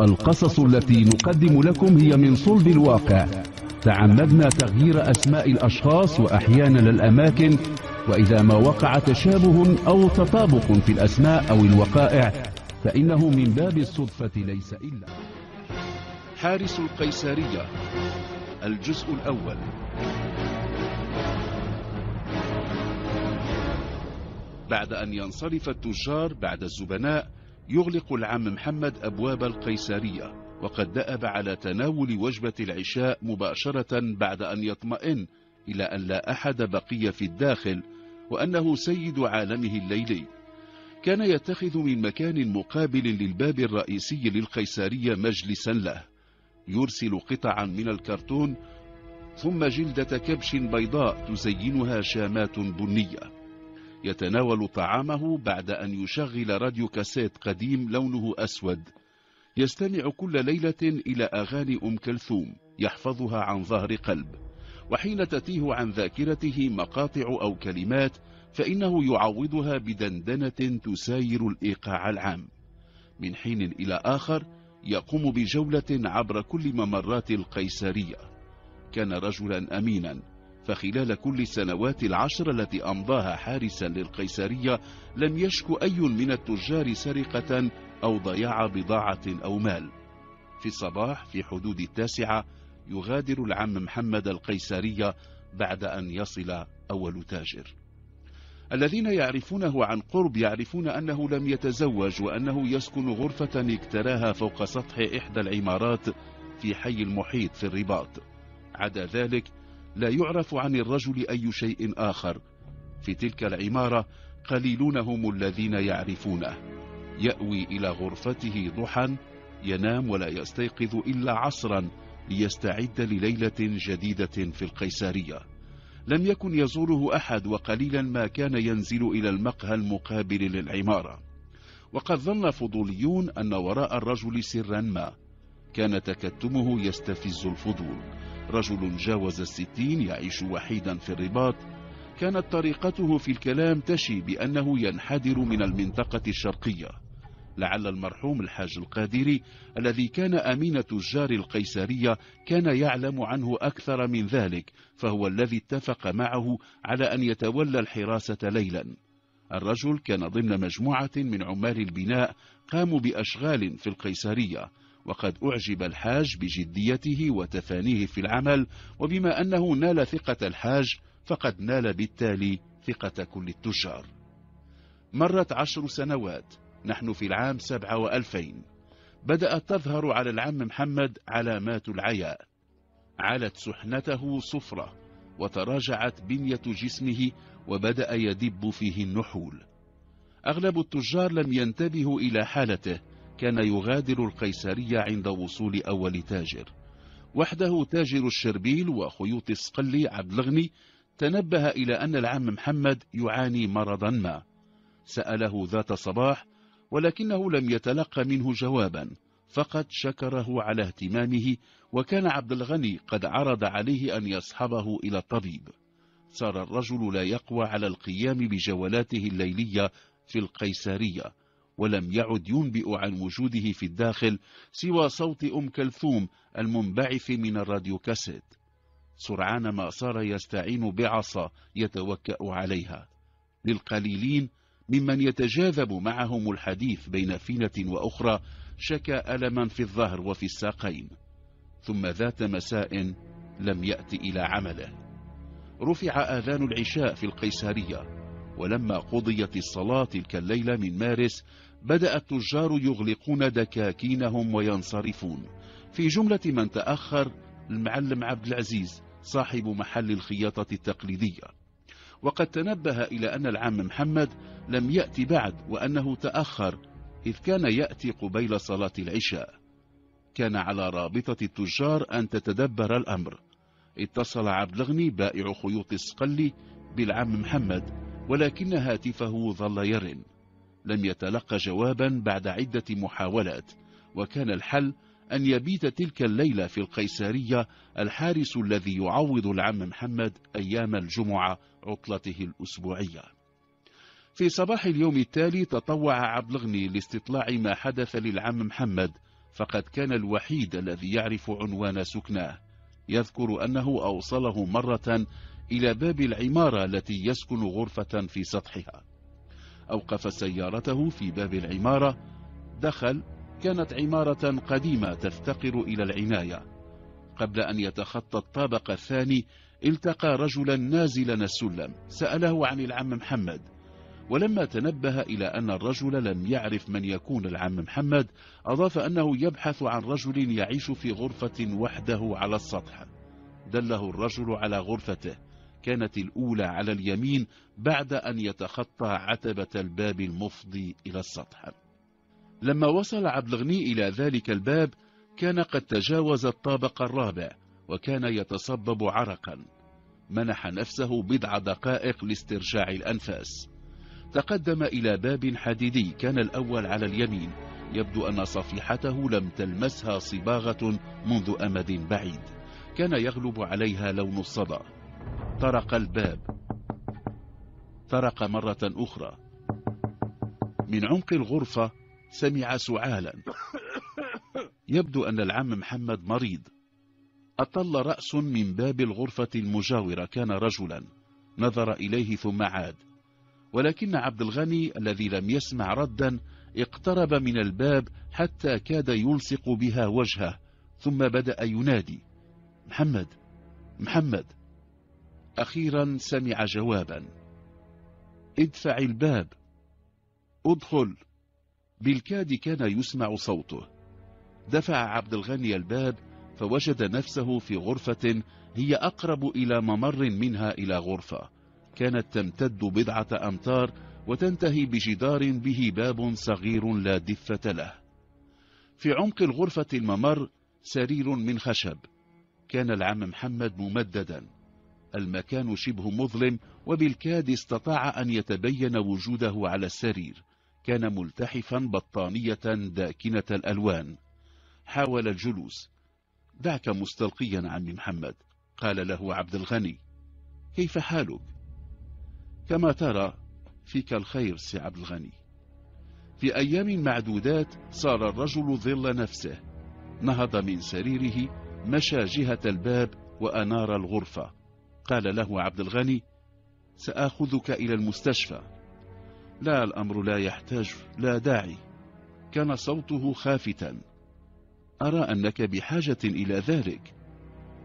القصص التي نقدم لكم هي من صلب الواقع. تعمدنا تغيير أسماء الأشخاص وأحيانا الأماكن وإذا ما وقع تشابه أو تطابق في الأسماء أو الوقائع فإنه من باب الصدفة ليس إلا. حارس القيسارية الجزء الأول. بعد أن ينصرف التجار بعد الزبناء يغلق العم محمد أبواب القيسارية وقد دأب على تناول وجبة العشاء مباشرة بعد أن يطمئن إلى أن لا أحد بقي في الداخل وأنه سيد عالمه الليلي. كان يتخذ من مكان مقابل للباب الرئيسي للقيسارية مجلسا له. يرسل قطعا من الكرتون ثم جلدة كبش بيضاء تزينها شامات بنية. يتناول طعامه بعد أن يشغل راديو كاسيت قديم لونه أسود. يستمع كل ليلة إلى أغاني أم كلثوم يحفظها عن ظهر قلب. وحين تتيه عن ذاكرته مقاطع أو كلمات فإنه يعوضها بدندنة تساير الإيقاع العام. من حين إلى آخر يقوم بجولة عبر كل ممرات القيسارية كان رجلا أمينا فخلال كل السنوات العشر التي أمضاها حارسا للقيسارية لم يشك أي من التجار سرقة أو ضياع بضاعة أو مال. في الصباح في حدود التاسعة يغادر العم محمد القيسارية بعد أن يصل أول تاجر. الذين يعرفونه عن قرب يعرفون أنه لم يتزوج وأنه يسكن غرفة اكتراها فوق سطح إحدى العمارات في حي المحيط في الرباط. عدا ذلك لا يعرف عن الرجل أي شيء آخر. في تلك العمارة قليلون هم الذين يعرفونه. يأوي إلى غرفته ضحى ينام ولا يستيقظ إلا عصرا ليستعد لليلة جديدة في القيسارية لم يكن يزوره أحد وقليلا ما كان ينزل إلى المقهى المقابل للعمارة. وقد ظن فضوليون أن وراء الرجل سرا ما كان تكتمه يستفز الفضول. رجل جاوز الستين يعيش وحيدا في الرباط كانت طريقته في الكلام تشي بأنه ينحدر من المنطقة الشرقية. لعل المرحوم الحاج القادري الذي كان أمين تجار القيسارية كان يعلم عنه أكثر من ذلك فهو الذي اتفق معه على أن يتولى الحراسة ليلا. الرجل كان ضمن مجموعة من عمال البناء قاموا بأشغال في القيسارية وقد أعجب الحاج بجديته وتفانيه في العمل وبما أنه نال ثقة الحاج فقد نال بالتالي ثقة كل التجار. مرت عشر سنوات نحن في العام سبعة وألفين. بدأت تظهر على العم محمد علامات العياء. علت سحنته صفرة وتراجعت بنية جسمه وبدأ يدب فيه النحول. أغلب التجار لم ينتبهوا إلى حالته كان يغادر القيسرية عند وصول أول تاجر. وحده تاجر الشربيل وخيوط الصقلي عبد الغني تنبه إلى أن العم محمد يعاني مرضا ما. سأله ذات صباح ولكنه لم يتلقى منه جوابا فقد شكره على اهتمامه وكان عبد الغني قد عرض عليه أن يصحبه إلى الطبيب. صار الرجل لا يقوى على القيام بجولاته الليلية في القيسارية ولم يعد ينبئ عن وجوده في الداخل سوى صوت أم كلثوم المنبعث من الراديو كاسيت. سرعان ما صار يستعين بعصا يتوكأ عليها. للقليلين ممن يتجاذب معهم الحديث بين فينة وأخرى شكى ألما في الظهر وفي الساقين. ثم ذات مساء لم يأت إلى عمله. رفع آذان العشاء في القيسارية ولما قضيت الصلاة تلك الليلة من مارس بدأ التجار يغلقون دكاكينهم وينصرفون. في جملة من تأخر المعلم عبد العزيز صاحب محل الخياطة التقليدية. وقد تنبه إلى أن العم محمد لم يأتي بعد وأنه تأخر إذ كان يأتي قبيل صلاة العشاء. كان على رابطة التجار أن تتدبر الأمر. اتصل عبد الغني بائع خيوط الصقلي بالعم محمد. ولكن هاتفه ظل يرن. لم يتلقى جوابا بعد عدة محاولات وكان الحل أن يبيت تلك الليلة في القيسارية الحارس الذي يعوض العم محمد أيام الجمعة عطلته الأسبوعية. في صباح اليوم التالي تطوع عبد الغني لاستطلاع ما حدث للعم محمد فقد كان الوحيد الذي يعرف عنوان سكناه. يذكر أنه أوصله مرة إلى باب العمارة التي يسكن غرفة في سطحها. أوقف سيارته في باب العمارة. دخل. كانت عمارة قديمة تفتقر إلى العناية. قبل أن يتخطى الطابق الثاني التقى رجلا نازلا السلم. سأله عن العم محمد. ولما تنبه إلى أن الرجل لم يعرف من يكون العم محمد أضاف أنه يبحث عن رجل يعيش في غرفة وحده على السطح. دله الرجل على غرفته. كانت الأولى على اليمين بعد أن يتخطى عتبة الباب المفضي إلى السطح. لما وصل عبد الغني إلى ذلك الباب كان قد تجاوز الطابق الرابع وكان يتصبب عرقا. منح نفسه بضع دقائق لاسترجاع الأنفاس. تقدم إلى باب حديدي كان الأول على اليمين. يبدو أن صفيحته لم تلمسها صباغة منذ أمد بعيد. كان يغلب عليها لون الصدى طرق الباب. طرق مرة أخرى. من عمق الغرفة سمع سعالا. يبدو أن العم محمد مريض. أطل رأس من باب الغرفة المجاورة كان رجلا. نظر إليه ثم عاد. ولكن عبد الغني الذي لم يسمع ردا اقترب من الباب حتى كاد يلصق بها وجهه ثم بدأ ينادي. محمد محمد. أخيرا سمع جوابا. ادفع الباب. ادخل. بالكاد كان يسمع صوته. دفع عبد الغني الباب فوجد نفسه في غرفة هي أقرب إلى ممر منها إلى غرفة. كانت تمتد بضعة أمتار وتنتهي بجدار به باب صغير لا دفة له. في عمق الغرفة الممر سرير من خشب. كان العم محمد ممددا. المكان شبه مظلم وبالكاد استطاع أن يتبين وجوده على السرير. كان ملتحفا بطانية داكنة الألوان. حاول الجلوس. دعك مستلقيا عمي محمد. قال له عبد الغني. كيف حالك؟ كما ترى فيك الخير سي عبد الغني. في أيام معدودات صار الرجل ظل نفسه. نهض من سريره مشى جهة الباب وأنار الغرفة. قال له عبد الغني سآخذك إلى المستشفى. لا الأمر لا يحتاج لا داعي. كان صوته خافتا. أرى أنك بحاجة إلى ذلك.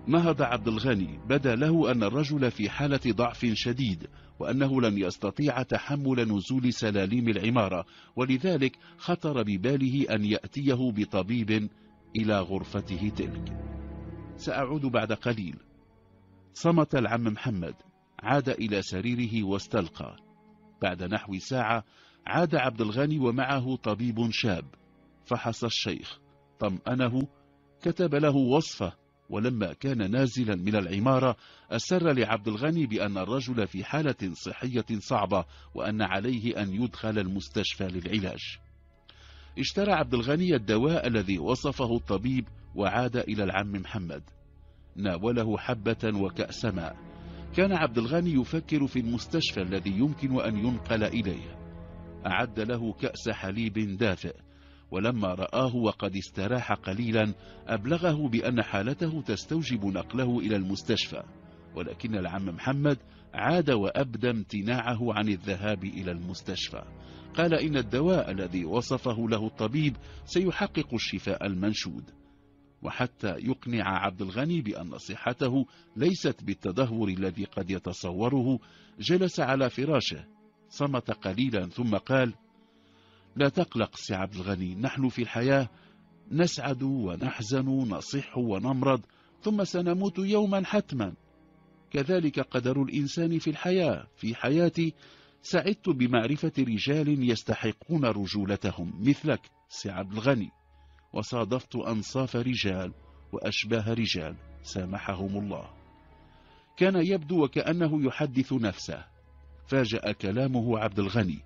نهض عبد الغني. بدا له أن الرجل في حالة ضعف شديد وأنه لن يستطيع تحمل نزول سلاليم العمارة ولذلك خطر بباله أن يأتيه بطبيب إلى غرفته تلك. سأعود بعد قليل. صمت العم محمد عاد إلى سريره واستلقى. بعد نحو ساعة عاد عبد الغني ومعه طبيب شاب فحص الشيخ طمأنه كتب له وصفة ولما كان نازلا من العمارة أسر لعبد الغني بأن الرجل في حالة صحية صعبة وأن عليه أن يدخل المستشفى للعلاج. اشترى عبد الغني الدواء الذي وصفه الطبيب وعاد إلى العم محمد. ناوله حبة وكأس ماء. كان عبد الغني يفكر في المستشفى الذي يمكن أن ينقل إليه. أعد له كأس حليب دافئ ولما رآه وقد استراح قليلا أبلغه بأن حالته تستوجب نقله إلى المستشفى. ولكن العم محمد عاد وأبدى امتناعه عن الذهاب إلى المستشفى. قال إن الدواء الذي وصفه له الطبيب سيحقق الشفاء المنشود. وحتى يقنع عبد الغني بأن صحته ليست بالتدهور الذي قد يتصوره. جلس على فراشه صمت قليلا ثم قال لا تقلق سي عبد الغني نحن في الحياة نسعد ونحزن نصح ونمرض ثم سنموت يوما حتما. كذلك قدر الإنسان في الحياة في حياتي سعدت بمعرفة رجال يستحقون رجولتهم مثلك سي عبد الغني. وصادفت أنصاف رجال وأشباه رجال سامحهم الله. كان يبدو وكأنه يحدث نفسه. فاجأ كلامه عبد الغني.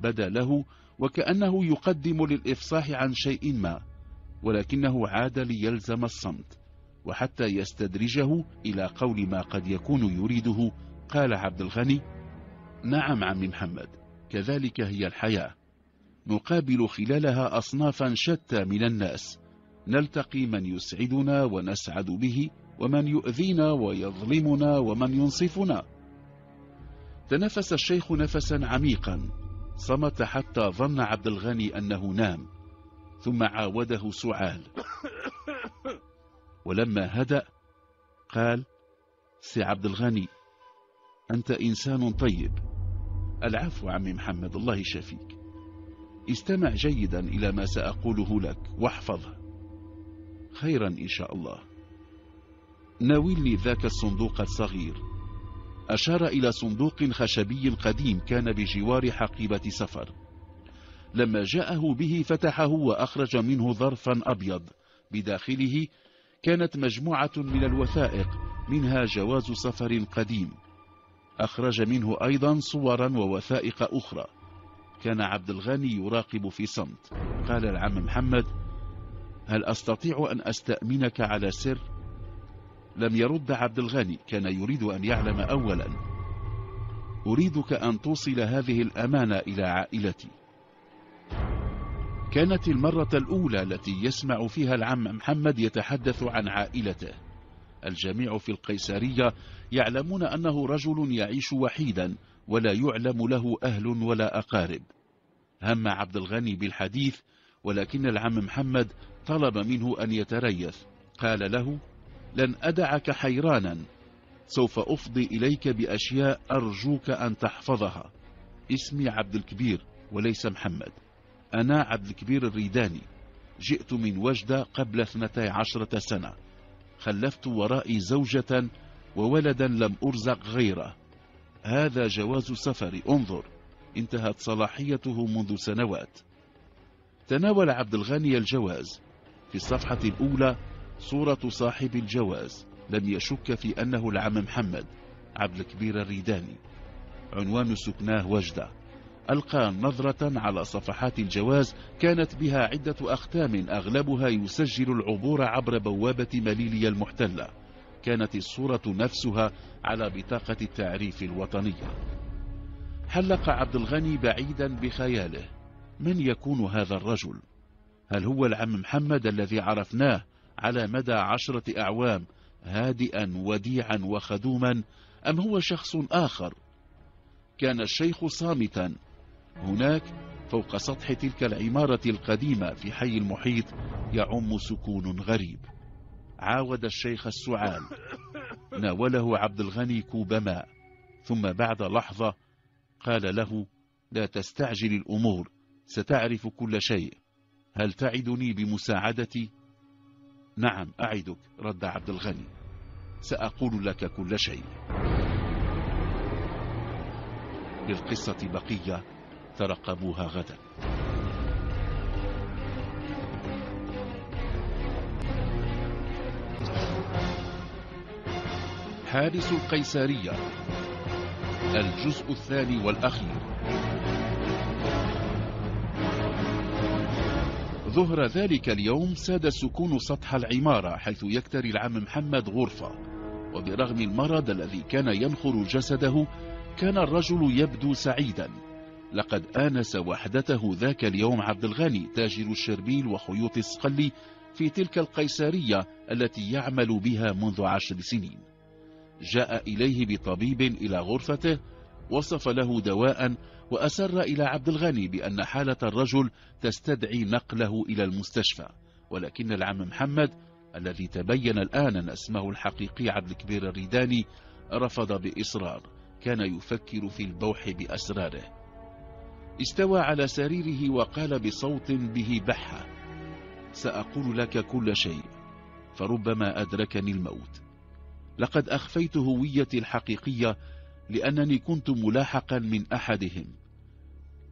بدا له وكأنه يقدم للإفصاح عن شيء ما ولكنه عاد ليلزم الصمت وحتى يستدرجه إلى قول ما قد يكون يريده قال عبد الغني نعم عمي محمد كذلك هي الحياة. نقابل خلالها أصنافا شتى من الناس. نلتقي من يسعدنا ونسعد به ومن يؤذينا ويظلمنا ومن ينصفنا. تنفس الشيخ نفسا عميقا. صمت حتى ظن عبد الغني أنه نام ثم عاوده سعال. ولما هدأ قال سي عبد الغني أنت إنسان طيب. العفو عمي محمد الله يشافيك. استمع جيدا إلى ما سأقوله لك واحفظه خيرا إن شاء الله. ناولني ذاك الصندوق الصغير. أشار إلى صندوق خشبي قديم كان بجوار حقيبة سفر. لما جاءه به فتحه وأخرج منه ظرفا أبيض. بداخله كانت مجموعة من الوثائق منها جواز سفر قديم. أخرج منه أيضا صورا ووثائق أخرى. كان عبد الغني يراقب في صمت. قال العم محمد هل أستطيع أن أستأمنك على سر؟ لم يرد عبد الغني كان يريد أن يعلم أولا. أريدك أن توصل هذه الأمانة إلى عائلتي. كانت المرة الأولى التي يسمع فيها العم محمد يتحدث عن عائلته. الجميع في القيسارية يعلمون أنه رجل يعيش وحيدا ولا يعلم له أهل ولا أقارب. هم عبد الغني بالحديث ولكن العم محمد طلب منه أن يتريث. قال له لن أدعك حيرانا سوف أفضي إليك بأشياء أرجوك أن تحفظها. اسمي عبد الكبير وليس محمد. أنا عبد الكبير الريداني. جئت من وجدة قبل اثنتي عشرة سنة. خلفت ورائي زوجة وولدا لم أرزق غيره. هذا جواز سفري انظر. انتهت صلاحيته منذ سنوات. تناول عبد الغني الجواز. في الصفحة الأولى صورة صاحب الجواز. لم يشك في أنه العم محمد عبد الكبير الريداني. عنوان سكناه وجدة. ألقى نظرة على صفحات الجواز كانت بها عدة أختام أغلبها يسجل العبور عبر بوابة مليليا المحتلة. كانت الصورة نفسها على بطاقة التعريف الوطنية. حلق عبد الغني بعيدا بخياله. من يكون هذا الرجل؟ هل هو العم محمد الذي عرفناه على مدى عشرة أعوام هادئا وديعا وخدوما أم هو شخص آخر؟ كان الشيخ صامتا. هناك فوق سطح تلك العمارة القديمة في حي المحيط يعم سكون غريب. عاود الشيخ السعال. ناوله عبد الغني كوب ماء ثم بعد لحظة قال له لا تستعجل الأمور ستعرف كل شيء. هل تعدني بمساعدتي؟ نعم أعدك رد عبد الغني. سأقول لك كل شيء. للقصة بقية ترقبوها غدا. حارس القيسارية الجزء الثاني والأخير. ظهر ذلك اليوم ساد سكون سطح العمارة حيث يكتري العم محمد غرفة. وبرغم المرض الذي كان ينخر جسده كان الرجل يبدو سعيدا. لقد آنس وحدته ذاك اليوم عبد الغني تاجر الشربيل وخيوط الصقلي في تلك القيسارية التي يعمل بها منذ عشر سنين. جاء إليه بطبيب إلى غرفته وصف له دواء وأسر إلى عبد الغني بأن حالة الرجل تستدعي نقله إلى المستشفى. ولكن العم محمد الذي تبين الآن أن اسمه الحقيقي عبد الكبير الريداني رفض بإصرار. كان يفكر في البوح بأسراره. استوى على سريره وقال بصوت به بحة سأقول لك كل شيء فربما أدركني الموت. لقد أخفيت هويتي الحقيقية لأنني كنت ملاحقا من أحدهم.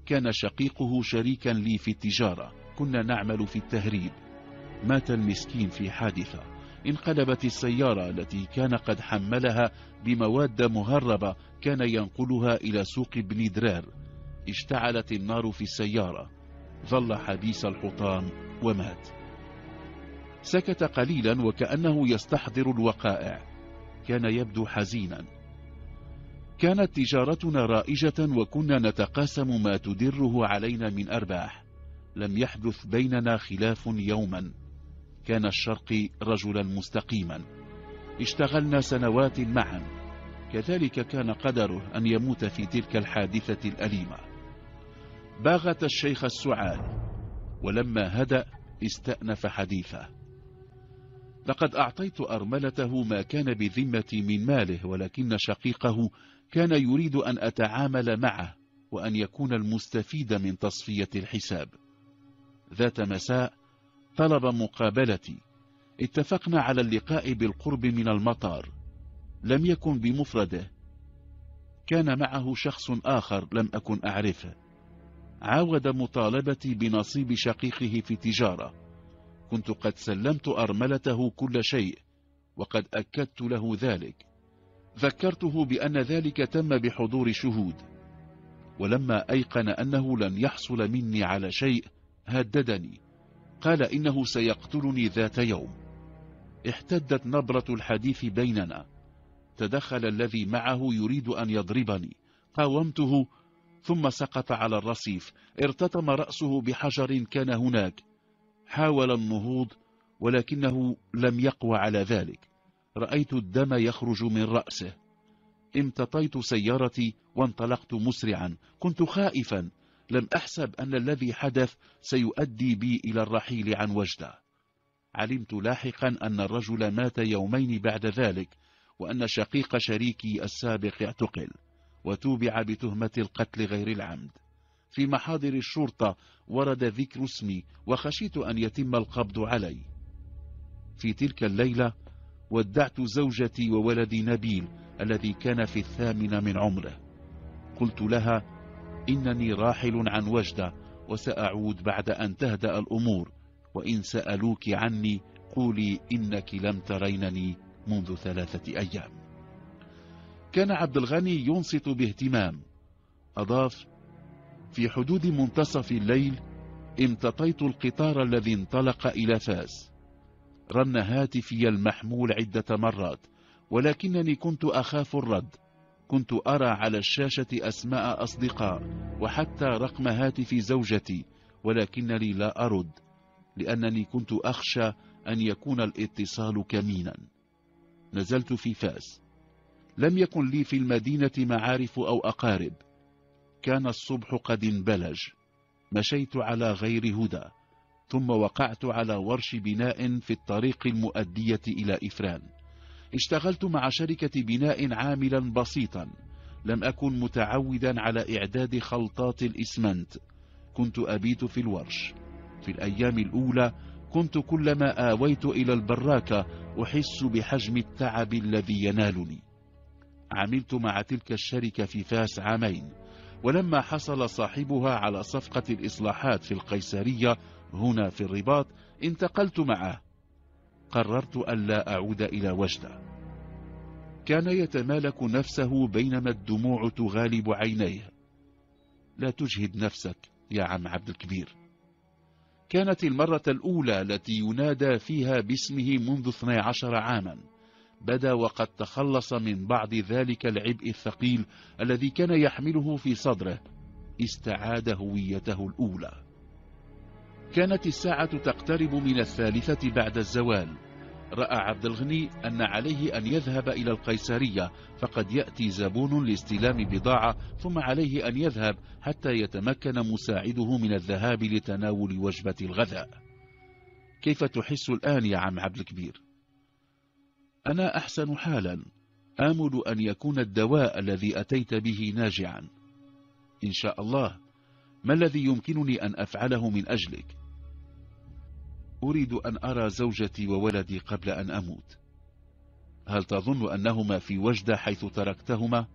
كان شقيقه شريكا لي في التجارة. كنا نعمل في التهريب. مات المسكين في حادثة. انقلبت السيارة التي كان قد حملها بمواد مهربة كان ينقلها إلى سوق بن درار اشتعلت النار في السيارة. ظل حبيس الحطام ومات. سكت قليلا وكأنه يستحضر الوقائع. كان يبدو حزينا. كانت تجارتنا رائجة وكنا نتقاسم ما تدره علينا من أرباح. لم يحدث بيننا خلاف يوما. كان الشرقي رجلا مستقيما. اشتغلنا سنوات معا. كذلك كان قدره أن يموت في تلك الحادثة الأليمة. باغت الشيخ السعال ولما هدأ استأنف حديثه. لقد أعطيت أرملته ما كان بذمتي من ماله ولكن شقيقه كان يريد أن أتعامل معه وأن يكون المستفيد من تصفية الحساب. ذات مساء طلب مقابلتي. اتفقنا على اللقاء بالقرب من المطار. لم يكن بمفرده. كان معه شخص آخر لم أكن أعرفه. عاود مطالبتي بنصيب شقيقه في تجارة. كنت قد سلمت أرملته كل شيء وقد أكدت له ذلك. ذكرته بأن ذلك تم بحضور شهود. ولما أيقن أنه لن يحصل مني على شيء هددني. قال إنه سيقتلني ذات يوم. احتدت نبرة الحديث بيننا. تدخل الذي معه يريد أن يضربني. قاومته ثم سقط على الرصيف. ارتطم رأسه بحجر كان هناك. حاول النهوض ولكنه لم يقوى على ذلك. رأيت الدم يخرج من رأسه. امتطيت سيارتي وانطلقت مسرعا. كنت خائفا. لم أحسب أن الذي حدث سيؤدي بي إلى الرحيل عن وجدة. علمت لاحقا أن الرجل مات يومين بعد ذلك وأن شقيق شريكي السابق اعتقل وتوبع بتهمة القتل غير العمد. في محاضر الشرطة ورد ذكر اسمي وخشيت أن يتم القبض علي. في تلك الليلة ودعت زوجتي وولدي نبيل الذي كان في الثامن من عمره. قلت لها إنني راحل عن وجدة وسأعود بعد أن تهدأ الأمور وإن سألوك عني قولي إنك لم ترينني منذ ثلاثة أيام. كان عبد الغني ينصت باهتمام. أضاف في حدود منتصف الليل امتطيت القطار الذي انطلق إلى فاس. رن هاتفي المحمول عدة مرات ولكنني كنت أخاف الرد. كنت أرى على الشاشة أسماء أصدقاء وحتى رقم هاتف زوجتي ولكنني لا أرد لأنني كنت أخشى أن يكون الاتصال كمينا. نزلت في فاس. لم يكن لي في المدينة معارف أو أقارب. كان الصبح قد انبلج. مشيت على غير هدى ثم وقعت على ورش بناء في الطريق المؤدية إلى إفران. اشتغلت مع شركة بناء عاملا بسيطا. لم أكن متعودا على إعداد خلطات الإسمنت. كنت أبيت في الورش. في الأيام الأولى كنت كلما آويت إلى البراكة أحس بحجم التعب الذي ينالني. عملت مع تلك الشركة في فاس عامين. ولما حصل صاحبها على صفقة الإصلاحات في القيسرية هنا في الرباط انتقلت معه. قررت ألا أعود إلى وجدة. كان يتمالك نفسه بينما الدموع تغالب عينيه. لا تجهد نفسك يا عم عبد الكبير. كانت المرة الأولى التي ينادى فيها باسمه منذ 12 عاما. بدا وقد تخلص من بعض ذلك العبء الثقيل الذي كان يحمله في صدره استعاد هويته الأولى. كانت الساعة تقترب من الثالثة بعد الزوال. رأى عبد الغني أن عليه أن يذهب إلى القيسرية فقد يأتي زبون لاستلام بضاعة ثم عليه أن يذهب حتى يتمكن مساعده من الذهاب لتناول وجبة الغذاء. كيف تحس الآن يا عم عبد الكبير؟ أنا أحسن حالا. آمل أن يكون الدواء الذي أتيت به ناجعا. إن شاء الله. ما الذي يمكنني أن أفعله من أجلك؟ أريد أن أرى زوجتي وولدي قبل أن أموت. هل تظن أنهما في وجدة حيث تركتهما؟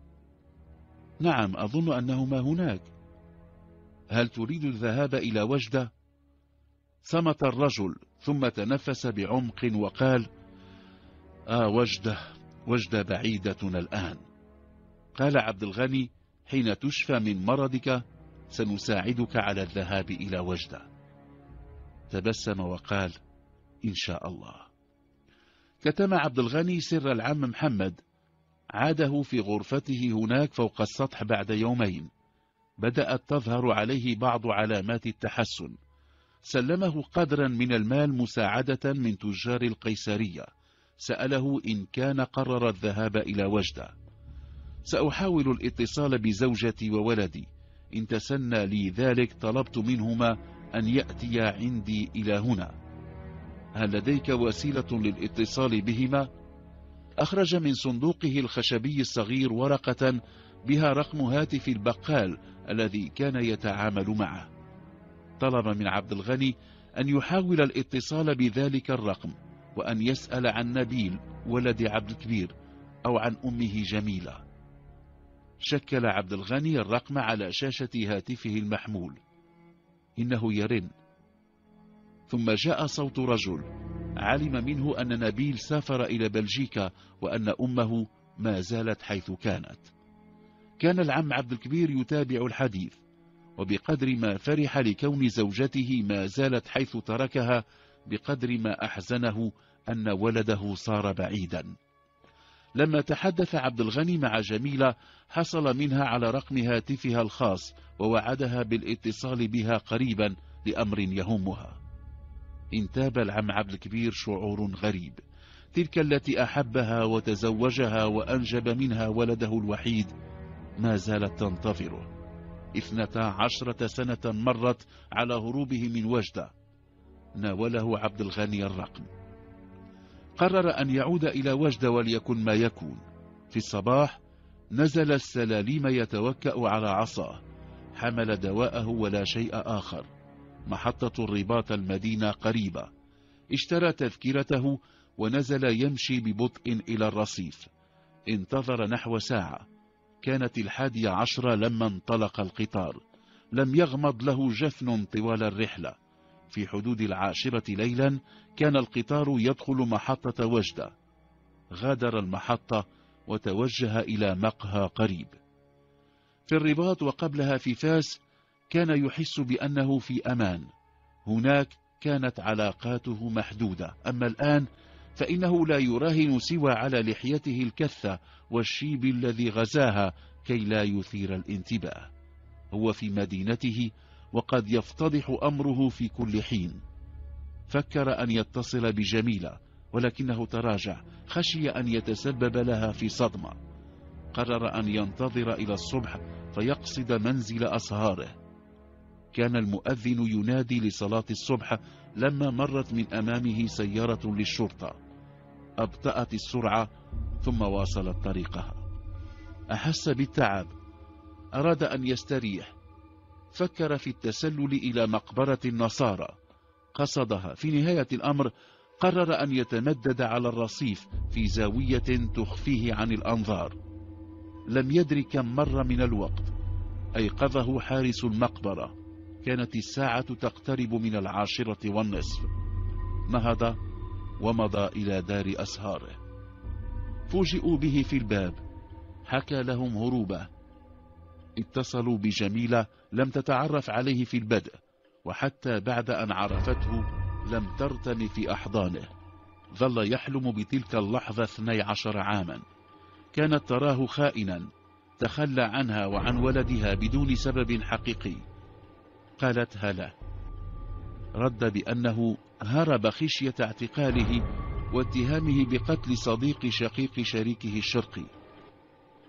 نعم أظن أنهما هناك. هل تريد الذهاب إلى وجدة؟ صمت الرجل ثم تنفس بعمق وقال آه وجدة وجدة بعيدتنا الآن. قال عبد الغني حين تشفى من مرضك سنساعدك على الذهاب إلى وجدة. تبسم وقال إن شاء الله. كتم عبد الغني سر العم محمد. عاده في غرفته هناك فوق السطح بعد يومين. بدأت تظهر عليه بعض علامات التحسن. سلمه قدرا من المال مساعدة من تجار القيسرية سأله إن كان قرر الذهاب إلى وجدة. سأحاول الاتصال بزوجتي وولدي. إن تسنى لي ذلك طلبت منهما أن يأتيا عندي إلى هنا. هل لديك وسيلة للاتصال بهما؟ أخرج من صندوقه الخشبي الصغير ورقة بها رقم هاتف البقال الذي كان يتعامل معه. طلب من عبد الغني أن يحاول الاتصال بذلك الرقم. وأن يسأل عن نبيل ولد عبد الكبير أو عن أمه جميلة. شكل عبد الغني الرقم على شاشة هاتفه المحمول. إنه يرن. ثم جاء صوت رجل علم منه أن نبيل سافر إلى بلجيكا وأن أمه ما زالت حيث كانت. كان العم عبد الكبير يتابع الحديث وبقدر ما فرح لكون زوجته ما زالت حيث تركها بقدر ما أحزنه أن ولده صار بعيدا. لما تحدث عبد الغني مع جميلة حصل منها على رقم هاتفها الخاص ووعدها بالاتصال بها قريبا لأمر يهمها. انتاب العم عبد الكبير شعور غريب. تلك التي أحبها وتزوجها وأنجب منها ولده الوحيد ما زالت تنتظره. اثنتا عشرة سنة مرت على هروبه من وجدة. ناوله عبد الغني الرقم. قرر أن يعود إلى وجدة وليكن ما يكون. في الصباح نزل السلاليم يتوكأ على عصاه. حمل دواءه ولا شيء آخر. محطة الرباط المدينة قريبة. اشترى تذكرته ونزل يمشي ببطء إلى الرصيف. انتظر نحو ساعة. كانت الحادية عشرة لما انطلق القطار. لم يغمض له جفن طوال الرحلة. في حدود العاشرة ليلا كان القطار يدخل محطة وجدة. غادر المحطة وتوجه إلى مقهى قريب. في الرباط وقبلها في فاس كان يحس بأنه في أمان. هناك كانت علاقاته محدودة. أما الآن فإنه لا يراهن سوى على لحيته الكثة والشيب الذي غزاها كي لا يثير الانتباه. هو في مدينته وقد يفتضح أمره في كل حين. فكر أن يتصل بجميلة ولكنه تراجع خشي أن يتسبب لها في صدمة. قرر أن ينتظر إلى الصبح فيقصد منزل أصهاره كان المؤذن ينادي لصلاة الصبح لما مرت من أمامه سيارة للشرطة. أبطأت السرعة ثم واصلت طريقها. أحس بالتعب. أراد أن يستريح. فكر في التسلل إلى مقبرة النصارى. قصدها في نهاية الأمر قرر أن يتمدد على الرصيف في زاوية تخفيه عن الأنظار. لم يدر كم مر من الوقت. أيقظه حارس المقبرة. كانت الساعة تقترب من العاشرة والنصف. نهض ومضى إلى دار أسهاره. فوجئوا به في الباب. حكى لهم هروبه. اتصلوا بجميلة لم تتعرف عليه في البدء وحتى بعد أن عرفته لم ترتم في أحضانه. ظل يحلم بتلك اللحظة 12 عاما. كانت تراه خائنا تخلى عنها وعن ولدها بدون سبب حقيقي. قالت هلا. رد بأنه هرب خشية اعتقاله واتهامه بقتل صديق شقيق شريكه الشرقي.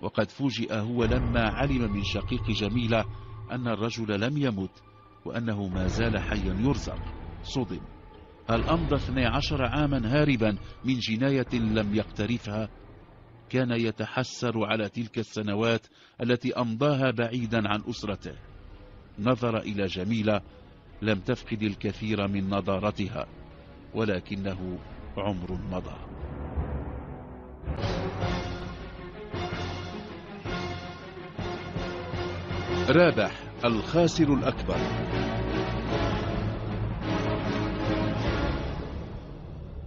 وقد فوجئ هو لما علم من شقيق جميلة أن الرجل لم يمت وأنه ما زال حيا يرزق. صدم. هل أمضى 12 عاما هاربا من جناية لم يقترفها؟ كان يتحسر على تلك السنوات التي أمضاها بعيدا عن أسرته. نظر إلى جميلة لم تفقد الكثير من نضارتها ولكنه عمر مضى. رابح الخاسر الأكبر.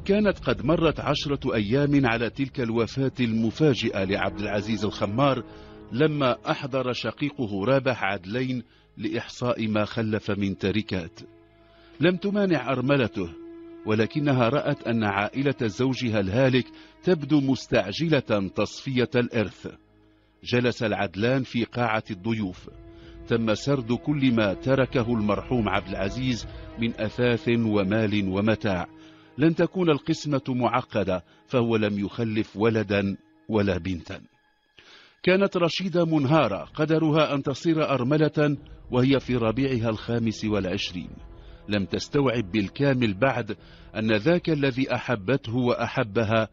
كانت قد مرت عشرة أيام على تلك الوفاة المفاجئة لعبد العزيز الخمار لما أحضر شقيقه رابح عدلين لإحصاء ما خلف من تركات. لم تمانع أرملته ولكنها رأت أن عائلة زوجها الهالك تبدو مستعجلة تصفية الإرث. جلس العدلان في قاعة الضيوف. تم سرد كل ما تركه المرحوم عبد العزيز من أثاث ومال ومتاع. لن تكون القسمة معقدة فهو لم يخلف ولدا ولا بنتا. كانت رشيدة منهارة قدرها أن تصير أرملة وهي في ربيعها الخامس والعشرين. لم تستوعب بالكامل بعد أن ذاك الذي أحبته وأحبها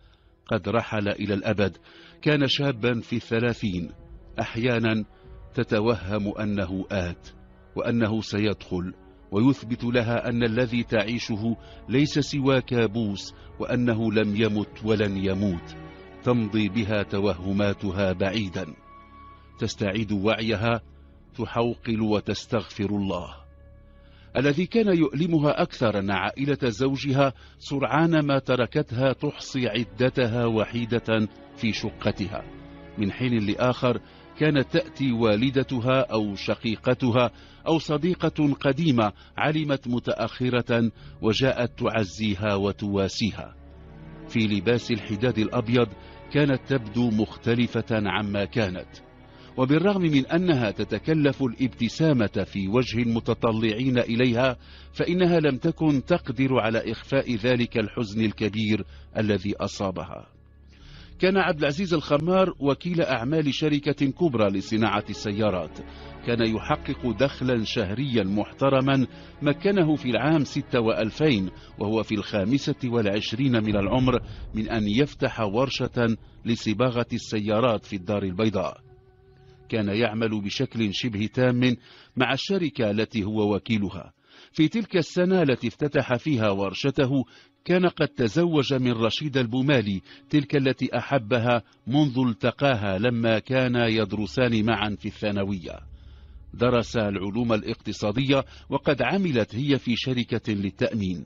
قد رحل إلى الأبد. كان شابا في الثلاثين أحيانا تتوهم أنه آت وأنه سيدخل ويثبت لها أن الذي تعيشه ليس سوى كابوس وأنه لم يمت ولن يموت تمضي بها توهماتها بعيدا. تستعيد وعيها تحوقل وتستغفر الله. الذي كان يؤلمها أكثر أن عائلة زوجها سرعان ما تركتها تحصي عدتها وحيدة في شقتها. من حين لآخر كانت تأتي والدتها أو شقيقتها أو صديقة قديمة علمت متأخرة وجاءت تعزيها وتواسيها. في لباس الحداد الأبيض كانت تبدو مختلفة عما كانت. وبالرغم من أنها تتكلف الابتسامة في وجه المتطلعين إليها فإنها لم تكن تقدر على إخفاء ذلك الحزن الكبير الذي أصابها. كان عبد العزيز الخمار وكيل أعمال شركة كبرى لصناعة السيارات. كان يحقق دخلا شهريا محترما مكنه في العام ستة وألفين وهو في الخامسة والعشرين من العمر من أن يفتح ورشة لصباغة السيارات في الدار البيضاء. كان يعمل بشكل شبه تام مع الشركة التي هو وكيلها. في تلك السنة التي افتتح فيها ورشته كان قد تزوج من رشيد البومالي تلك التي أحبها منذ التقاها لما كانا يدرسان معا في الثانوية. درس العلوم الاقتصادية وقد عملت هي في شركة للتأمين.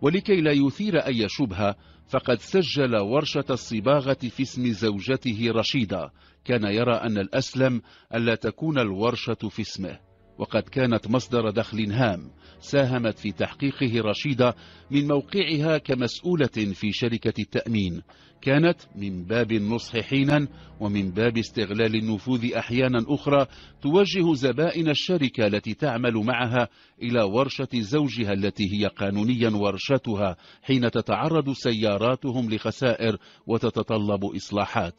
ولكي لا يثير أي شبهة فقد سجل ورشة الصباغة في اسم زوجته رشيدة. كان يرى أن الأسلم ألا تكون الورشة في اسمه. وقد كانت مصدر دخل هام ساهمت في تحقيقه رشيدة من موقعها كمسؤولة في شركة التأمين. كانت من باب النصح حينا ومن باب استغلال النفوذ أحيانا أخرى توجه زبائن الشركة التي تعمل معها إلى ورشة زوجها التي هي قانونيا ورشتها حين تتعرض سياراتهم لخسائر وتتطلب إصلاحات.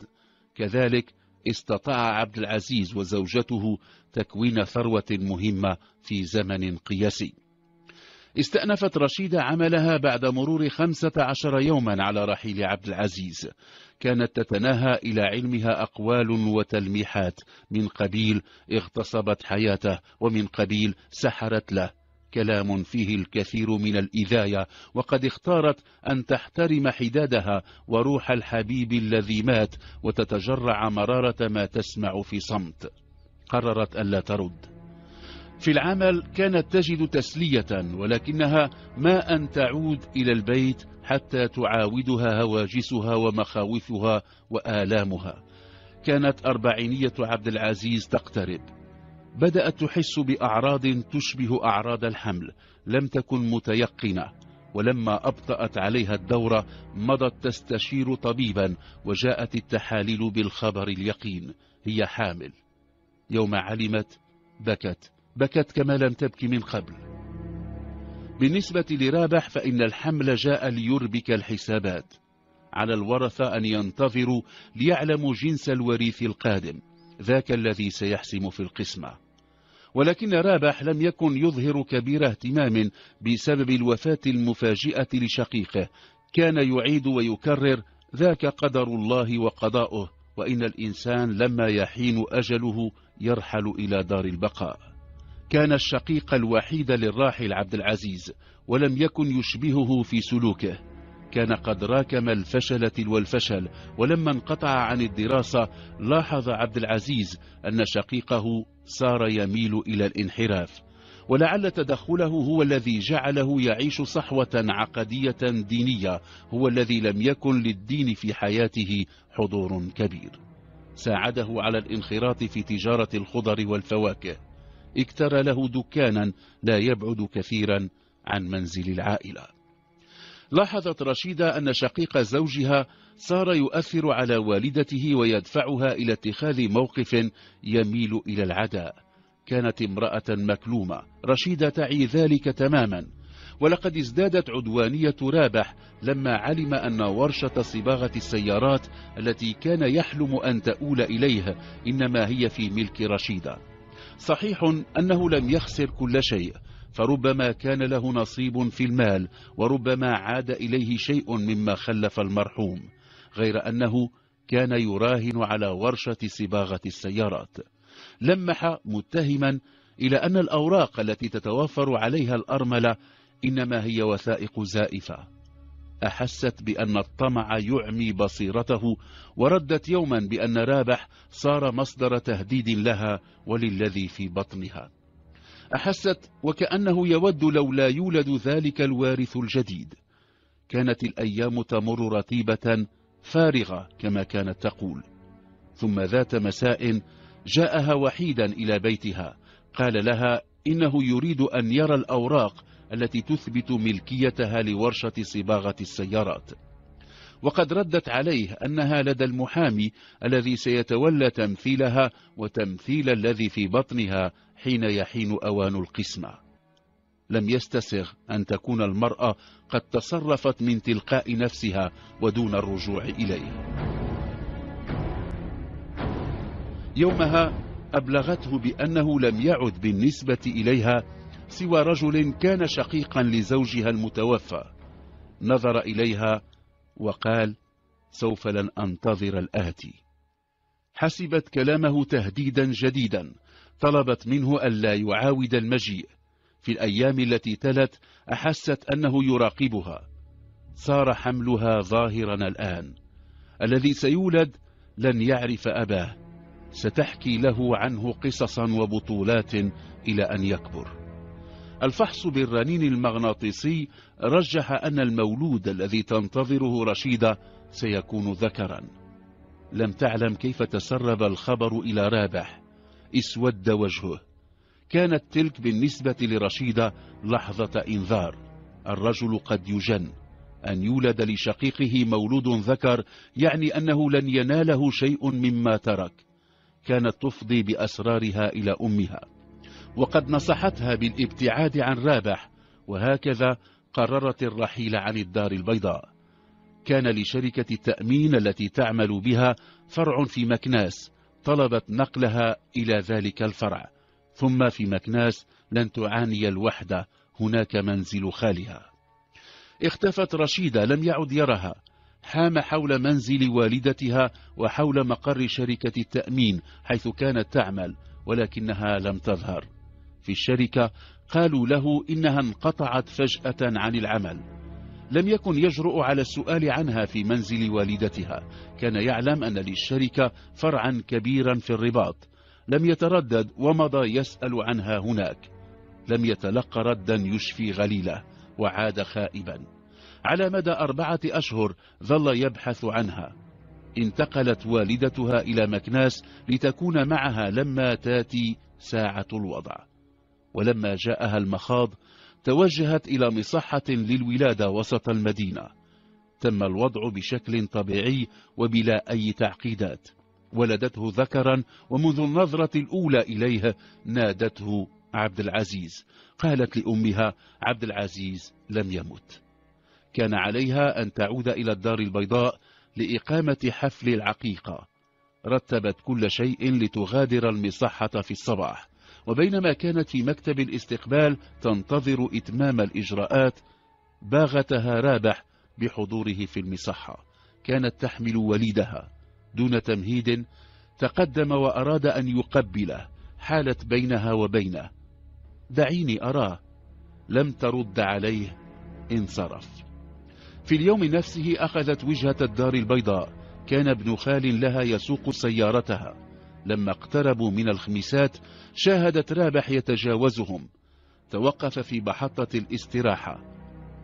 كذلك استطاع عبد العزيز وزوجته تكوين ثروة مهمة في زمن قياسي. استأنفت رشيدة عملها بعد مرور خمسة عشر يوما على رحيل عبد العزيز. كانت تتناهى إلى علمها أقوال وتلميحات. من قبيل اغتصبت حياته ومن قبيل سحرت له. كلام فيه الكثير من الإذاية وقد اختارت أن تحترم حدادها وروح الحبيب الذي مات وتتجرع مرارة ما تسمع في صمت. قررت ألا ترد. في العمل كانت تجد تسلية ولكنها ما أن تعود إلى البيت حتى تعاودها هواجسها ومخاوفها وآلامها. كانت أربعينية عبد العزيز تقترب. بدأت تحس بأعراض تشبه أعراض الحمل لم تكن متيقنة. ولما أبطأت عليها الدورة مضت تستشير طبيبا وجاءت التحاليل بالخبر اليقين. هي حامل. يوم علمت بكت. بكت كما لم تبكي من قبل. بالنسبة لرابح فإن الحمل جاء ليربك الحسابات. على الورثة أن ينتظروا ليعلموا جنس الوريث القادم. ذاك الذي سيحسم في القسمة. ولكن رابح لم يكن يظهر كبير اهتمام بسبب الوفاة المفاجئة لشقيقه. كان يعيد ويكرر ذاك قدر الله وقضاؤه وإن الإنسان لما يحين أجله يرحل إلى دار البقاء. كان الشقيق الوحيد للراحل عبد العزيز ولم يكن يشبهه في سلوكه. كان قد راكم الفشل تلو الفشل. ولما انقطع عن الدراسة لاحظ عبد العزيز أن شقيقه صار يميل إلى الانحراف. ولعل تدخله هو الذي جعله يعيش صحوة عقدية دينية. هو الذي لم يكن للدين في حياته حضور كبير. ساعده على الانخراط في تجارة الخضر والفواكه. اكترى له دكانا لا يبعد كثيرا عن منزل العائلة. لاحظت رشيدة أن شقيق زوجها صار يؤثر على والدته ويدفعها إلى اتخاذ موقف يميل إلى العداء. كانت امرأة مكلومة. رشيدة تعي ذلك تماما. ولقد ازدادت عدوانية رابح لما علم أن ورشة صباغة السيارات التي كان يحلم أن تؤول إليه إنما هي في ملك رشيدة. صحيح أنه لم يخسر كل شيء فربما كان له نصيب في المال وربما عاد إليه شيء مما خلف المرحوم غير أنه كان يراهن على ورشة صباغة السيارات. لمح متهما إلى أن الأوراق التي تتوفر عليها الأرملة إنما هي وثائق زائفة. أحست بأن الطمع يعمي بصيرته وردت يوما بأن رابح صار مصدر تهديد لها وللذي في بطنها. أحست وكأنه يود لو لا يولد ذلك الوارث الجديد. كانت الأيام تمر رتيبة فارغة كما كانت تقول. ثم ذات مساء جاءها وحيدا إلى بيتها. قال لها إنه يريد أن يرى الأوراق التي تثبت ملكيتها لورشة صباغة السيارات. وقد ردت عليه أنها لدى المحامي الذي سيتولى تمثيلها وتمثيل الذي في بطنها حين يحين أوان القسمة. لم يستسغ أن تكون المرأة قد تصرفت من تلقاء نفسها ودون الرجوع إليه. يومها أبلغته بأنه لم يعد بالنسبة إليها سوى رجل كان شقيقا لزوجها المتوفى. نظر إليها وقال سوف لن أنتظر الآتي حسبت كلامه تهديدا جديدا. طلبت منه ألا يعاود المجيء في الأيام التي تلت أحست أنه يراقبها. صار حملها ظاهرا الآن. الذي سيولد لن يعرف أباه. ستحكي له عنه قصصا وبطولات إلى أن يكبر. الفحص بالرنين المغناطيسي رجح أن المولود الذي تنتظره رشيدة سيكون ذكرا. لم تعلم كيف تسرب الخبر إلى رابح. اسود وجهه. كانت تلك بالنسبة لرشيدة لحظة إنذار. الرجل قد يجن. أن يولد لشقيقه مولود ذكر يعني أنه لن يناله شيء مما ترك. كانت تفضي بأسرارها إلى أمها. وقد نصحتها بالابتعاد عن رابح. وهكذا قررت الرحيل عن الدار البيضاء. كان لشركة التأمين التي تعمل بها فرع في مكناس. طلبت نقلها إلى ذلك الفرع ثم في مكناس لن تعاني الوحدة هناك منزل خالها اختفت رشيدة لم يعد يرها. حام حول منزل والدتها وحول مقر شركة التأمين حيث كانت تعمل ولكنها لم تظهر. في الشركة قالوا له إنها انقطعت فجأة عن العمل. لم يكن يجرؤ على السؤال عنها في منزل والدتها. كان يعلم أن للشركة فرعا كبيرا في الرباط. لم يتردد ومضى يسأل عنها هناك. لم يتلق ردا يشفي غليله وعاد خائبا. على مدى أربعة أشهر ظل يبحث عنها. انتقلت والدتها إلى مكناس لتكون معها لما تاتي ساعة الوضع. ولما جاءها المخاض توجهت إلى مصحة للولادة وسط المدينة. تم الوضع بشكل طبيعي وبلا أي تعقيدات. ولدته ذكرا ومنذ النظرة الأولى إليه نادته عبد العزيز. قالت لأمها عبد العزيز لم يمت. كان عليها أن تعود إلى الدار البيضاء لإقامة حفل العقيقة. رتبت كل شيء لتغادر المصحة في الصباح. وبينما كانت في مكتب الاستقبال تنتظر إتمام الإجراءات باغتها رابح بحضوره في المصحة. كانت تحمل وليدها. دون تمهيد تقدم وأراد أن يقبله حالت بينها وبينه. دعيني أراه. لم ترد عليه. انصرف. في اليوم نفسه أخذت وجهة الدار البيضاء. كان ابن خال لها يسوق سيارتها. لما اقتربوا من الخميسات شاهدت رابح يتجاوزهم. توقف في محطة الاستراحة.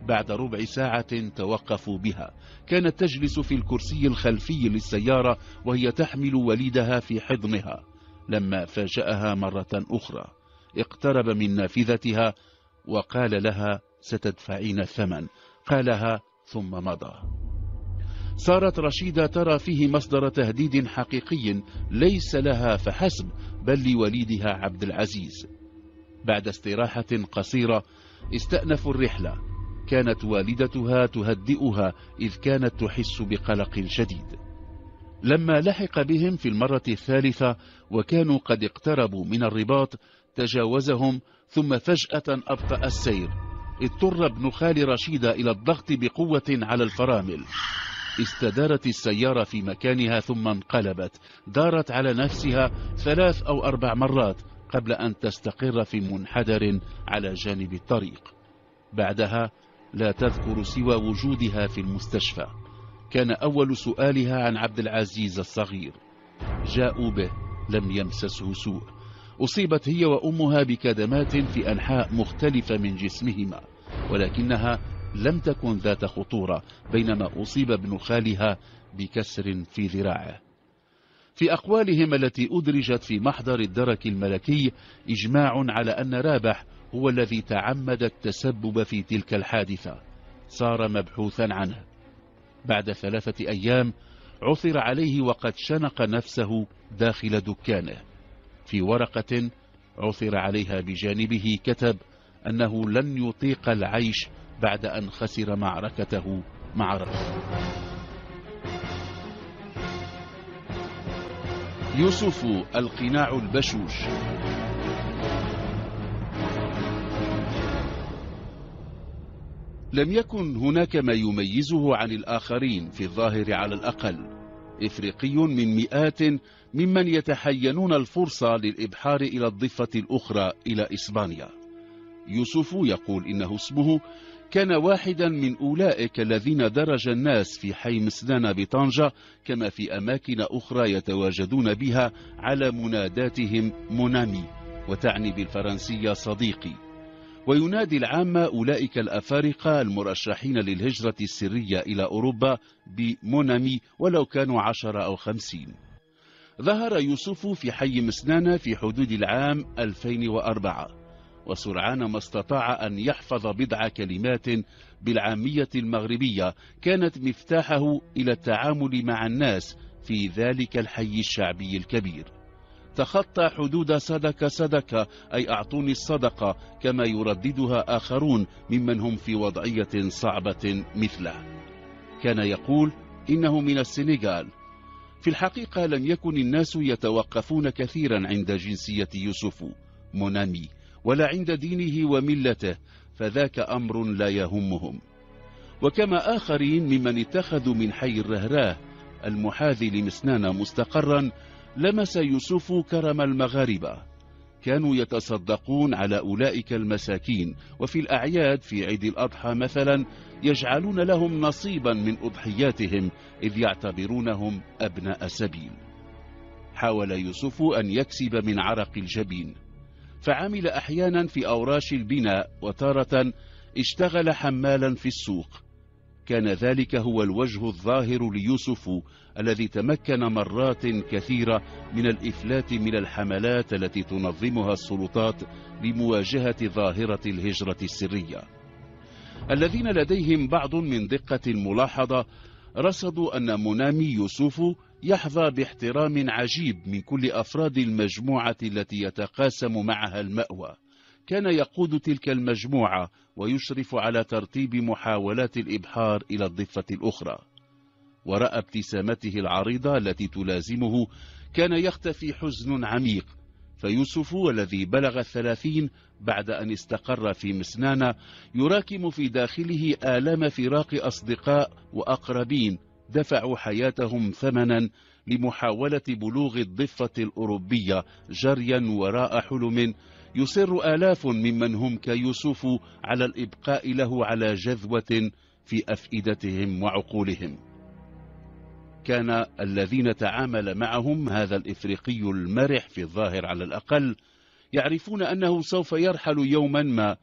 بعد ربع ساعة توقفوا بها. كانت تجلس في الكرسي الخلفي للسيارة وهي تحمل وليدها في حضنها. لما فاجأها مرة أخرى. اقترب من نافذتها وقال لها ستدفعين الثمن. قالها ثم مضى. صارت رشيدة ترى فيه مصدر تهديد حقيقي ليس لها فحسب بل لوليدها عبد العزيز. بعد استراحة قصيرة استأنفوا الرحلة. كانت والدتها تهدئها إذ كانت تحس بقلق شديد. لما لحق بهم في المرة الثالثة وكانوا قد اقتربوا من الرباط تجاوزهم ثم فجأة أبطأ السير. اضطر ابن خال رشيدة إلى الضغط بقوة على الفرامل. استدارت السيارة في مكانها ثم انقلبت. دارت على نفسها ثلاث أو أربع مرات قبل أن تستقر في منحدر على جانب الطريق. بعدها لا تذكر سوى وجودها في المستشفى. كان أول سؤالها عن عبد العزيز الصغير. جاءوا به لم يمسسه سوء. أصيبت هي وأمها بكدمات في أنحاء مختلفة من جسمهما ولكنها لم تكن ذات خطورة بينما أصيب ابن خالها بكسر في ذراعه. في أقوالهم التي أدرجت في محضر الدرك الملكي إجماع على أن رابح هو الذي تعمد التسبب في تلك الحادثة. صار مبحوثا عنه. بعد ثلاثة أيام عثر عليه وقد شنق نفسه داخل دكانه. في ورقة عثر عليها بجانبه كتب أنه لن يطيق العيش بعد أن خسر معركته مع ربه يوسف القناع البشوش. لم يكن هناك ما يميزه عن الآخرين في الظاهر على الأقل. إفريقي من مئات ممن يتحينون الفرصة للإبحار إلى الضفة الأخرى إلى إسبانيا. يوسف يقول إنه اسمه كان واحدا من أولئك الذين درج الناس في حي مسدان بطنجة كما في أماكن أخرى يتواجدون بها على مناداتهم مونامي وتعني بالفرنسية صديقي. وينادي العامة أولئك الأفارقة المرشحين للهجرة السرية إلى أوروبا بمونامي ولو كانوا عشر أو خمسين. ظهر يوسف في حي مسنانة في حدود العام 2004 وسرعان ما استطاع أن يحفظ بضع كلمات بالعامية المغربية كانت مفتاحه إلى التعامل مع الناس في ذلك الحي الشعبي الكبير. تخطى حدود صدق صدقة أي أعطوني الصدقة كما يرددها آخرون ممن هم في وضعية صعبة مثله. كان يقول إنه من السنغال. في الحقيقة لم يكن الناس يتوقفون كثيرا عند جنسية يوسف مونامي. ولا عند دينه وملته فذاك أمر لا يهمهم. وكما آخرين ممن اتخذوا من حي الرهراه المحاذي لمسنان مستقرا لمس يوسف كرم المغاربة. كانوا يتصدقون على أولئك المساكين وفي الأعياد في عيد الأضحى مثلا يجعلون لهم نصيبا من أضحياتهم إذ يعتبرونهم أبناء سبيل. حاول يوسف أن يكسب من عرق الجبين. فعمل أحيانا في أوراش البناء وتارة اشتغل حمالا في السوق. كان ذلك هو الوجه الظاهر ليوسف الذي تمكن مرات كثيرة من الإفلات من الحملات التي تنظمها السلطات لمواجهة ظاهرة الهجرة السرية. الذين لديهم بعض من دقة الملاحظة رصدوا أن منامي يوسف يحظى باحترام عجيب من كل أفراد المجموعة التي يتقاسم معها المأوى. كان يقود تلك المجموعة ويشرف على ترتيب محاولات الإبحار إلى الضفة الأخرى. وراء ابتسامته العريضة التي تلازمه كان يختفي حزن عميق. فيوسف الذي بلغ الثلاثين بعد أن استقر في مسنانة يراكم في داخله آلام فراق أصدقاء وأقربين دفعوا حياتهم ثمنا لمحاولة بلوغ الضفة الأوروبية جريا وراء حلم يصر آلاف ممن هم كيوسف على الإبقاء له على جذوة في أفئدتهم وعقولهم. كان الذين تعامل معهم هذا الإفريقي المرح في الظاهر على الأقل يعرفون أنه سوف يرحل يوما ما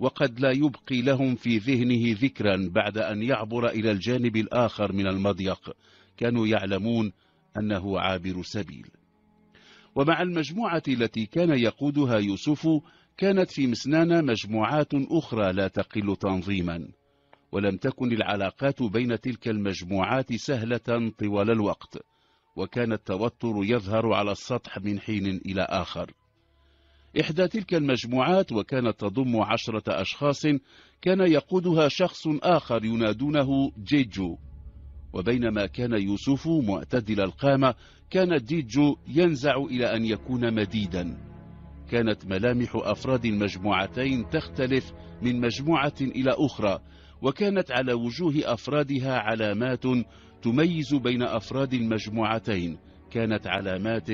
وقد لا يبقي لهم في ذهنه ذكرا بعد أن يعبر إلى الجانب الآخر من المضيق. كانوا يعلمون أنه عابر سبيل. ومع المجموعة التي كان يقودها يوسف كانت في مسنان مجموعات أخرى لا تقل تنظيما. ولم تكن العلاقات بين تلك المجموعات سهلة طوال الوقت. وكان التوتر يظهر على السطح من حين إلى آخر. إحدى تلك المجموعات وكانت تضم عشرة أشخاص كان يقودها شخص آخر ينادونه جيجو. وبينما كان يوسف معتدل القامة كان ديجو ينزع إلى أن يكون مديدا. كانت ملامح أفراد المجموعتين تختلف من مجموعة إلى أخرى وكانت على وجوه أفرادها علامات تميز بين أفراد المجموعتين. كانت علامات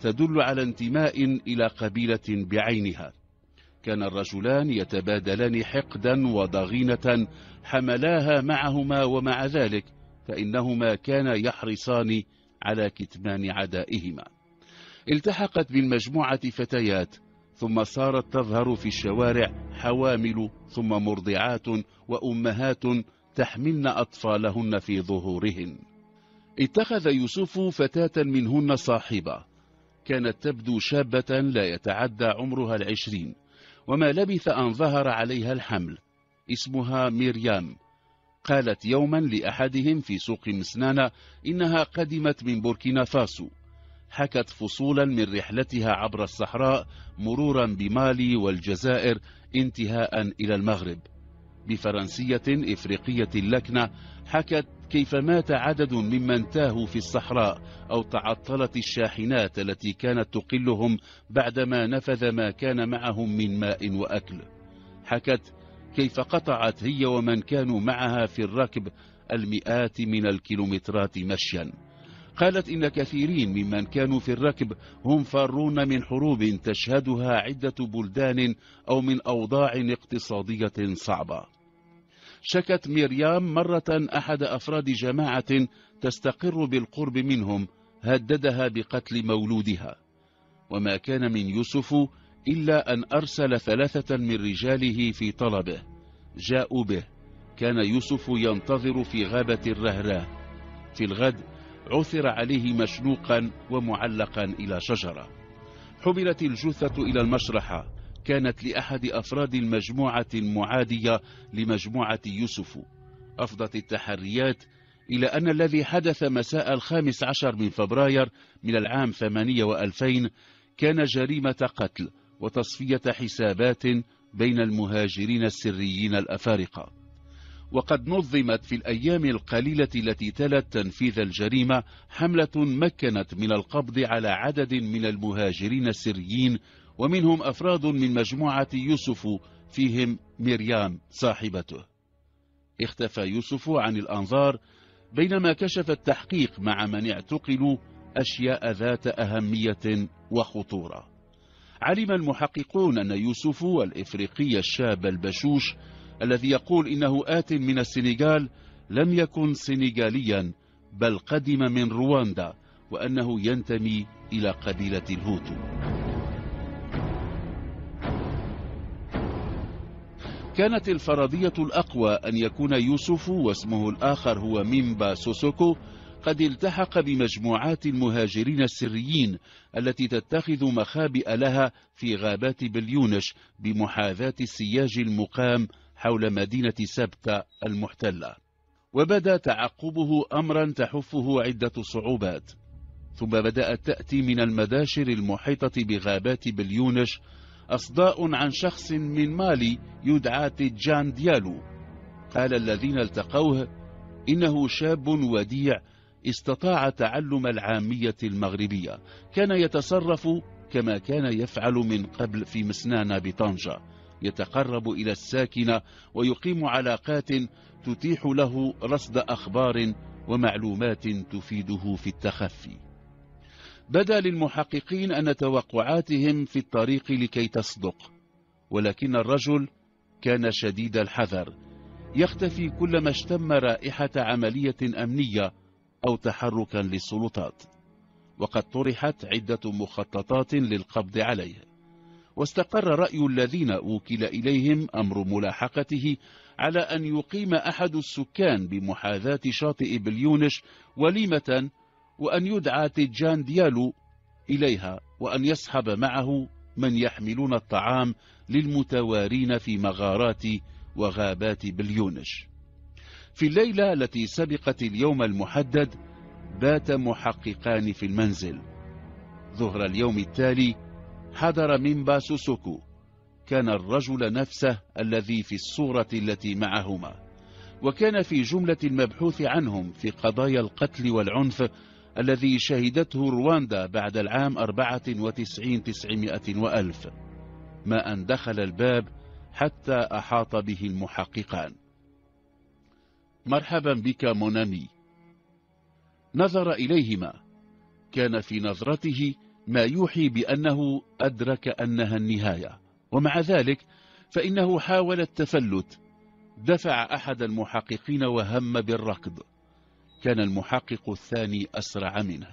تدل على انتماء إلى قبيلة بعينها. كان الرجلان يتبادلان حقدا وضغينة حملاها معهما ومع ذلك فإنهما كانا يحرصان على كتمان عدائهما. التحقت بالمجموعة فتيات ثم صارت تظهر في الشوارع حوامل ثم مرضعات وأمهات تحملن أطفالهن في ظهورهن. اتخذ يوسف فتاة منهن صاحبة. كانت تبدو شابة لا يتعدى عمرها العشرين وما لبث أن ظهر عليها الحمل اسمها ميريام. قالت يوما لأحدهم في سوق مسنانة إنها قدمت من بوركينا فاسو. حكت فصولا من رحلتها عبر الصحراء مرورا بمالي والجزائر انتهاء إلى المغرب. بفرنسية إفريقية اللكنة حكت كيف مات عدد ممن تاهوا في الصحراء أو تعطلت الشاحنات التي كانت تقلهم بعدما نفذ ما كان معهم من ماء وأكل. حكت كيف قطعت هي ومن كانوا معها في الركب المئات من الكيلومترات مشيا. قالت إن كثيرين ممن كانوا في الركب هم فارون من حروب تشهدها عدة بلدان أو من أوضاع اقتصادية صعبة. شكت ميريام مرة أحد أفراد جماعة تستقر بالقرب منهم هددها بقتل مولودها. وما كان من يوسف إلا أن أرسل ثلاثة من رجاله في طلبه. جاءوا به. كان يوسف ينتظر في غابة الرهراه في الغد عثر عليه مشنوقا ومعلقا إلى شجرة. حملت الجثة إلى المشرحة. كانت لأحد أفراد المجموعة المعادية لمجموعة يوسف. أفضت التحريات إلى أن الذي حدث مساء الخامس عشر من فبراير من العام ثمانية وألفين كان جريمة قتل وتصفية حسابات بين المهاجرين السريين الأفارقة. وقد نظمت في الأيام القليلة التي تلت تنفيذ الجريمة حملة مكنت من القبض على عدد من المهاجرين السريين ومنهم أفراد من مجموعة يوسف فيهم مريم صاحبته. اختفى يوسف عن الأنظار بينما كشف التحقيق مع من اعتقلوا أشياء ذات أهمية وخطورة. علم المحققون أن يوسف الإفريقي الشاب البشوش الذي يقول إنه آت من السنغال لم يكن سنغاليا بل قدم من رواندا وأنه ينتمي إلى قبيلة الهوتو. كانت الفرضية الأقوى أن يكون يوسف واسمه الآخر هو ميمبا سوسوكو قد التحق بمجموعات المهاجرين السريين التي تتخذ مخابئ لها في غابات بليونش بمحاذاة السياج المقام حول مدينة سبتة المحتلة. وبدأ تعقبه أمرا تحفه عدة صعوبات. ثم بدأت تأتي من المداشر المحيطة بغابات بليونش أصداء عن شخص من مالي يدعى تجان ديالو. قال الذين التقوه إنه شاب وديع استطاع تعلم العامية المغربية. كان يتصرف كما كان يفعل من قبل في مسنانا بطنجة. يتقرب إلى الساكنة ويقيم علاقات تتيح له رصد أخبار ومعلومات تفيده في التخفي. بدا للمحققين أن توقعاتهم في الطريق لكي تصدق ولكن الرجل كان شديد الحذر. يختفي كلما اشتم رائحة عملية أمنية أو تحركا للسلطات وقد طرحت عدة مخططات للقبض عليه. واستقر رأي الذين وكل إليهم أمر ملاحقته على أن يقيم أحد السكان بمحاذاة شاطئ بليونش وليمة وأن يدعى تجان ديالو إليها وأن يصحب معه من يحملون الطعام للمتوارين في مغارات وغابات بليونش. في الليلة التي سبقت اليوم المحدد بات محققان في المنزل. ظهر اليوم التالي حضر ميمبا سوسوكو كان الرجل نفسه الذي في الصورة التي معهما. وكان في جملة المبحوث عنهم في قضايا القتل والعنف الذي شهدته رواندا بعد العام 94 تسعمائة وألف. ما أن دخل الباب حتى أحاط به المحققان. مرحبا بك مونامي. نظر إليهما. كان في نظرته ما يوحي بأنه أدرك أنها النهاية. ومع ذلك فإنه حاول التفلت. دفع أحد المحققين وهم بالركض. كان المحقق الثاني أسرع منه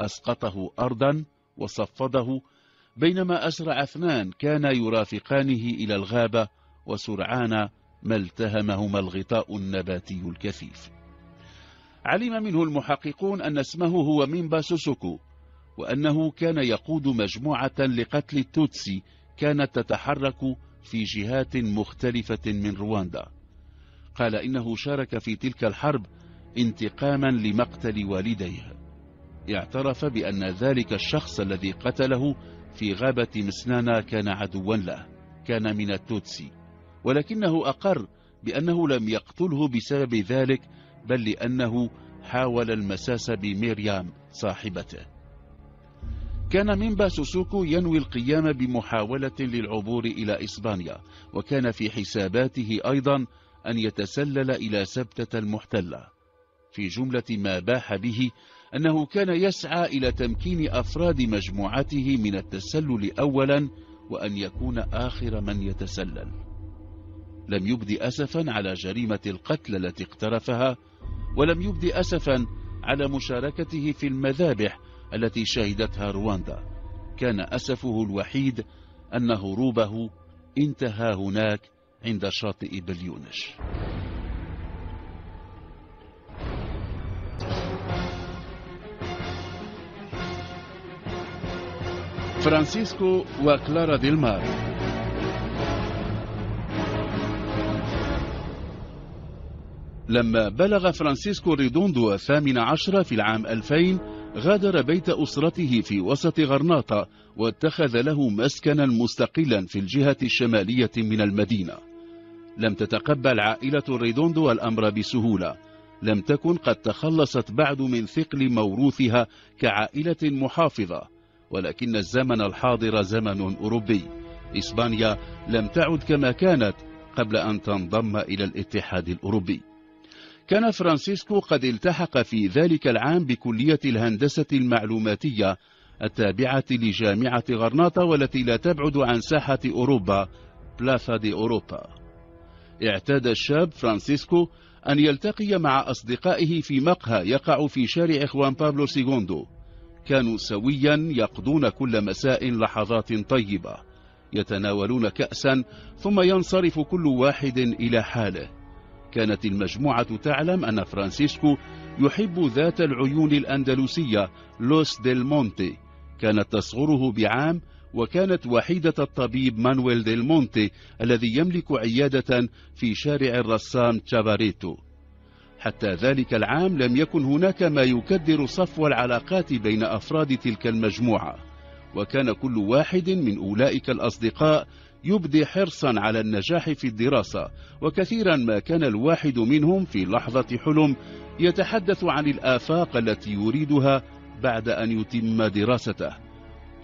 أسقطه أرضا وصفده بينما أسرع اثنان كانا يرافقانه إلى الغابة وسرعان ما التهمهما الغطاء النباتي الكثيف. علم منه المحققون أن اسمه هو ميمبا سوسوكو وأنه كان يقود مجموعة لقتل التوتسي كانت تتحرك في جهات مختلفة من رواندا. قال إنه شارك في تلك الحرب انتقاما لمقتل والديه اعترف بأن ذلك الشخص الذي قتله في غابة مسنانا كان عدوا له كان من التوتسي. ولكنه أقر بأنه لم يقتله بسبب ذلك بل لأنه حاول المساس بميريام صاحبته. كان ميمبا سوسوكو ينوي القيام بمحاولة للعبور إلى إسبانيا وكان في حساباته أيضا أن يتسلل إلى سبتة المحتلة. في جملة ما باح به أنه كان يسعى إلى تمكين أفراد مجموعته من التسلل أولا وأن يكون آخر من يتسلل. لم يبد أسفا على جريمة القتل التي اقترفها ولم يبد أسفا على مشاركته في المذابح التي شهدتها رواندا. كان أسفه الوحيد أن هروبه انتهى هناك عند شاطئ بليونش. فرانسيسكو وكلارا ديلمار لما بلغ فرانسيسكو ريدوندو الثامن عشر في العام 2000 غادر بيت أسرته في وسط غرناطة واتخذ له مسكنا مستقلا في الجهة الشمالية من المدينة. لم تتقبل عائلة ريدوندو الأمر بسهولة. لم تكن قد تخلصت بعد من ثقل موروثها كعائلة محافظة. ولكن الزمن الحاضر زمن أوروبي. إسبانيا لم تعد كما كانت قبل أن تنضم إلى الاتحاد الأوروبي. كان فرانسيسكو قد التحق في ذلك العام بكلية الهندسة المعلوماتية التابعة لجامعة غرناطة والتي لا تبعد عن ساحة أوروبا بلاثا دي أوروبا. اعتاد الشاب فرانسيسكو أن يلتقي مع أصدقائه في مقهى يقع في شارع إخوان بابلو سيغوندو. كانوا سويا يقضون كل مساء لحظات طيبة يتناولون كأسا ثم ينصرف كل واحد إلى حاله. كانت المجموعة تعلم أن فرانسيسكو يحب ذات العيون الأندلسية لوس ديل مونتي. كانت تصغره بعام وكانت وحيدة الطبيب مانويل ديل مونتي الذي يملك عيادة في شارع الرسام تشافاريتو حتى ذلك العام لم يكن هناك ما يكدر صفو العلاقات بين أفراد تلك المجموعة وكان كل واحد من أولئك الأصدقاء يبدي حرصا على النجاح في الدراسة وكثيرا ما كان الواحد منهم في لحظة حلم يتحدث عن الآفاق التي يريدها بعد أن يتم دراسته.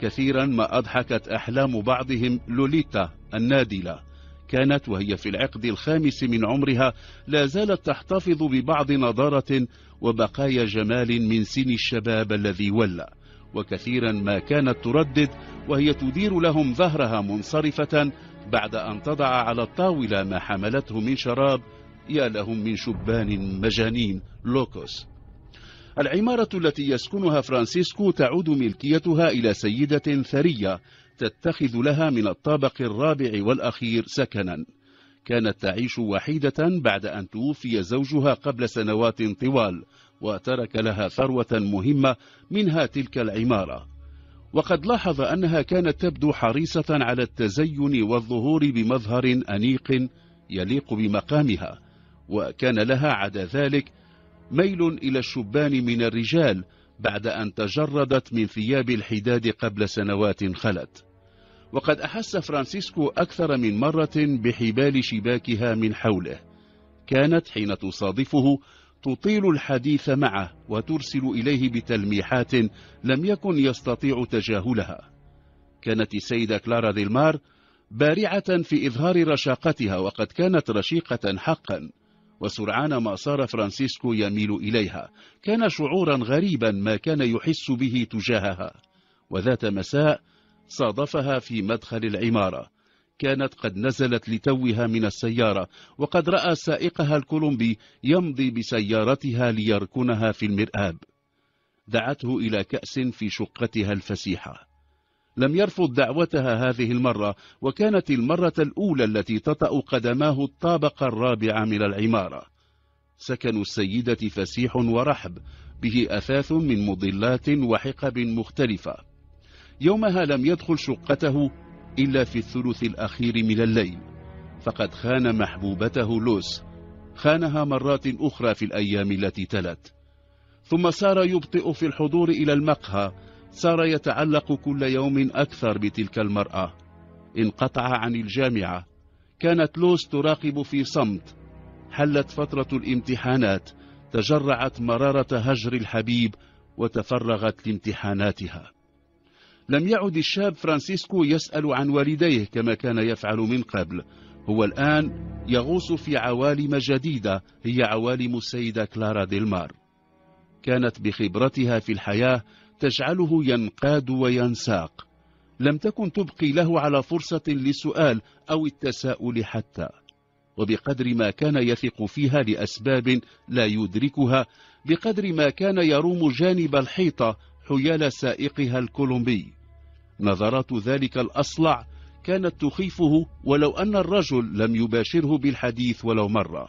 كثيرا ما أضحكت أحلام بعضهم لوليتا النادلة كانت وهي في العقد الخامس من عمرها لا زالت تحتفظ ببعض نضارة وبقايا جمال من سن الشباب الذي ولى. وكثيرا ما كانت تردد وهي تدير لهم ظهرها منصرفة بعد أن تضع على الطاولة ما حملته من شراب يا لهم من شبان مجانين. لوكوس. العمارة التي يسكنها فرانسيسكو تعود ملكيتها إلى سيدة ثرية تتخذ لها من الطابق الرابع والأخير سكنا. كانت تعيش وحيدة بعد أن توفي زوجها قبل سنوات طوال وترك لها ثروة مهمة منها تلك العمارة. وقد لاحظ أنها كانت تبدو حريصة على التزين والظهور بمظهر أنيق يليق بمقامها وكان لها عدا ذلك ميل إلى الشبان من الرجال بعد أن تجردت من ثياب الحداد قبل سنوات خلت. وقد أحس فرانسيسكو أكثر من مرة بحبال شباكها من حوله. كانت حين تصادفه تطيل الحديث معه وترسل إليه بتلميحات لم يكن يستطيع تجاهلها. كانت السيدة كلارا ديلمار بارعة في إظهار رشاقتها وقد كانت رشيقة حقا. وسرعان ما صار فرانسيسكو يميل إليها. كان شعورا غريبا ما كان يحس به تجاهها. وذات مساء صادفها في مدخل العمارة. كانت قد نزلت لتوها من السيارة وقد رأى سائقها الكولومبي يمضي بسيارتها ليركنها في المرآب. دعته إلى كأس في شقتها الفسيحة. لم يرفض دعوتها هذه المرة وكانت المرة الأولى التي تطأ قدماه الطابق الرابع من العمارة. سكن السيدة فسيح ورحب به أثاث من مضلات وحقب مختلفة. يومها لم يدخل شقته إلا في الثلث الأخير من الليل. فقد خان محبوبته لوس خانها مرات أخرى في الأيام التي تلت. ثم صار يبطئ في الحضور إلى المقهى صار يتعلق كل يوم أكثر بتلك المرأة. انقطع عن الجامعة. كانت لوس تراقب في صمت. حلت فترة الامتحانات. تجرعت مرارة هجر الحبيب وتفرغت لامتحاناتها. لم يعد الشاب فرانسيسكو يسأل عن والديه كما كان يفعل من قبل. هو الآن يغوص في عوالم جديدة. هي عوالم السيدة كلارا ديلمار. كانت بخبرتها في الحياة تجعله ينقاد وينساق. لم تكن تبقي له على فرصة للسؤال أو التساؤل حتى. وبقدر ما كان يثق فيها لأسباب لا يدركها بقدر ما كان يروم جانب الحيطة حيال سائقها الكولومبي. نظرات ذلك الأصلع كانت تخيفه ولو أن الرجل لم يباشره بالحديث ولو مرة.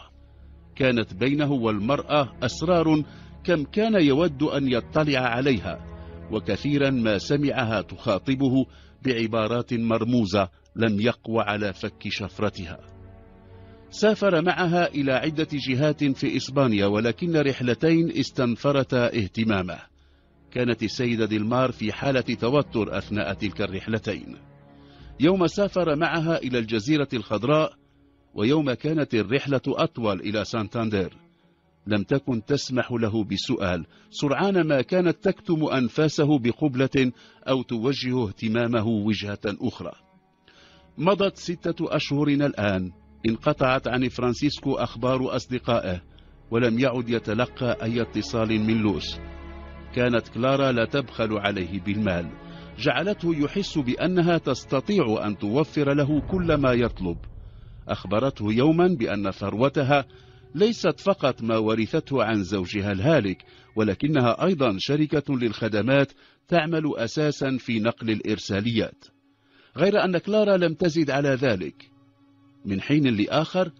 كانت بينه والمرأة أسرار كم كان يود أن يطلع عليها. وكثيرا ما سمعها تخاطبه بعبارات مرموزة لم يقوى على فك شفرتها. سافر معها إلى عدة جهات في إسبانيا ولكن رحلتين استنفرتا اهتمامه. كانت السيدة ديلمار في حالة توتر أثناء تلك الرحلتين. يوم سافر معها إلى الجزيرة الخضراء ويوم كانت الرحلة أطول إلى سانتاندير. لم تكن تسمح له بسؤال. سرعان ما كانت تكتم أنفاسه بقبلة أو توجه اهتمامه وجهة أخرى. مضت ستة أشهر الآن. انقطعت عن فرانسيسكو أخبار أصدقائه ولم يعد يتلقى أي اتصال من لوس. كانت كلارا لا تبخل عليه بالمال. جعلته يحس بأنها تستطيع أن توفر له كل ما يطلب. أخبرته يوما بأن ثروتها ليست فقط ما ورثته عن زوجها الهالك ولكنها أيضا شركة للخدمات تعمل أساسا في نقل الإرساليات. غير أن كلارا لم تزد على ذلك. من حين لآخر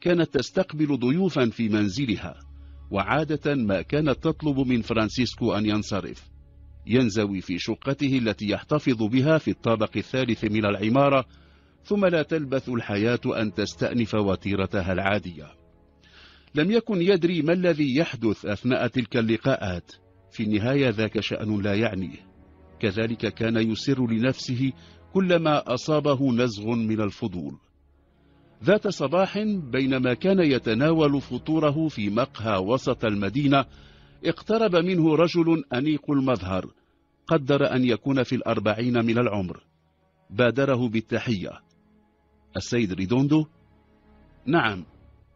كانت تستقبل ضيوفا في منزلها وعادة ما كانت تطلب من فرانسيسكو أن ينصرف. ينزوي في شقته التي يحتفظ بها في الطابق الثالث من العمارة ثم لا تلبث الحياة أن تستأنف وتيرتها العادية. لم يكن يدري ما الذي يحدث أثناء تلك اللقاءات. في النهاية ذاك شأن لا يعنيه. كذلك كان يسر لنفسه كلما أصابه نزغ من الفضول. ذات صباح بينما كان يتناول فطوره في مقهى وسط المدينة اقترب منه رجل أنيق المظهر قدر أن يكون في الأربعين من العمر. بادره بالتحية. السيد ريدوندو؟ نعم.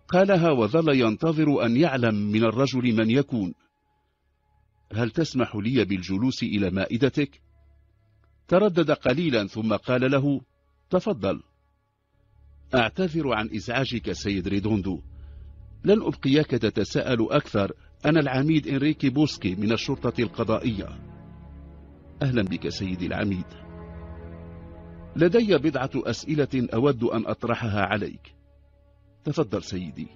قالها وظل ينتظر أن يعلم من الرجل من يكون. هل تسمح لي بالجلوس إلى مائدتك؟ تردد قليلا ثم قال له تفضل. أعتذر عن إزعاجك سيد ريدوندو. لن أبقيك تتساءل أكثر. أنا العميد إنريكي بوسكي من الشرطة القضائية. أهلا بك سيدي العميد. لدي بضعة أسئلة أود أن أطرحها عليك. تفضل سيدي.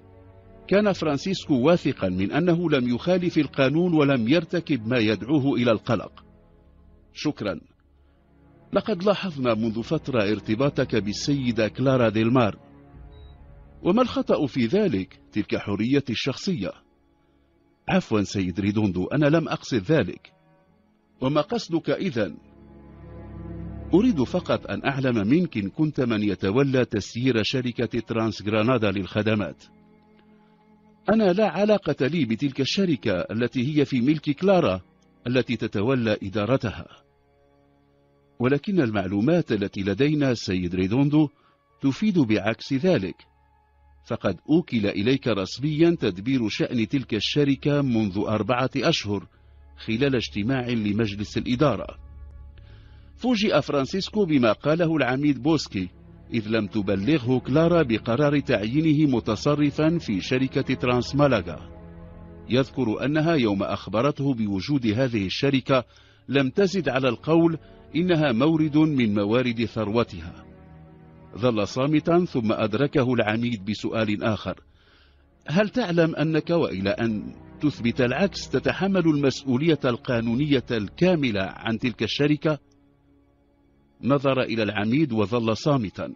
كان فرانسيسكو واثقا من أنه لم يخالف القانون ولم يرتكب ما يدعوه إلى القلق. شكرا. لقد لاحظنا منذ فترة ارتباطك بالسيدة كلارا ديلمار وما الخطأ في ذلك؟ تلك حريتي الشخصية. عفوا سيد ريدوندو أنا لم أقصد ذلك. وما قصدك إذن؟ أريد فقط أن أعلم منك إن كنت من يتولى تسيير شركة ترانس غرانادا للخدمات. أنا لا علاقة لي بتلك الشركة التي هي في ملك كلارا التي تتولى إدارتها. ولكن المعلومات التي لدينا سيد ريدوندو تفيد بعكس ذلك. فقد أوكل إليك رسميا تدبير شأن تلك الشركة منذ أربعة أشهر خلال اجتماع لمجلس الإدارة. فوجئ فرانسيسكو بما قاله العميد بوسكي إذ لم تبلغه كلارا بقرار تعيينه متصرفا في شركة ترانس مالاغا. يذكر أنها يوم أخبرته بوجود هذه الشركة لم تزد على القول إنها مورد من موارد ثروتها. ظل صامتا ثم أدركه العميد بسؤال آخر. هل تعلم أنك وإلى أن تثبت العكس تتحمل المسؤولية القانونية الكاملة عن تلك الشركة؟ نظر إلى العميد وظل صامتا.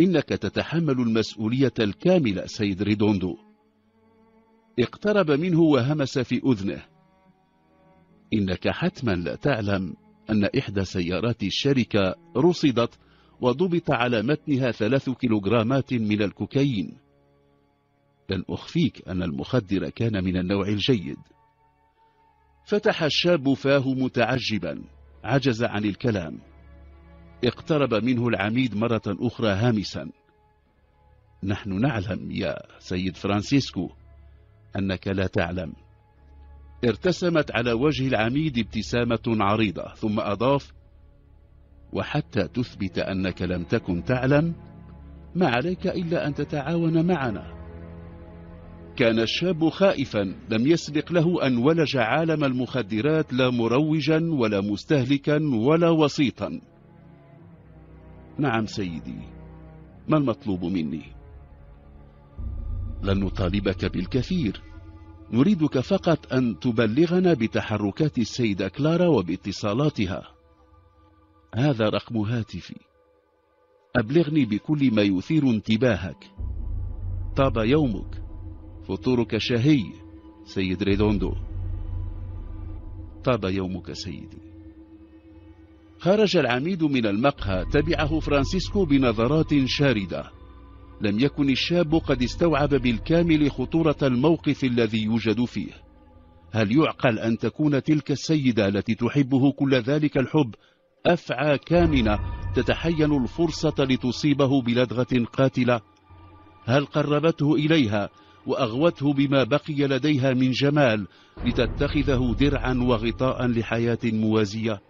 إنك تتحمل المسؤولية الكاملة سيد ريدوندو. اقترب منه وهمس في أذنه. إنك حتما لا تعلم أن إحدى سيارات الشركة رصدت وضبط على متنها ثلاث كيلوغرامات من الكوكايين. لن أخفيك أن المخدر كان من النوع الجيد. فتح الشاب فاه متعجبا. عجز عن الكلام. اقترب منه العميد مرة أخرى هامسا. نحن نعلم يا سيد فرانسيسكو أنك لا تعلم. ارتسمت على وجه العميد ابتسامة عريضة ثم أضاف وحتى تثبت أنك لم تكن تعلم ما عليك إلا أن تتعاون معنا. كان الشاب خائفا. لم يسبق له أن ولج عالم المخدرات لا مروجا ولا مستهلكا ولا وسيطا. نعم سيدي ما المطلوب مني؟ لن نطالبك بالكثير. نريدك فقط أن تبلغنا بتحركات السيدة كلارا وباتصالاتها. هذا رقم هاتفي. أبلغني بكل ما يثير انتباهك. طاب يومك. فطورك شهي سيد ريدوندو. طاب يومك سيدي. خرج العميد من المقهى تبعه فرانسيسكو بنظرات شاردة. لم يكن الشاب قد استوعب بالكامل خطورة الموقف الذي يوجد فيه. هل يعقل أن تكون تلك السيدة التي تحبه كل ذلك الحب أفعى كامنة تتحين الفرصة لتصيبه بلدغة قاتلة؟ هل قربته إليها وأغوته بما بقي لديها من جمال لتتخذه درعا وغطاء لحياة موازية.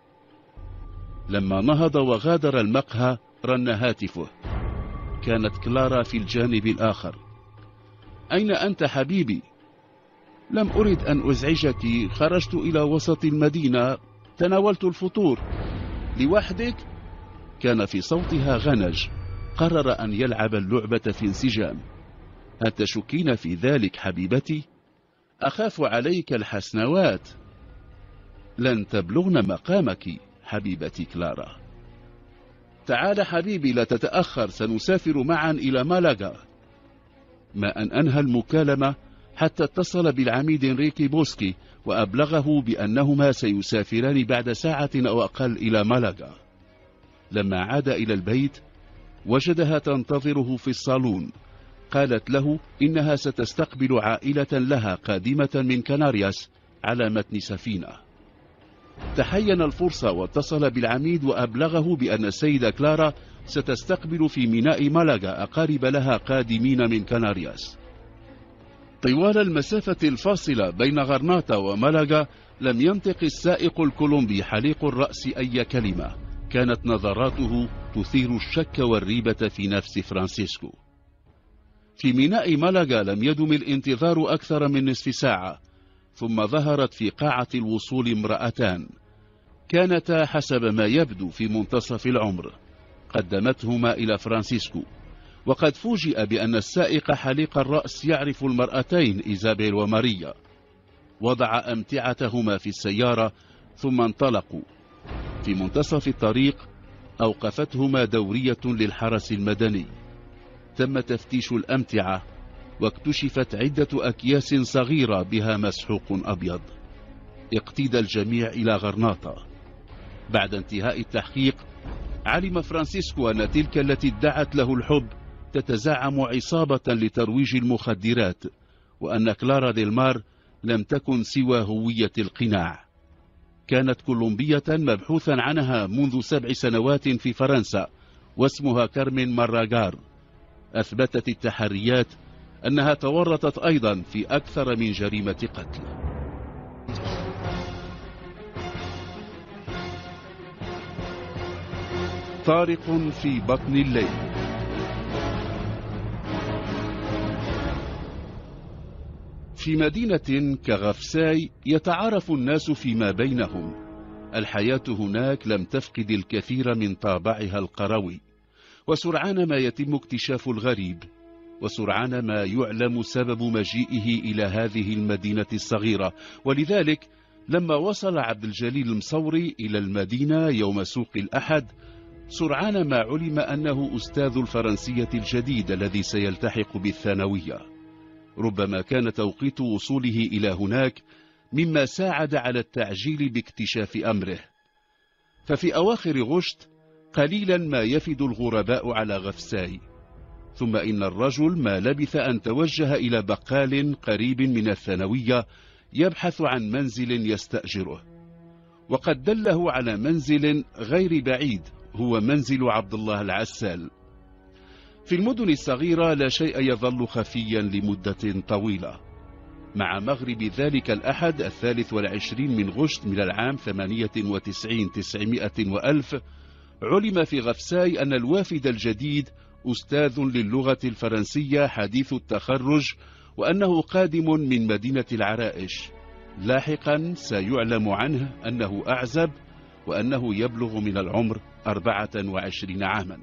لما نهض وغادر المقهى رن هاتفه. كانت كلارا في الجانب الآخر. أين أنت حبيبي؟ لم أرد أن أزعجك. خرجت إلى وسط المدينة. تناولت الفطور. لوحدك؟ كان في صوتها غنج. قرر أن يلعب اللعبة في انسجام. هل تشكين في ذلك حبيبتي؟ أخاف عليك الحسنوات. لن تبلغن مقامك حبيبتي كلارا. تعال حبيبي لا تتأخر سنسافر معا إلى مالاغا. ما أن أنهى المكالمة حتى اتصل بالعميد ريكي بوسكي وأبلغه بأنهما سيسافران بعد ساعة أو أقل إلى مالاغا. لما عاد إلى البيت وجدها تنتظره في الصالون. قالت له إنها ستستقبل عائلة لها قادمة من كنارياس على متن سفينة. تحين الفرصة واتصل بالعميد وأبلغه بأن السيدة كلارا ستستقبل في ميناء مالاغا أقارب لها قادمين من كنارياس. طوال المسافة الفاصلة بين غرناطة ومالاغا لم ينطق السائق الكولومبي حليق الرأس أي كلمة. كانت نظراته تثير الشك والريبة في نفس فرانسيسكو. في ميناء ملقا لم يدم الانتظار أكثر من نصف ساعة ثم ظهرت في قاعة الوصول امرأتان. كانتا حسب ما يبدو في منتصف العمر. قدمتهما إلى فرانسيسكو. وقد فوجئ بأن السائق حليق الرأس يعرف المرأتين إيزابيل وماريا. وضع أمتعتهما في السيارة ثم انطلقوا. في منتصف الطريق أوقفتهما دورية للحرس المدني. تم تفتيش الأمتعة واكتشفت عدة أكياس صغيرة بها مسحوق أبيض. اقتيد الجميع إلى غرناطة. بعد انتهاء التحقيق علم فرانسيسكو أن تلك التي ادعت له الحب تتزعم عصابة لترويج المخدرات وأن كلارا ديلمار لم تكن سوى هوية القناع. كانت كولومبية مبحوثا عنها منذ سبع سنوات في فرنسا واسمها كارمين ماراغار أثبتت التحريات أنها تورطت أيضا في أكثر من جريمة قتل. طارق في بطن الليل. في مدينة كغفساي يتعارف الناس فيما بينهم. الحياة هناك لم تفقد الكثير من طابعها القروي. وسرعان ما يتم اكتشاف الغريب وسرعان ما يعلم سبب مجيئه إلى هذه المدينة الصغيرة. ولذلك لما وصل عبد الجليل المصوري إلى المدينة يوم سوق الأحد سرعان ما علم أنه أستاذ الفرنسية الجديد الذي سيلتحق بالثانوية. ربما كان توقيت وصوله إلى هناك مما ساعد على التعجيل باكتشاف أمره. ففي أواخر غشت قليلا ما يفد الغرباء على غفساي ثم إن الرجل ما لبث أن توجه إلى بقال قريب من الثانوية يبحث عن منزل يستأجره. وقد دله على منزل غير بعيد هو منزل عبد الله العسال. في المدن الصغيرة لا شيء يظل خفيا لمدة طويلة. مع مغرب ذلك الأحد الثالث والعشرين من غشت من العام ثمانية وتسعين تسعمائة وألف علم في غفساي أن الوافد الجديد أستاذ للغة الفرنسية حديث التخرج وأنه قادم من مدينة العرائش. لاحقا سيعلم عنه أنه أعزب وأنه يبلغ من العمر أربعة وعشرين عاما.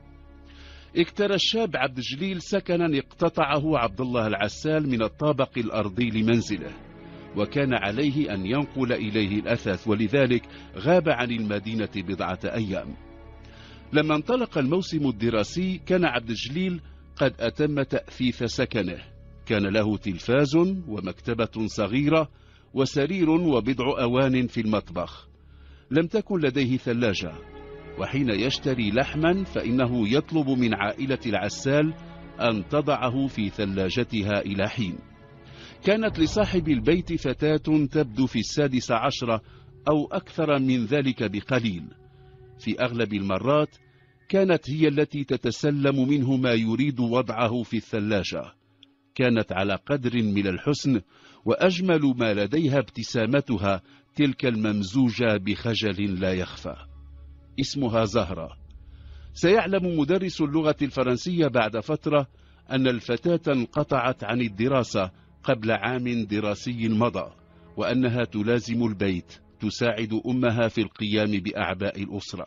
اكترى الشاب عبد الجليل سكنا اقتطعه عبد الله العسال من الطابق الأرضي لمنزله وكان عليه أن ينقل إليه الأثاث ولذلك غاب عن المدينة بضعة أيام. لما انطلق الموسم الدراسي كان عبد الجليل قد أتم تأثيث سكنه. كان له تلفاز ومكتبة صغيرة وسرير وبضع أوان في المطبخ. لم تكن لديه ثلاجة. وحين يشتري لحما فإنه يطلب من عائلة العسال أن تضعه في ثلاجتها إلى حين. كانت لصاحب البيت فتاة تبدو في السادس عشرة أو أكثر من ذلك بقليل. في أغلب المرات كانت هي التي تتسلم منه ما يريد وضعه في الثلاجة كانت على قدر من الحسن وأجمل ما لديها ابتسامتها تلك الممزوجة بخجل لا يخفى. اسمها زهرة. سيعلم مدرس اللغة الفرنسية بعد فترة أن الفتاة انقطعت عن الدراسة قبل عام دراسي مضى وأنها تلازم البيت. تساعد أمها في القيام بأعباء الأسرة.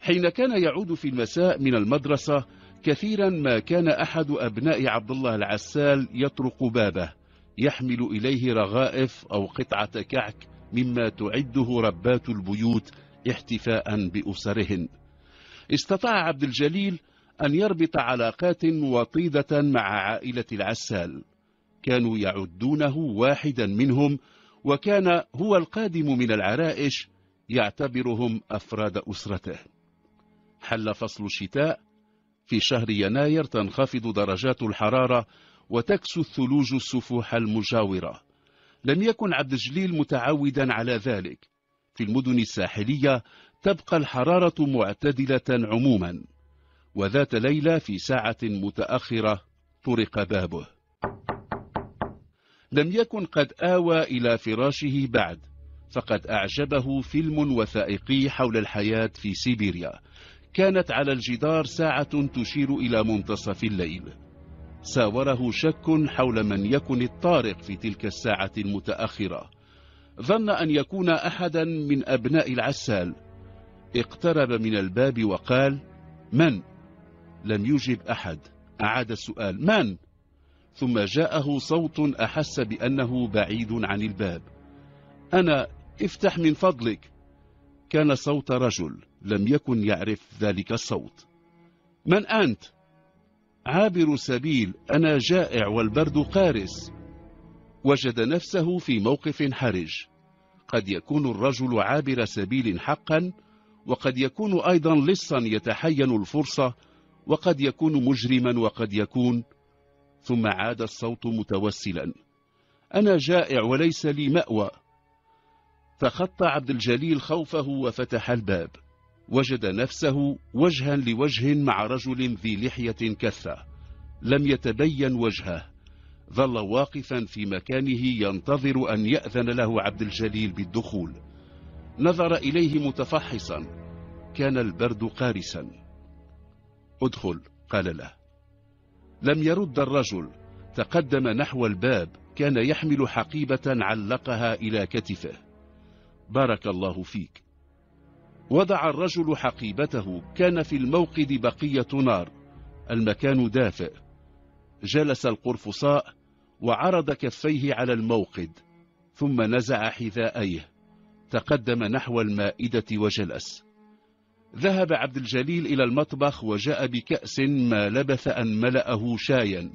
حين كان يعود في المساء من المدرسة كثيرا ما كان أحد أبناء عبد الله العسال يطرق بابه يحمل إليه رغائف أو قطعة كعك مما تعده ربات البيوت احتفاء بأسرهن. استطاع عبد الجليل أن يربط علاقات وطيدة مع عائلة العسال. كانوا يعدونه واحدا منهم وكان هو القادم من العرائش يعتبرهم أفراد أسرته. حل فصل الشتاء في شهر يناير تنخفض درجات الحرارة وتكسو الثلوج السفوح المجاورة. لم يكن عبد الجليل متعودا على ذلك. في المدن الساحلية تبقى الحرارة معتدلة عموما. وذات ليلة في ساعة متأخرة طرق بابه. لم يكن قد آوى إلى فراشه بعد فقد أعجبه فيلم وثائقي حول الحياة في سيبيريا. كانت على الجدار ساعة تشير إلى منتصف الليل. ساوره شك حول من يكن الطارق في تلك الساعة المتأخرة. ظن أن يكون أحدا من أبناء العسال. اقترب من الباب وقال من؟ لم يجب أحد. أعاد السؤال من؟ ثم جاءه صوت أحس بأنه بعيد عن الباب. أنا افتح من فضلك. كان صوت رجل لم يكن يعرف ذلك الصوت. من أنت؟ عابر سبيل أنا جائع والبرد قارس. وجد نفسه في موقف حرج. قد يكون الرجل عابر سبيل حقا وقد يكون أيضا لصا يتحين الفرصة وقد يكون مجرما وقد يكون ثم عاد الصوت متوسلا. أنا جائع وليس لي مأوى. فخطى عبد الجليل خوفه وفتح الباب. وجد نفسه وجها لوجه مع رجل ذي لحية كثة. لم يتبين وجهه. ظل واقفا في مكانه ينتظر أن يأذن له عبد الجليل بالدخول. نظر إليه متفحصا. كان البرد قارسا. ادخل. قال له. لم يرد الرجل. تقدم نحو الباب كان يحمل حقيبة علقها إلى كتفه. بارك الله فيك. وضع الرجل حقيبته كان في الموقد بقية نار. المكان دافئ. جلس القرفصاء وعرض كفيه على الموقد ثم نزع حذائيه. تقدم نحو المائدة وجلس. ذهب عبد الجليل إلى المطبخ وجاء بكأس ما لبث أن ملأه شايا.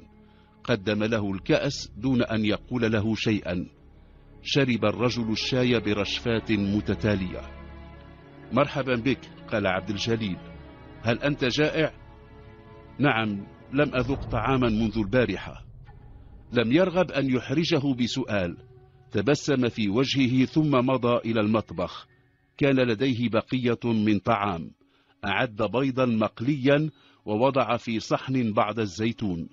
قدم له الكأس دون أن يقول له شيئا. شرب الرجل الشاي برشفات متتالية. مرحبا بك قال عبد الجليل. هل أنت جائع؟ نعم لم أذق طعاما منذ البارحة. لم يرغب أن يحرجه بسؤال. تبسم في وجهه ثم مضى إلى المطبخ. كان لديه بقية من طعام. أعد بيضا مقليا ووضع في صحن بعض الزيتون.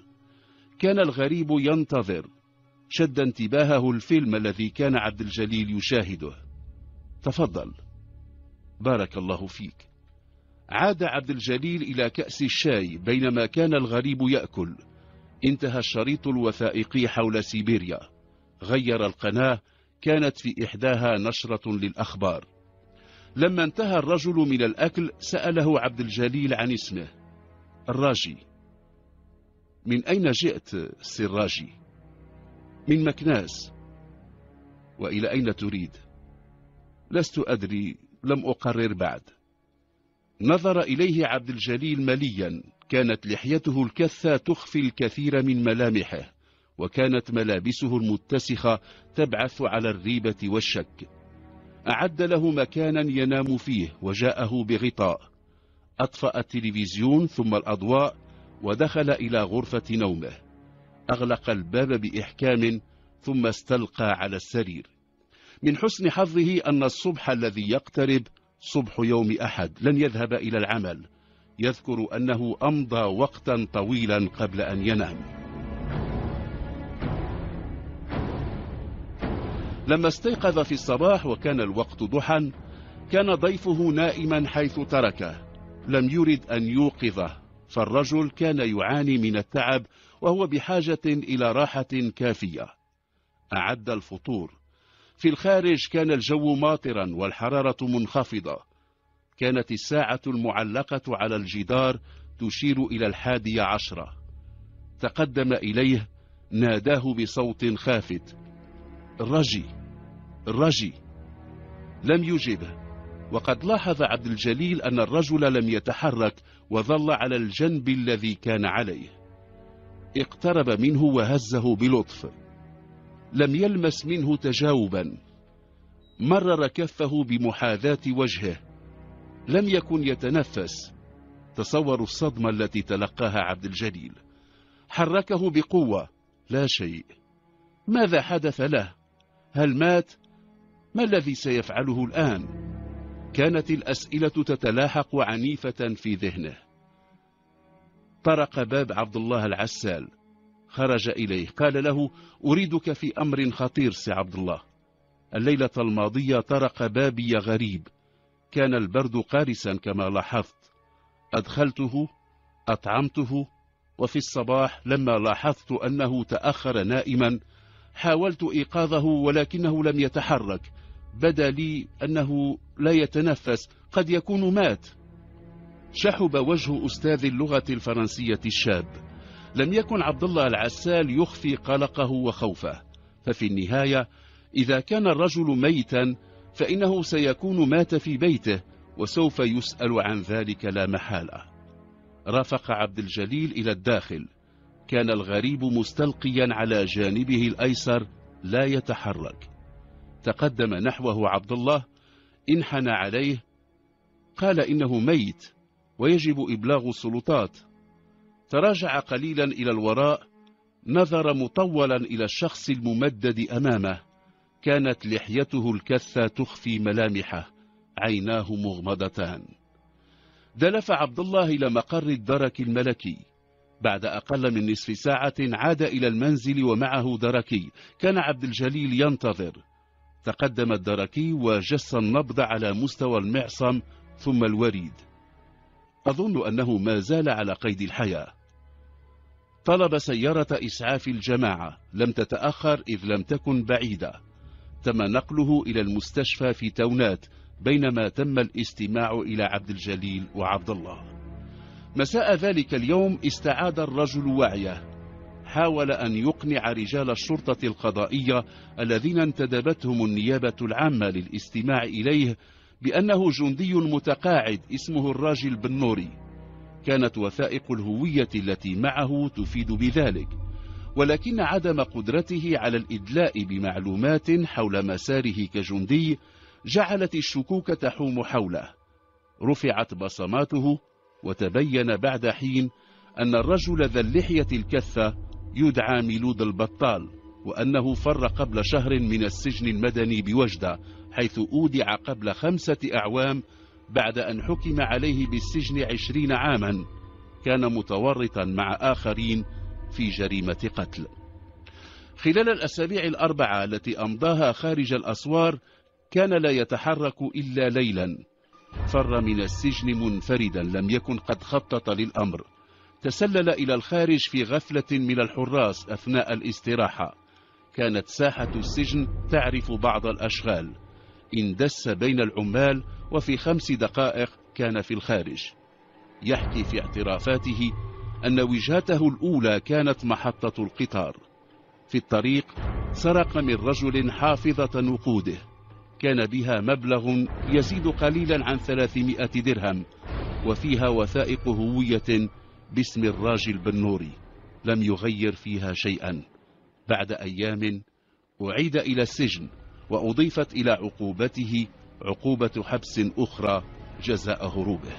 كان الغريب ينتظر. شد انتباهه الفيلم الذي كان عبد الجليل يشاهده. تفضل. بارك الله فيك. عاد عبد الجليل إلى كأس الشاي بينما كان الغريب يأكل. انتهى الشريط الوثائقي حول سيبيريا. غير القناة كانت في إحداها نشرة للأخبار. لما انتهى الرجل من الأكل سأله عبد الجليل عن اسمه. الراجي. من أين جئت سراجي من مكناس. وإلى أين تريد؟ لست أدري لم أقرر بعد. نظر إليه عبد الجليل مليا. كانت لحيته الكثة تخفي الكثير من ملامحه وكانت ملابسه المتسخة تبعث على الريبة والشك. أعد له مكانا ينام فيه وجاءه بغطاء. أطفأ التلفزيون ثم الأضواء ودخل إلى غرفة نومه. أغلق الباب بإحكام ثم استلقى على السرير. من حسن حظه أن الصبح الذي يقترب صبح يوم أحد لن يذهب إلى العمل. يذكر أنه أمضى وقتا طويلا قبل أن ينام. لما استيقظ في الصباح وكان الوقت ضحى كان ضيفه نائما حيث تركه. لم يرد أن يوقظه. فالرجل كان يعاني من التعب وهو بحاجة إلى راحة كافية. أعد الفطور. في الخارج كان الجو ماطرا والحرارة منخفضة. كانت الساعة المعلقة على الجدار تشير إلى الحادية عشرة تقدم إليه ناداه بصوت خافت. الرجي الرجي لم يجبه وقد لاحظ عبد الجليل أن الرجل لم يتحرك وظل على الجنب الذي كان عليه. اقترب منه وهزه بلطف. لم يلمس منه تجاوبا. مرر كفه بمحاذاة وجهه. لم يكن يتنفس. تصوروا الصدمة التي تلقاها عبد الجليل. حركه بقوة. لا شيء. ماذا حدث له؟ هل مات؟ ما الذي سيفعله الآن؟ كانت الأسئلة تتلاحق عنيفة في ذهنه. طرق باب عبد الله العسال. خرج إليه. قال له أريدك في أمر خطير سي عبد الله. الليلة الماضية طرق بابي غريب. كان البرد قارسا كما لاحظت. أدخلته أطعمته وفي الصباح لما لاحظت أنه تأخر نائما حاولت إيقاظه ولكنه لم يتحرك. بدا لي أنه لا يتنفس قد يكون مات. شحب وجه أستاذ اللغة الفرنسية الشاب. لم يكن عبد الله العسال يخفي قلقه وخوفه. ففي النهاية إذا كان الرجل ميتا فإنه سيكون مات في بيته وسوف يسأل عن ذلك لا محالة. رافق عبد الجليل إلى الداخل. كان الغريب مستلقيا على جانبه الأيسر لا يتحرك. تقدم نحوه عبد الله انحنى عليه. قال إنه ميت ويجب إبلاغ السلطات. تراجع قليلا إلى الوراء نظر مطولا إلى الشخص الممدد أمامه. كانت لحيته الكثة تخفي ملامحه عيناه مغمضتان. دلف عبد الله إلى مقر الدرك الملكي. بعد أقل من نصف ساعة عاد إلى المنزل ومعه دركي كان عبد الجليل ينتظر. تقدم الدركي وجس النبض على مستوى المعصم ثم الوريد. أظن أنه ما زال على قيد الحياة. طلب سيارة إسعاف الجماعة. لم تتأخر إذ لم تكن بعيدة. تم نقله إلى المستشفى في تونات بينما تم الاستماع إلى عبد الجليل وعبد الله. مساء ذلك اليوم استعاد الرجل وعيه. حاول أن يقنع رجال الشرطة القضائية الذين انتدبتهم النيابة العامة للاستماع إليه بأنه جندي متقاعد اسمه الراجل بن نوري. كانت وثائق الهوية التي معه تفيد بذلك ولكن عدم قدرته على الإدلاء بمعلومات حول مساره كجندي جعلت الشكوك تحوم حوله. رفعت بصماته وتبين بعد حين أن الرجل ذا اللحية الكثة يدعى ميلود البطال وأنه فر قبل شهر من السجن المدني بوجدة حيث أودع قبل خمسة أعوام بعد أن حكم عليه بالسجن عشرين عاما كان متورطا مع آخرين في جريمة قتل. خلال الأسابيع الأربعة التي أمضاها خارج الأسوار كان لا يتحرك إلا ليلا. فر من السجن منفردا لم يكن قد خطط للأمر. تسلل إلى الخارج في غفلة من الحراس أثناء الاستراحة. كانت ساحة السجن تعرف بعض الأشغال. اندس بين العمال وفي خمس دقائق كان في الخارج. يحكي في اعترافاته أن وجهته الأولى كانت محطة القطار. في الطريق سرق من رجل حافظة نقوده. كان بها مبلغ يزيد قليلا عن ثلاثمائة درهم وفيها وثائق هوية باسم الراجل بن نوري. لم يغير فيها شيئا. بعد أيام أعيد إلى السجن وأضيفت إلى عقوبته عقوبة حبس أخرى جزاء هروبه.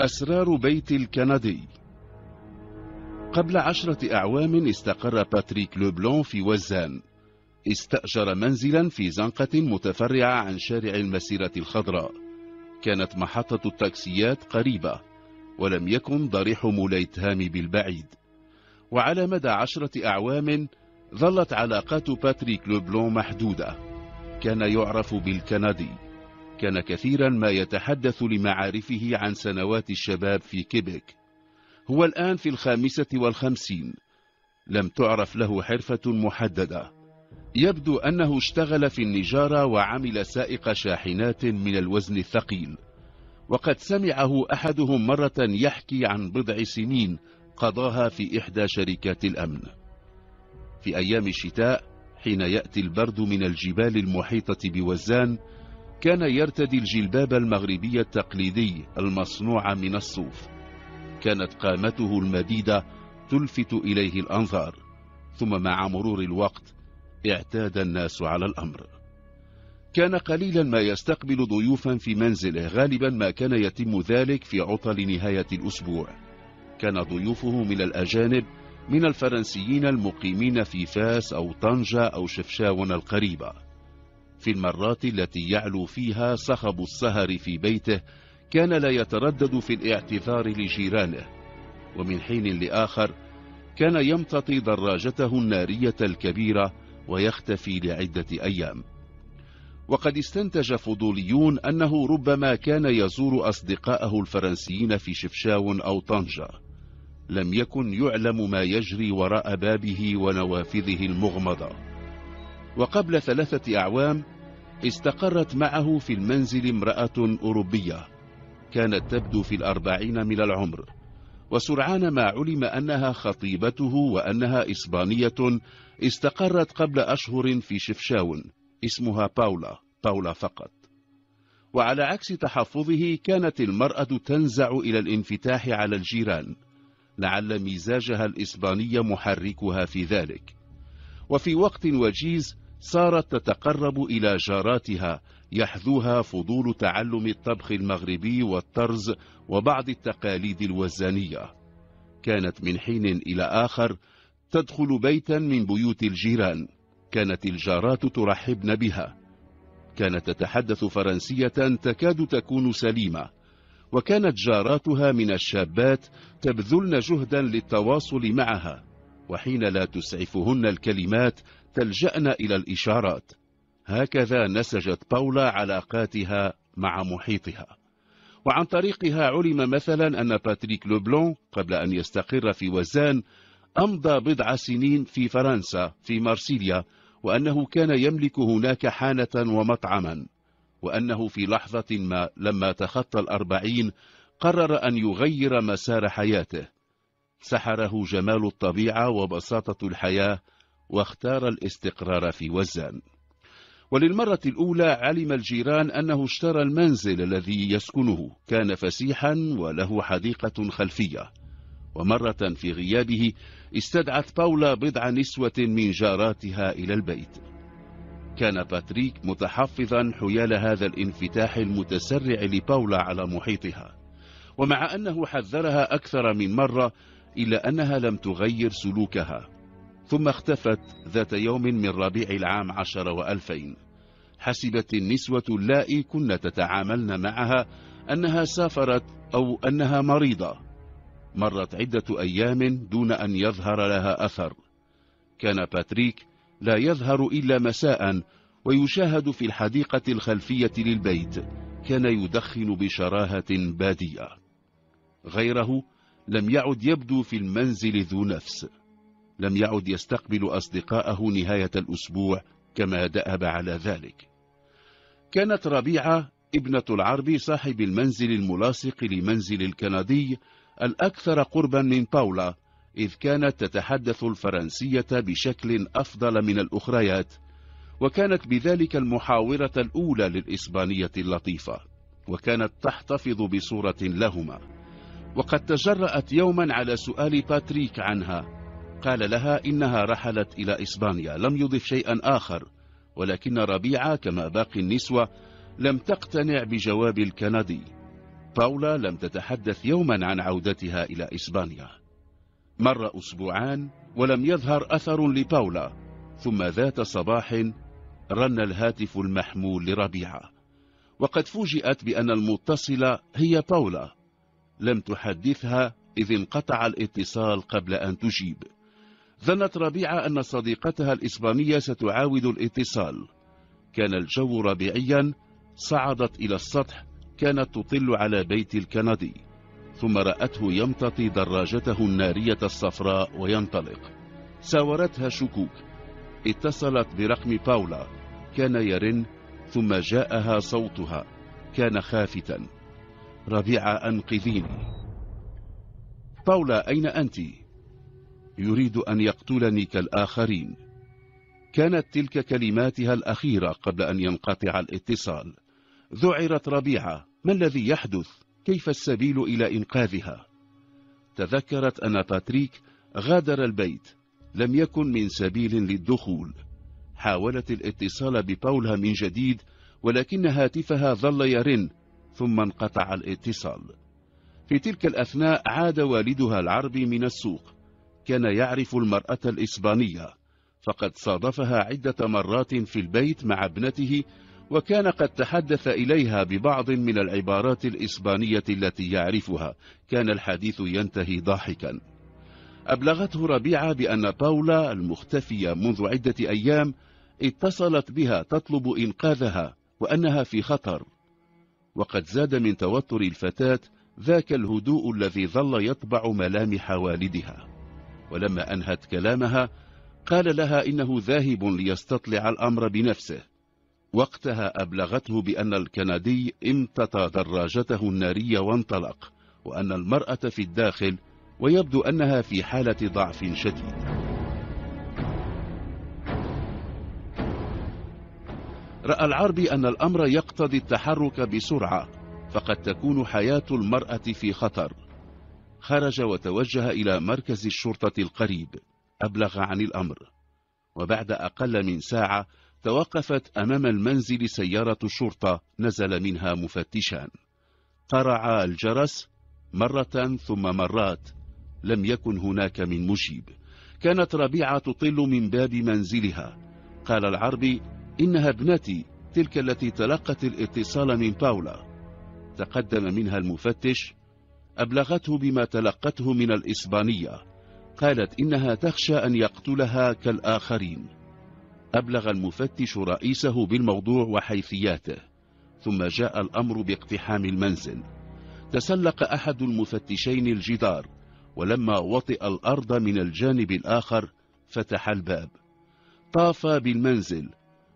أسرار بيت الكندي. قبل عشرة أعوام استقر باتريك لوبلون في وزان. استأجر منزلا في زنقة متفرعة عن شارع المسيرة الخضراء. كانت محطة التاكسيات قريبة ولم يكن ضريح موليتهام بالبعيد. وعلى مدى عشرة أعوام ظلت علاقات باتريك لوبلون محدودة. كان يعرف بالكندي. كان كثيرا ما يتحدث لمعارفه عن سنوات الشباب في كيبك. هو الآن في الخامسة والخمسين. لم تعرف له حرفة محددة. يبدو أنه اشتغل في النجارة وعمل سائق شاحنات من الوزن الثقيل. وقد سمعه أحدهم مرة يحكي عن بضع سنين قضاها في إحدى شركات الأمن. في أيام الشتاء حين يأتي البرد من الجبال المحيطة بوزان كان يرتدي الجلباب المغربي التقليدي المصنوع من الصوف. كانت قامته المديدة تلفت إليه الأنظار ثم مع مرور الوقت اعتاد الناس على الأمر. كان قليلا ما يستقبل ضيوفا في منزله غالبا ما كان يتم ذلك في عطل نهاية الأسبوع. كان ضيوفه من الأجانب من الفرنسيين المقيمين في فاس أو طنجة أو شفشاون القريبة. في المرات التي يعلو فيها صخب السهر في بيته كان لا يتردد في الاعتذار لجيرانه ومن حين لآخر كان يمتطي دراجته النارية الكبيرة ويختفي لعدة أيام. وقد استنتج فضوليون أنه ربما كان يزور أصدقاءه الفرنسيين في شفشاون أو طنجة. لم يكن يعلم ما يجري وراء بابه ونوافذه المغمضة. وقبل ثلاثة أعوام استقرت معه في المنزل امرأة أوروبية كانت تبدو في الأربعين من العمر وسرعان ما علم أنها خطيبته وأنها إسبانية استقرت قبل أشهر في شفشاون اسمها باولا باولا فقط. وعلى عكس تحفظه كانت المرأة تنزع إلى الانفتاح على الجيران لعل مزاجها الإسباني محركها في ذلك. وفي وقت وجيز صارت تتقرب إلى جاراتها يحذوها فضول تعلم الطبخ المغربي والطرز وبعض التقاليد الوزانية. كانت من حين إلى آخر تدخل بيتا من بيوت الجيران كانت الجارات ترحبن بها. كانت تتحدث فرنسية تكاد تكون سليمة وكانت جاراتها من الشابات تبذلن جهدا للتواصل معها وحين لا تسعفهن الكلمات تلجأن إلى الإشارات. هكذا نسجت باولا علاقاتها مع محيطها. وعن طريقها علم مثلا أن باتريك لوبلون قبل أن يستقر في وزان أمضى بضع سنين في فرنسا في مارسيليا وأنه كان يملك هناك حانة ومطعما. وأنه في لحظة ما لما تخطى الأربعين قرر أن يغير مسار حياته. سحره جمال الطبيعة وبساطة الحياة واختار الاستقرار في وزان. وللمرة الأولى علم الجيران أنه اشترى المنزل الذي يسكنه. كان فسيحا وله حديقة خلفية. ومرة في غيابه استدعت باولا بضع نسوة من جاراتها إلى البيت. كان باتريك متحفظا حيال هذا الانفتاح المتسرع لباولا على محيطها. ومع أنه حذرها أكثر من مرة إلا أنها لم تغير سلوكها. ثم اختفت ذات يوم من ربيع العام عشر وألفين. حسبت النسوة اللائي كن تتعاملن معها أنها سافرت أو أنها مريضة. مرت عدة أيام دون أن يظهر لها أثر. كان باتريك لا يظهر إلا مساء ويشاهد في الحديقة الخلفية للبيت. كان يدخن بشراهة بادية. غيره لم يعد يبدو في المنزل ذو نفس. لم يعد يستقبل أصدقاءه نهاية الأسبوع كما دأب على ذلك. كانت ربيعة ابنة العربي صاحب المنزل الملاصق لمنزل الكندي الأكثر قربا من باولا إذ كانت تتحدث الفرنسية بشكل أفضل من الأخريات وكانت بذلك المحاورة الأولى للإسبانية اللطيفة وكانت تحتفظ بصورة لهما. وقد تجرأت يوما على سؤال باتريك عنها قال لها إنها رحلت إلى إسبانيا لم يضف شيئا آخر ولكن ربيعة كما باقي النسوة لم تقتنع بجواب الكندي. باولا لم تتحدث يوما عن عودتها إلى إسبانيا. مر أسبوعان ولم يظهر أثر لباولا ثم ذات صباح رن الهاتف المحمول لربيعة. وقد فوجئت بأن المتصلة هي باولا لم تحدثها إذ انقطع الاتصال قبل أن تجيب. ظنت ربيعة أن صديقتها الإسبانية ستعاود الاتصال. كان الجو ربيعيا صعدت إلى السطح كانت تطل على بيت الكندي. ثم رأته يمتطي دراجته النارية الصفراء وينطلق. ساورتها شكوك. اتصلت برقم باولا. كان يرن ثم جاءها صوتها. كان خافتا. ربيعة أنقذيني. باولا أين أنت؟ يريد أن يقتلني كالآخرين. كانت تلك كلماتها الأخيرة قبل أن ينقطع الاتصال. ذعرت ربيعة ما الذي يحدث؟ كيف السبيل إلى إنقاذها؟ تذكرت أن باتريك غادر البيت لم يكن من سبيل للدخول. حاولت الاتصال ببولها من جديد ولكن هاتفها ظل يرن ثم انقطع الاتصال. في تلك الأثناء عاد والدها العربي من السوق. كان يعرف المرأة الإسبانية فقد صادفها عدة مرات في البيت مع ابنته وكان قد تحدث إليها ببعض من العبارات الإسبانية التي يعرفها. كان الحديث ينتهي ضاحكا. أبلغته ربيعة بأن باولا المختفية منذ عدة أيام اتصلت بها تطلب إنقاذها وأنها في خطر. وقد زاد من توتر الفتاة ذاك الهدوء الذي ظل يطبع ملامح والدها. ولما أنهت كلامها قال لها إنه ذاهب ليستطلع الأمر بنفسه. وقتها أبلغته بأن الكندي امتطى دراجته النارية وانطلق وأن المرأة في الداخل ويبدو أنها في حالة ضعف شديد. رأى العربي أن الأمر يقتضي التحرك بسرعة فقد تكون حياة المرأة في خطر. خرج وتوجه إلى مركز الشرطة القريب. أبلغ عن الأمر. وبعد أقل من ساعة توقفت أمام المنزل سيارة شرطة نزل منها مفتشان. قرع الجرس مرة ثم مرات. لم يكن هناك من مجيب. كانت ربيعة تطل من باب منزلها. قال العربي إنها ابنتي تلك التي تلقت الاتصال من باولا. تقدم منها المفتش أبلغته بما تلقته من الإسبانية. قالت إنها تخشى أن يقتلها كالآخرين. أبلغ المفتش رئيسه بالموضوع وحيثياته. ثم جاء الأمر باقتحام المنزل. تسلق أحد المفتشين الجدار ولما وطئ الأرض من الجانب الآخر فتح الباب. طاف بالمنزل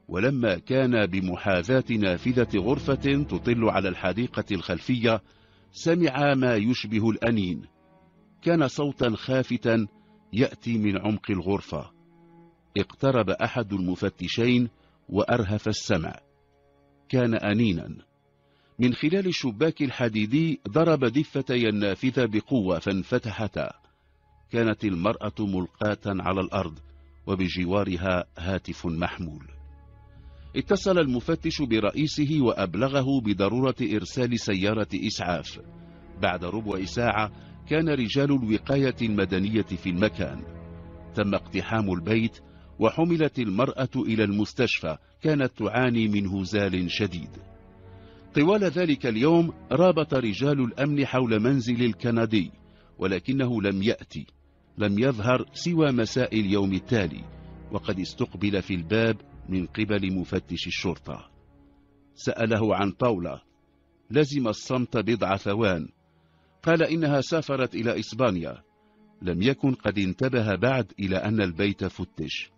ولما كان بمحاذاة نافذة غرفة تطل على الحديقة الخلفية سمع ما يشبه الأنين. كان صوتا خافتا يأتي من عمق الغرفة. اقترب أحد المفتشين وأرهف السمع. كان أنينا. من خلال الشباك الحديدي ضرب دفتي النافذة بقوة فانفتحتا. كانت المرأة ملقاة على الأرض وبجوارها هاتف محمول. اتصل المفتش برئيسه وأبلغه بضرورة إرسال سيارة إسعاف. بعد ربع ساعة كان رجال الوقاية المدنية في المكان. تم اقتحام البيت وحملت المرأة إلى المستشفى كانت تعاني من هزال شديد. طوال ذلك اليوم رابط رجال الأمن حول منزل الكندي ولكنه لم يأتي. لم يظهر سوى مساء اليوم التالي وقد استقبل في الباب من قبل مفتش الشرطة. سأله عن طاولة. لزم الصمت بضع ثوان. قال إنها سافرت إلى إسبانيا. لم يكن قد انتبه بعد إلى أن البيت فتش.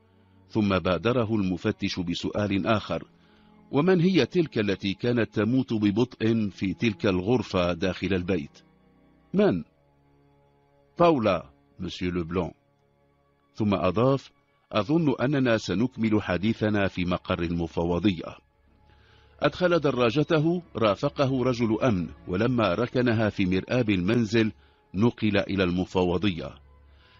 ثم بادره المفتش بسؤال آخر. ومن هي تلك التي كانت تموت ببطء في تلك الغرفة داخل البيت؟ من؟ باولا مسيو لبلون ثم أضاف أظن أننا سنكمل حديثنا في مقر المفوضية. أدخل دراجته رافقه رجل أمن ولما ركنها في مرآب المنزل نقل إلى المفوضية.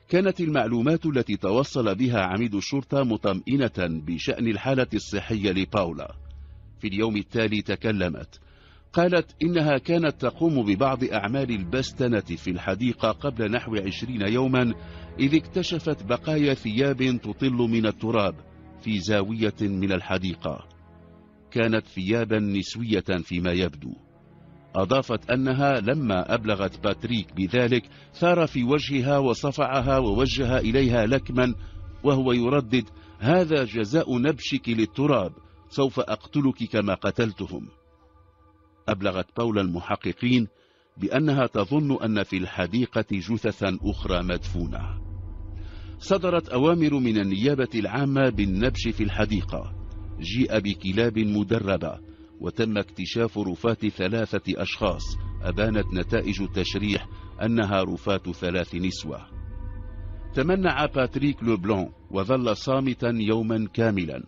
كانت المعلومات التي توصل بها عميد الشرطة مطمئنة بشأن الحالة الصحية لباولا. في اليوم التالي تكلمت. قالت إنها كانت تقوم ببعض أعمال البستنة في الحديقة قبل نحو عشرين يوما إذ اكتشفت بقايا ثياب تطل من التراب في زاوية من الحديقة. كانت ثيابا نسوية فيما يبدو. أضافت أنها لما أبلغت باتريك بذلك ثار في وجهها وصفعها ووجه إليها لكما وهو يردد هذا جزاء نبشك للتراب سوف أقتلك كما قتلتهم. أبلغت باولا المحققين بأنها تظن أن في الحديقة جثثا أخرى مدفونة. صدرت أوامر من النيابة العامة بالنبش في الحديقة. جيء بكلاب مدربة وتم اكتشاف رفات ثلاثة أشخاص أبانت نتائج التشريح أنها رفات ثلاث نسوة. تمنع باتريك لوبلون وظل صامتا يوما كاملا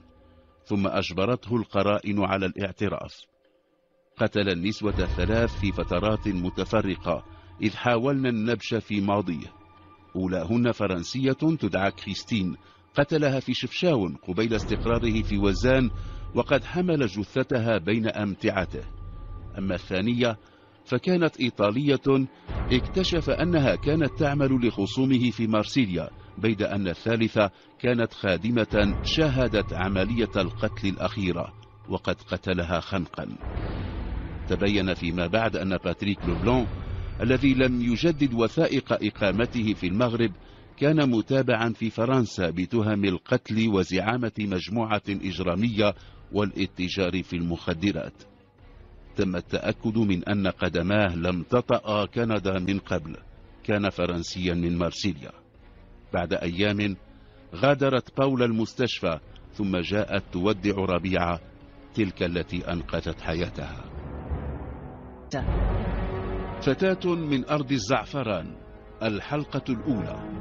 ثم أجبرته القرائن على الاعتراف. قتل النسوة الثلاث في فترات متفرقة إذ حاولن النبش في ماضيه. أولاهن فرنسية تدعى كريستين قتلها في شفشاون قبيل استقراره في وزان وقد حمل جثتها بين أمتعته. أما الثانية فكانت إيطالية اكتشف أنها كانت تعمل لخصومه في مارسيليا بيد أن الثالثة كانت خادمة شاهدت عملية القتل الأخيرة وقد قتلها خنقا. تبين فيما بعد أن باتريك لوبلون الذي لم يجدد وثائق إقامته في المغرب كان متابعا في فرنسا بتهم القتل وزعامة مجموعة إجرامية والاتجار في المخدرات. تم التأكد من أن قدماه لم تطأ كندا من قبل كان فرنسيا من مارسيليا. بعد أيام غادرت باولا المستشفى ثم جاءت تودع ربيعة تلك التي أنقذت حياتها. فتاة من أرض الزعفران الحلقة الأولى.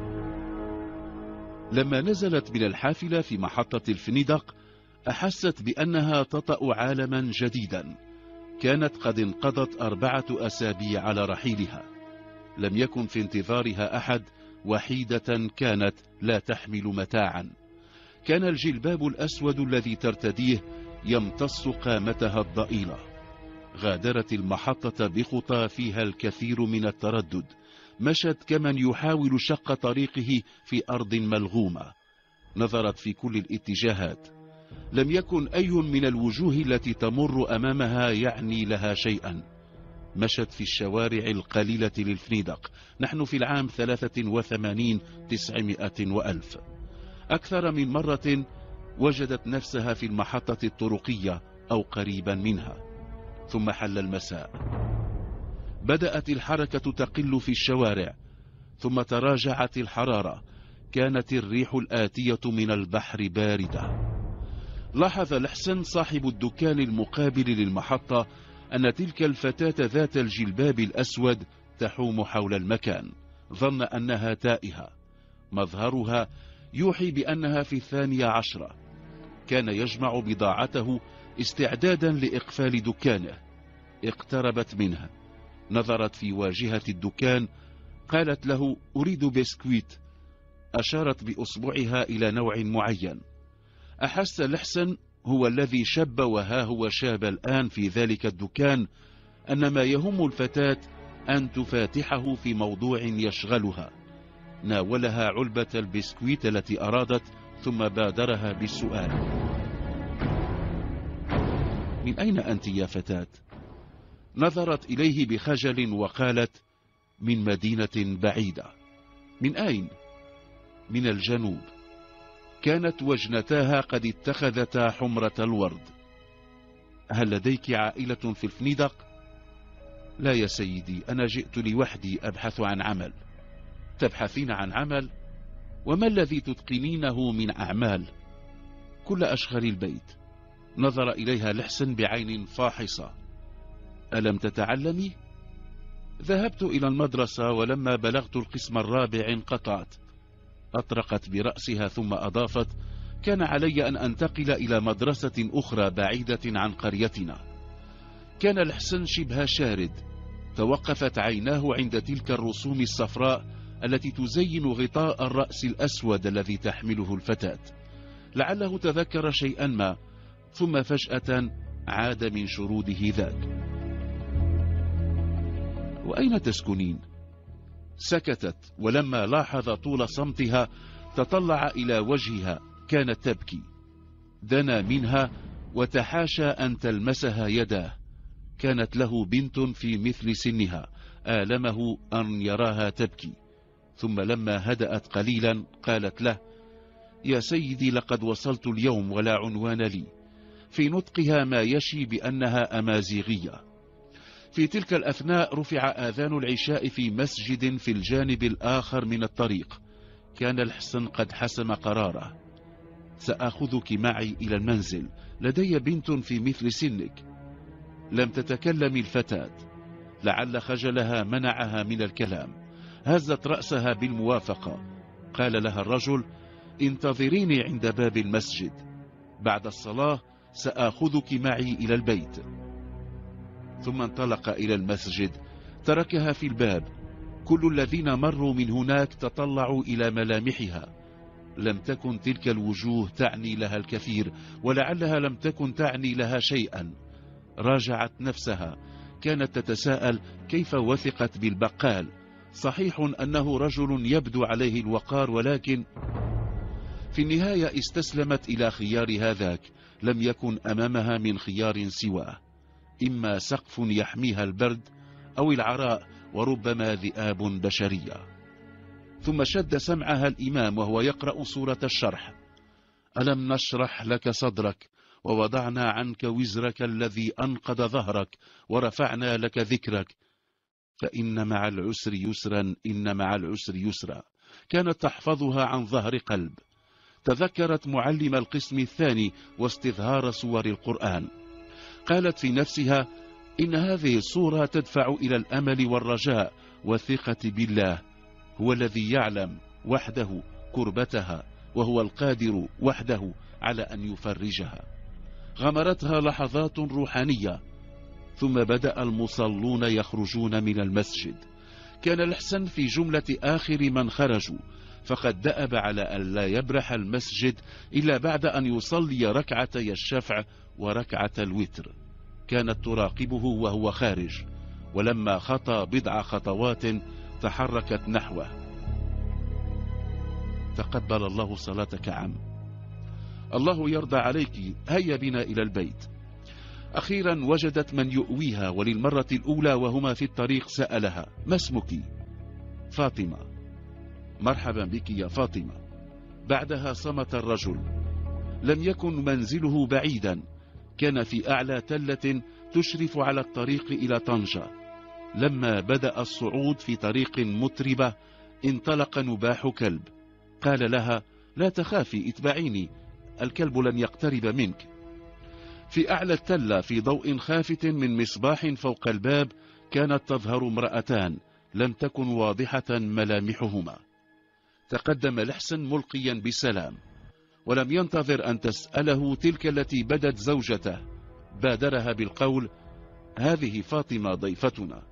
لما نزلت من الحافلة في محطة الفندق أحست بأنها تطأ عالما جديدا. كانت قد انقضت أربعة أسابيع على رحيلها. لم يكن في انتظارها أحد وحيدة كانت لا تحمل متاعا. كان الجلباب الأسود الذي ترتديه يمتص قامتها الضئيلة. غادرت المحطة بخطى فيها الكثير من التردد مشت كمن يحاول شق طريقه في أرض ملغومة. نظرت في كل الاتجاهات. لم يكن أي من الوجوه التي تمر أمامها يعني لها شيئا. مشت في الشوارع القليلة للفنيدق. نحن في العام ثلاثة وثمانين تسعمائة وألف. أكثر من مرة وجدت نفسها في المحطة الطرقية أو قريبا منها. ثم حل المساء. بدأت الحركة تقل في الشوارع ثم تراجعت الحرارة كانت الريح الآتية من البحر باردة. لاحظ الحسن صاحب الدكان المقابل للمحطة أن تلك الفتاة ذات الجلباب الأسود تحوم حول المكان ظن أنها تائهة. مظهرها يوحي بأنها في الثانية عشرة. كان يجمع بضاعته استعدادا لإقفال دكانه. اقتربت منها. نظرت في واجهة الدكان قالت له أريد بسكويت. أشارت بأصبعها إلى نوع معين. أحس الحسن هو الذي شب وها هو شاب الآن في ذلك الدكان أن ما يهم الفتاة أن تفاتحه في موضوع يشغلها. ناولها علبة البسكويت التي أرادت ثم بادرها بالسؤال. من أين أنت يا فتاة؟ نظرت إليه بخجل وقالت من مدينة بعيدة من أين؟ من الجنوب كانت وجنتاها قد اتخذتا حمرة الورد هل لديك عائلة في الفنيدق؟ لا يا سيدي أنا جئت لوحدي أبحث عن عمل تبحثين عن عمل؟ وما الذي تتقنينه من أعمال؟ كل أشغال البيت نظر إليها لحسن بعين فاحصة. ألم تتعلمي؟ ذهبت إلى المدرسة ولما بلغت القسم الرابع انقطعت. أطرقت برأسها ثم أضافت كان علي أن أنتقل إلى مدرسة أخرى بعيدة عن قريتنا. كان الحسن شبه شارد. توقفت عيناه عند تلك الرسوم الصفراء التي تزين غطاء الرأس الأسود الذي تحمله الفتاة. لعله تذكر شيئا ما ثم فجأة عاد من شروده ذاك. وأين تسكنين؟ سكتت ولما لاحظ طول صمتها تطلع إلى وجهها كانت تبكي. دنا منها وتحاشى أن تلمسها يداه كانت له بنت في مثل سنها آلمه أن يراها تبكي. ثم لما هدأت قليلا قالت له يا سيدي لقد وصلت اليوم ولا عنوان لي. في نطقها ما يشي بأنها أمازيغية. في تلك الأثناء رفع آذان العشاء في مسجد في الجانب الآخر من الطريق. كان الحسن قد حسم قراره. سأخذك معي إلى المنزل. لدي بنت في مثل سنك. لم تتكلم الفتاة. لعل خجلها منعها من الكلام. هزت رأسها بالموافقة. قال لها الرجل انتظريني عند باب المسجد. بعد الصلاة سآخذك معي إلى البيت. ثم انطلق إلى المسجد تركها في الباب. كل الذين مروا من هناك تطلعوا إلى ملامحها. لم تكن تلك الوجوه تعني لها الكثير ولعلها لم تكن تعني لها شيئا. راجعت نفسها كانت تتساءل كيف وثقت بالبقال. صحيح أنه رجل يبدو عليه الوقار ولكن في النهاية استسلمت إلى خيار هذاك لم يكن أمامها من خيار سواه إما سقف يحميها البرد أو العراء وربما ذئاب بشرية. ثم شد سمعها الإمام وهو يقرأ سورة الشرح. ألم نشرح لك صدرك ووضعنا عنك وزرك الذي أنقض ظهرك ورفعنا لك ذكرك؟ فإن مع العسر يسرا إن مع العسر يسرا. كانت تحفظها عن ظهر قلب. تذكرت معلم القسم الثاني واستظهار سور القرآن. قالت في نفسها إن هذه الصورة تدفع إلى الأمل والرجاء والثقة بالله هو الذي يعلم وحده كربتها وهو القادر وحده على أن يفرجها. غمرتها لحظات روحانية ثم بدأ المصلون يخرجون من المسجد. كان الحسن في جملة آخر من خرجوا فقد دأب على أن لا يبرح المسجد إلا بعد أن يصلي ركعتي الشفع وركعة الوتر. كانت تراقبه وهو خارج ولما خطى بضع خطوات تحركت نحوه. تقبل الله صلاتك عم. الله يرضى عليك هيا بنا إلى البيت. أخيرا وجدت من يؤويها وللمرة الأولى وهما في الطريق سألها ما اسمك؟ فاطمة. مرحبا بك يا فاطمة. بعدها صمت الرجل. لم يكن منزله بعيدا. كان في أعلى تلة تشرف على الطريق إلى طنجة. لما بدأ الصعود في طريق متربة انطلق نباح كلب. قال لها لا تخافي اتبعيني. الكلب لن يقترب منك. في أعلى التلة في ضوء خافت من مصباح فوق الباب كانت تظهر امرأتان. لم تكن واضحة ملامحهما. تقدم الحسن ملقيا بسلام ولم ينتظر أن تسأله تلك التي بدت زوجته. بادرها بالقول هذه فاطمة ضيفتنا.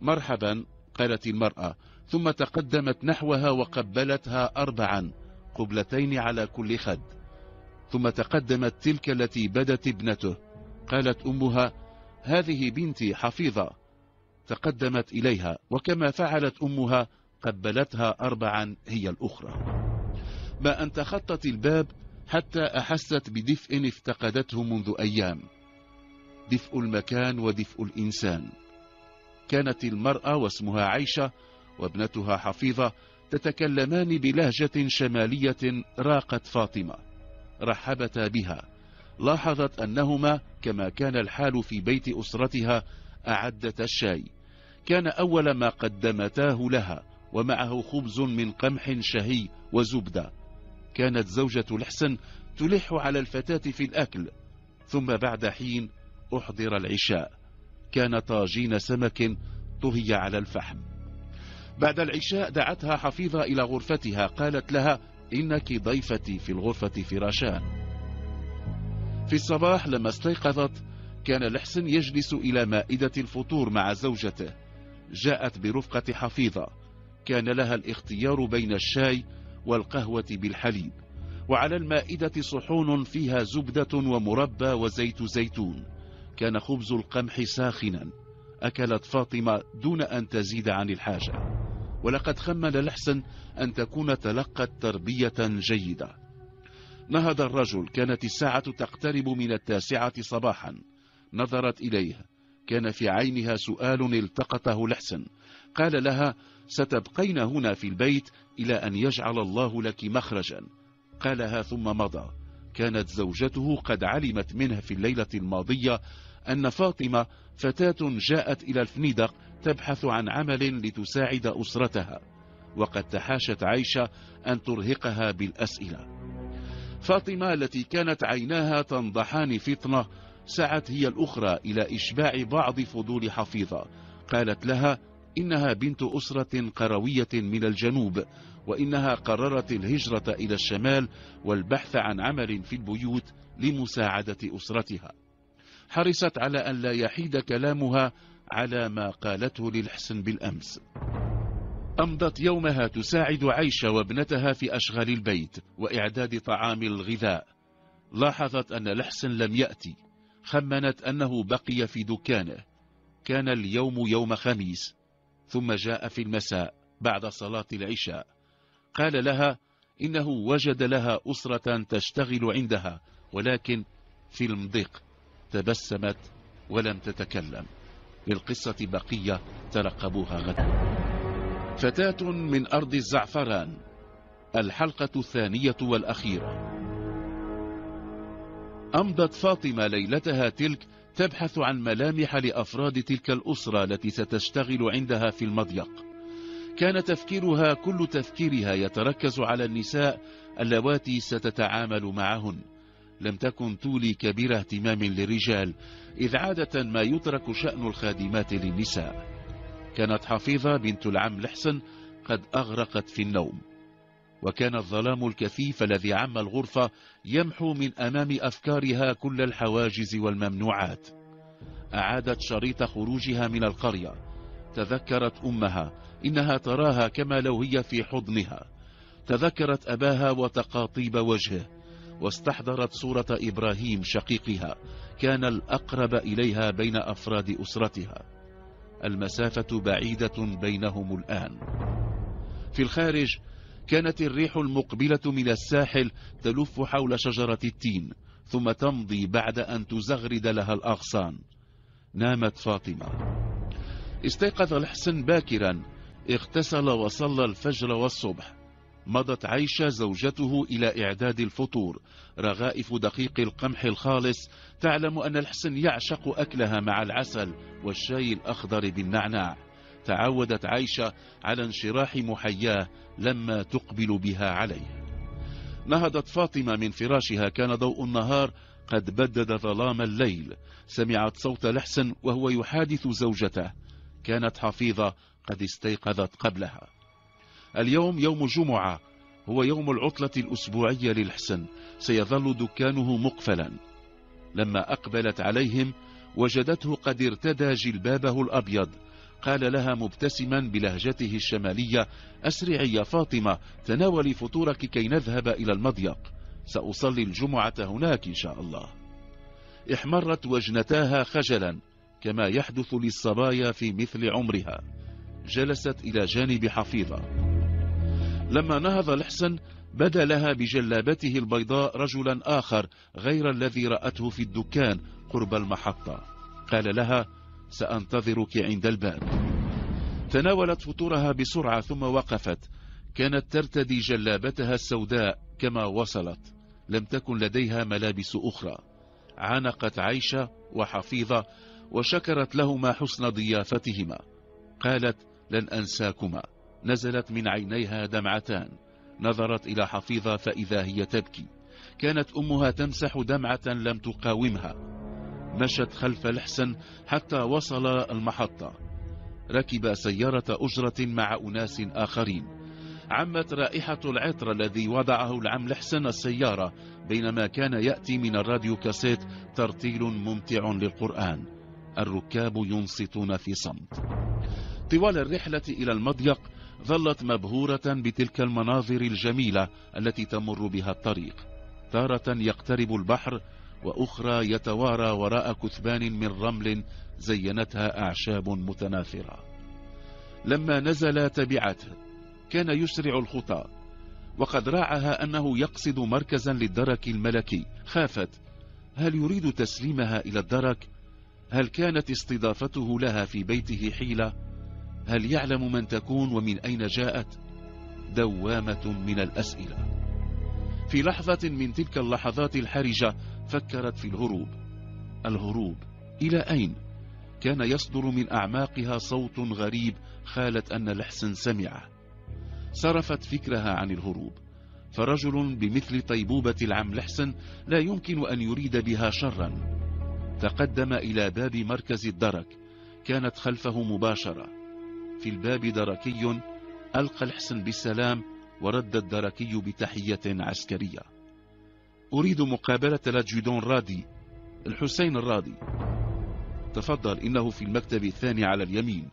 مرحبا قالت المرأة ثم تقدمت نحوها وقبلتها أربعا قبلتين على كل خد. ثم تقدمت تلك التي بدت ابنته. قالت أمها هذه بنتي حفيظة. تقدمت إليها وكما فعلت أمها قبلتها أربعا هي الأخرى. ما أن تخطت الباب حتى أحست بدفء افتقدته منذ أيام. دفء المكان ودفء الإنسان. كانت المرأة واسمها عيشة وابنتها حفيظة تتكلمان بلهجة شمالية راقت فاطمة. رحبتا بها. لاحظت أنهما كما كان الحال في بيت أسرتها أعدتا الشاي. كان أول ما قدمتاه لها. ومعه خبز من قمح شهي وزبدة. كانت زوجة الحسن تلح على الفتاة في الأكل ثم بعد حين أحضر العشاء. كان طاجين سمك طهي على الفحم. بعد العشاء دعتها حفيظة إلى غرفتها قالت لها إنك ضيفتي في الغرفة فراشان. في الصباح لما استيقظت كان الحسن يجلس إلى مائدة الفطور مع زوجته. جاءت برفقة حفيظة. كان لها الاختيار بين الشاي والقهوة بالحليب وعلى المائدة صحون فيها زبدة ومربى وزيت زيتون. كان خبز القمح ساخنا. أكلت فاطمة دون أن تزيد عن الحاجة. ولقد خمن الحسن أن تكون تلقت تربية جيدة. نهض الرجل. كانت الساعة تقترب من التاسعة صباحا. نظرت إليه. كان في عينها سؤال التقطه الحسن قال لها ستبقين هنا في البيت إلى أن يجعل الله لك مخرجا. قالها ثم مضى. كانت زوجته قد علمت منه في الليلة الماضية أن فاطمة فتاة جاءت إلى الفنيدق تبحث عن عمل لتساعد أسرتها وقد تحاشت عيشة أن ترهقها بالأسئلة. فاطمة التي كانت عيناها تنضحان فطنة سعت هي الأخرى إلى إشباع بعض فضول حفيظة. قالت لها إنها بنت أسرة قروية من الجنوب وإنها قررت الهجرة إلى الشمال والبحث عن عمل في البيوت لمساعدة أسرتها. حرصت على أن لا يحيد كلامها على ما قالته للحسن بالأمس. أمضت يومها تساعد عيشة وابنتها في أشغال البيت وإعداد طعام الغذاء. لاحظت أن الحسن لم يأتي. خمنت أنه بقي في دكانه. كان اليوم يوم خميس. ثم جاء في المساء بعد صلاة العشاء. قال لها إنه وجد لها أسرة تشتغل عندها ولكن في المضيق تبسمت ولم تتكلم. للقصة بقية ترقبوها غدا. فتاة من أرض الزعفران الحلقة الثانية والأخيرة. أمضت فاطمة ليلتها تلك تبحث عن ملامح لأفراد تلك الأسرة التي ستشتغل عندها في المضيق. كان تفكيرها كل تفكيرها يتركز على النساء اللواتي ستتعامل معهن. لم تكن تولي كبير اهتمام للرجال إذ عادة ما يترك شأن الخادمات للنساء. كانت حفيظة بنت العم لحسن قد أغرقت في النوم. وكان الظلام الكثيف الذي عم الغرفة يمحو من أمام أفكارها كل الحواجز والممنوعات. أعادت شريط خروجها من القرية. تذكرت أمها. إنها تراها كما لو هي في حضنها. تذكرت أباها وتقاطيب وجهه. واستحضرت صورة إبراهيم شقيقها. كان الأقرب إليها بين أفراد أسرتها. المسافة بعيدة بينهم الآن. في الخارج كانت الريح المقبلة من الساحل تلف حول شجرة التين ثم تمضي بعد أن تزغرد لها الأغصان. نامت فاطمة. استيقظ الحسن باكرا. اغتسل وصلى الفجر والصبح. مضت عيشة زوجته إلى إعداد الفطور. رغائف دقيق القمح الخالص. تعلم أن الحسن يعشق أكلها مع العسل والشاي الأخضر بالنعناع. تعودت عيشة على انشراح محياه لما تقبل بها عليه. نهضت فاطمة من فراشها كان ضوء النهار قد بدد ظلام الليل. سمعت صوت الحسن وهو يحادث زوجته. كانت حفيظة قد استيقظت قبلها. اليوم يوم جمعة. هو يوم العطلة الأسبوعية للحسن. سيظل دكانه مقفلا. لما أقبلت عليهم وجدته قد ارتدى جلبابه الأبيض قال لها مبتسما بلهجته الشمالية أسرعي يا فاطمة تناولي فطورك كي نذهب إلى المضيق. سأصلي الجمعة هناك إن شاء الله. احمرت وجنتاها خجلا كما يحدث للصبايا في مثل عمرها. جلست إلى جانب حفيظة. لما نهض الحسن بدا لها بجلابته البيضاء رجلا آخر غير الذي رأته في الدكان قرب المحطة. قال لها سأنتظرك عند الباب. تناولت فطورها بسرعة ثم وقفت. كانت ترتدي جلابتها السوداء كما وصلت. لم تكن لديها ملابس أخرى. عانقت عيشة وحفيظة وشكرت لهما حسن ضيافتهما. قالت لن أنساكما. نزلت من عينيها دمعتان. نظرت إلى حفيظة فإذا هي تبكي. كانت أمها تمسح دمعة لم تقاومها. مشت خلف الحسن حتى وصل المحطة. ركب سيارة أجرة مع أناس آخرين. عمت رائحة العطر الذي وضعه العم لحسن السيارة بينما كان يأتي من الراديو كاسيت ترتيل ممتع للقرآن. الركاب ينصتون في صمت. طوال الرحلة إلى المضيق ظلت مبهورة بتلك المناظر الجميلة التي تمر بها الطريق. تارة يقترب البحر وأخرى يتوارى وراء كثبان من رمل زينتها أعشاب متناثرة. لما نزل تبعته كان يسرع الخطى وقد راعها أنه يقصد مركزا للدرك الملكي. خافت هل يريد تسليمها إلى الدرك؟ هل كانت استضافته لها في بيته حيلة؟ هل يعلم من تكون ومن أين جاءت؟ دوامة من الأسئلة. في لحظة من تلك اللحظات الحرجة فكرت في الهروب. الهروب إلى أين؟ كان يصدر من أعماقها صوت غريب خالت أن الحسن سمعه. صرفت فكرها عن الهروب. فرجل بمثل طيبوبة العم لحسن لا يمكن أن يريد بها شرا. تقدم إلى باب مركز الدرك. كانت خلفه مباشرة. في الباب دركي ألقى الحسن بالسلام ورد الدركي بتحية عسكرية. أريد مقابلة لاجودون رادي الحسين الرادي. تفضل إنه في المكتب الثاني على اليمين.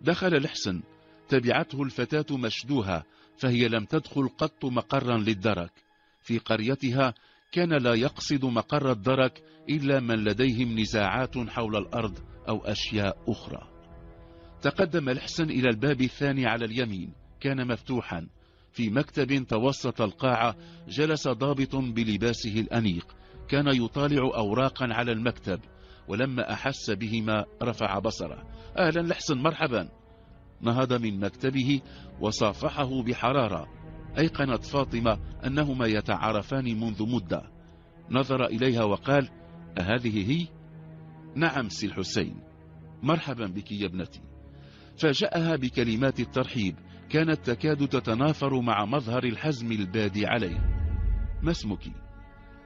دخل الحسن تبعته الفتاة مشدوها فهي لم تدخل قط مقرا للدرك. في قريتها كان لا يقصد مقر الدرك إلا من لديهم نزاعات حول الأرض أو أشياء أخرى. تقدم الحسن إلى الباب الثاني على اليمين كان مفتوحا. في مكتب توسط القاعة جلس ضابط بلباسه الأنيق. كان يطالع أوراقا على المكتب ولما أحس بهما رفع بصره. أهلا لحسن مرحبا. نهض من مكتبه وصافحه بحرارة. أيقنت فاطمة أنهما يتعارفان منذ مدة. نظر إليها وقال أهذه هي؟ نعم سي الحسين. مرحبا بك يا ابنتي. فاجأها بكلمات الترحيب. كانت تكاد تتنافر مع مظهر الحزم البادي عليه ما اسمك؟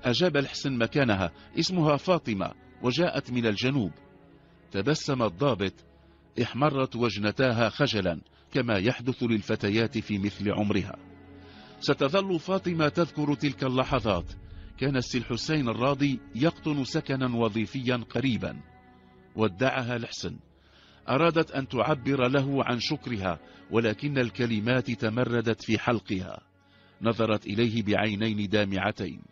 أجاب الحسن مكانها. اسمها فاطمة وجاءت من الجنوب. تبسم الضابط. احمرت وجنتاها خجلا كما يحدث للفتيات في مثل عمرها. ستظل فاطمة تذكر تلك اللحظات. كان السي الحسين الراضي يقطن سكنا وظيفيا قريبا. ودعها لحسن أرادت أن تعبر له عن شكرها ولكن الكلمات تمردت في حلقها. نظرت إليه بعينين دامعتين.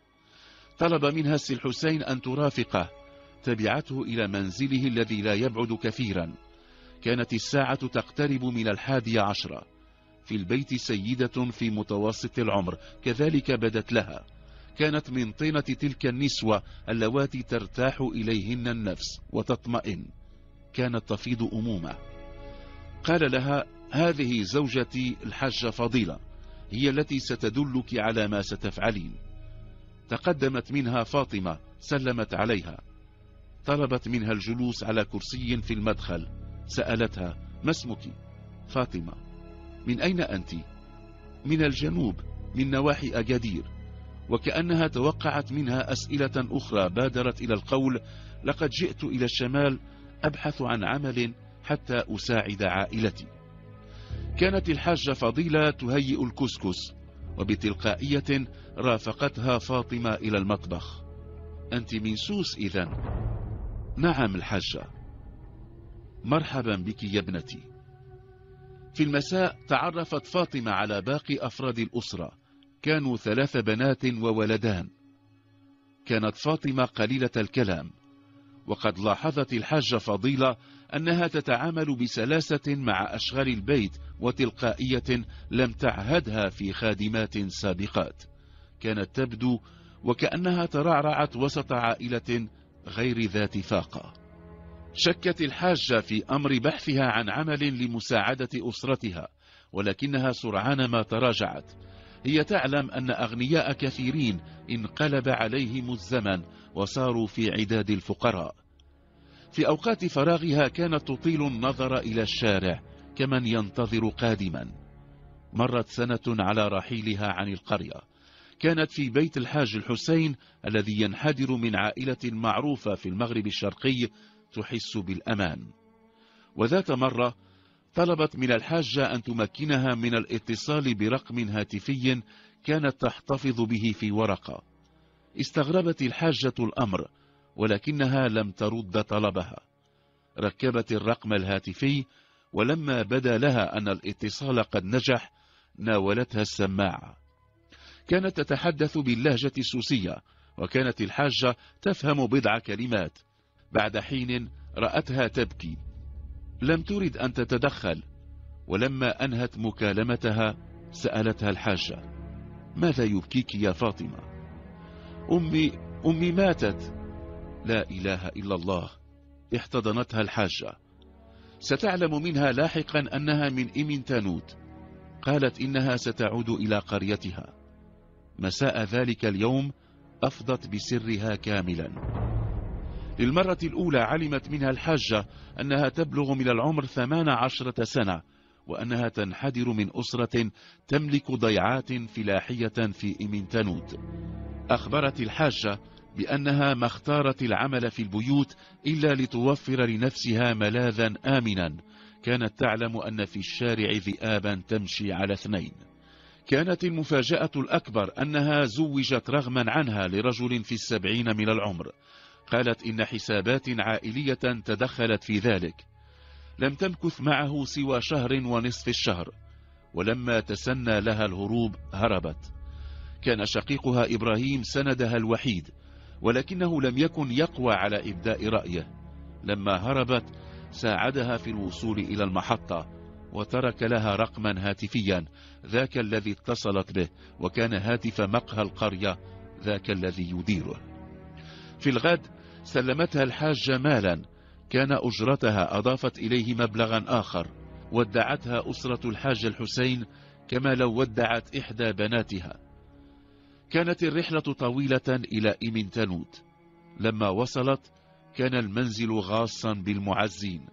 طلب منها السي الحسين أن ترافقه. تبعته إلى منزله الذي لا يبعد كثيرا. كانت الساعة تقترب من الحادية عشرة في البيت سيدة في متوسط العمر. كذلك بدت لها. كانت من طينة تلك النسوة اللواتي ترتاح إليهن النفس وتطمئن. كانت تفيض أمومة. قال لها هذه زوجتي الحجة فضيلة هي التي ستدلك على ما ستفعلين. تقدمت منها فاطمة سلمت عليها. طلبت منها الجلوس على كرسي في المدخل. سألتها ما اسمك؟ فاطمة من أين أنت؟ من الجنوب من نواحي أجادير. وكأنها توقعت منها أسئلة أخرى بادرت إلى القول لقد جئت إلى الشمال أبحث عن عمل حتى أساعد عائلتي. كانت الحاجة فضيلة تهيئ الكسكس وبتلقائية رافقتها فاطمة إلى المطبخ. أنت من سوس إذن. نعم الحاجة. مرحبا بك يا ابنتي. في المساء تعرفت فاطمة على باقي أفراد الأسرة. كانوا ثلاث بنات وولدان. كانت فاطمة قليلة الكلام. وقد لاحظت الحاجة فضيلة أنها تتعامل بسلاسة مع أشغال البيت وتلقائية لم تعهدها في خادمات سابقات. كانت تبدو وكأنها ترعرعت وسط عائلة غير ذات فاقة. شكت الحاجة في أمر بحثها عن عمل لمساعدة أسرتها ولكنها سرعان ما تراجعت. هي تعلم أن أغنياء كثيرين انقلب عليهم الزمن وصاروا في عداد الفقراء. في أوقات فراغها كانت تطيل النظر إلى الشارع كمن ينتظر قادما. مرت سنة على رحيلها عن القرية. كانت في بيت الحاج الحسين الذي ينحدر من عائلة معروفة في المغرب الشرقي تحس بالأمان. وذات مرة طلبت من الحاجة أن تمكنها من الاتصال برقم هاتفي كانت تحتفظ به في ورقة. استغربت الحاجة الأمر ولكنها لم ترد طلبها. ركبت الرقم الهاتفي ولما بدا لها أن الاتصال قد نجح ناولتها السماعة. كانت تتحدث باللهجة السوسية وكانت الحاجة تفهم بضع كلمات. بعد حين رأتها تبكي. لم ترد أن تتدخل. ولما أنهت مكالمتها سألتها الحاجة. ماذا يبكيك يا فاطمة؟ أمي, أمي ماتت. لا إله إلا الله احتضنتها الحاجة. ستعلم منها لاحقا أنها من إمن تانوت. قالت إنها ستعود إلى قريتها. مساء ذلك اليوم أفضت بسرها كاملا. للمرة الأولى علمت منها الحاجة أنها تبلغ من العمر ثمان عشرة سنة وأنها تنحدر من أسرة تملك ضيعات فلاحية في إمنتنوت أخبرت الحاجة بأنها ما اختارت العمل في البيوت إلا لتوفر لنفسها ملاذا آمنا. كانت تعلم أن في الشارع ذئابا تمشي على اثنين. كانت المفاجأة الأكبر أنها زوجت رغما عنها لرجل في السبعين من العمر. قالت إن حسابات عائلية تدخلت في ذلك. لم تمكث معه سوى شهر ونصف الشهر. ولما تسنى لها الهروب هربت. كان شقيقها إبراهيم سندها الوحيد. ولكنه لم يكن يقوى على إبداء رأيه. لما هربت ساعدها في الوصول إلى المحطة وترك لها رقما هاتفيا. ذاك الذي اتصلت به وكان هاتف مقهى القرية ذاك الذي يديره. في الغد سلمتها الحاجة مالا كان أجرتها أضافت إليه مبلغا آخر. ودعتها أسرة الحاج الحسين كما لو ودعت إحدى بناتها. كانت الرحلة طويلة إلى إمنتنوت لما وصلت كان المنزل غاصا بالمعزين.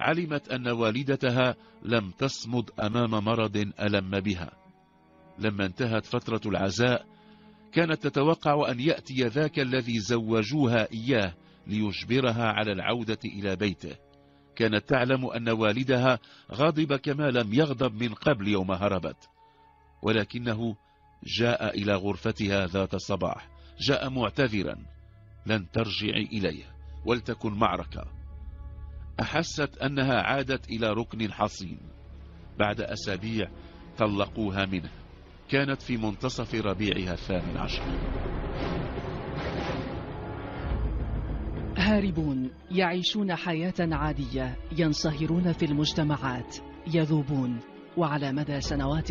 علمت أن والدتها لم تصمد أمام مرض ألم بها. لما انتهت فترة العزاء كانت تتوقع أن يأتي ذاك الذي زوجوها إياه ليجبرها على العودة إلى بيته. كانت تعلم أن والدها غاضب كما لم يغضب من قبل يوم هربت. ولكنه جاء إلى غرفتها ذات صباح جاء معتذرا لن ترجعي إليه ولتكن معركة. أحست أنها عادت إلى ركن حصين بعد أسابيع طلقوها منه. كانت في منتصف ربيعها الثامن عشر. هاربون يعيشون حياة عادية ينصهرون في المجتمعات يذوبون. وعلى مدى سنوات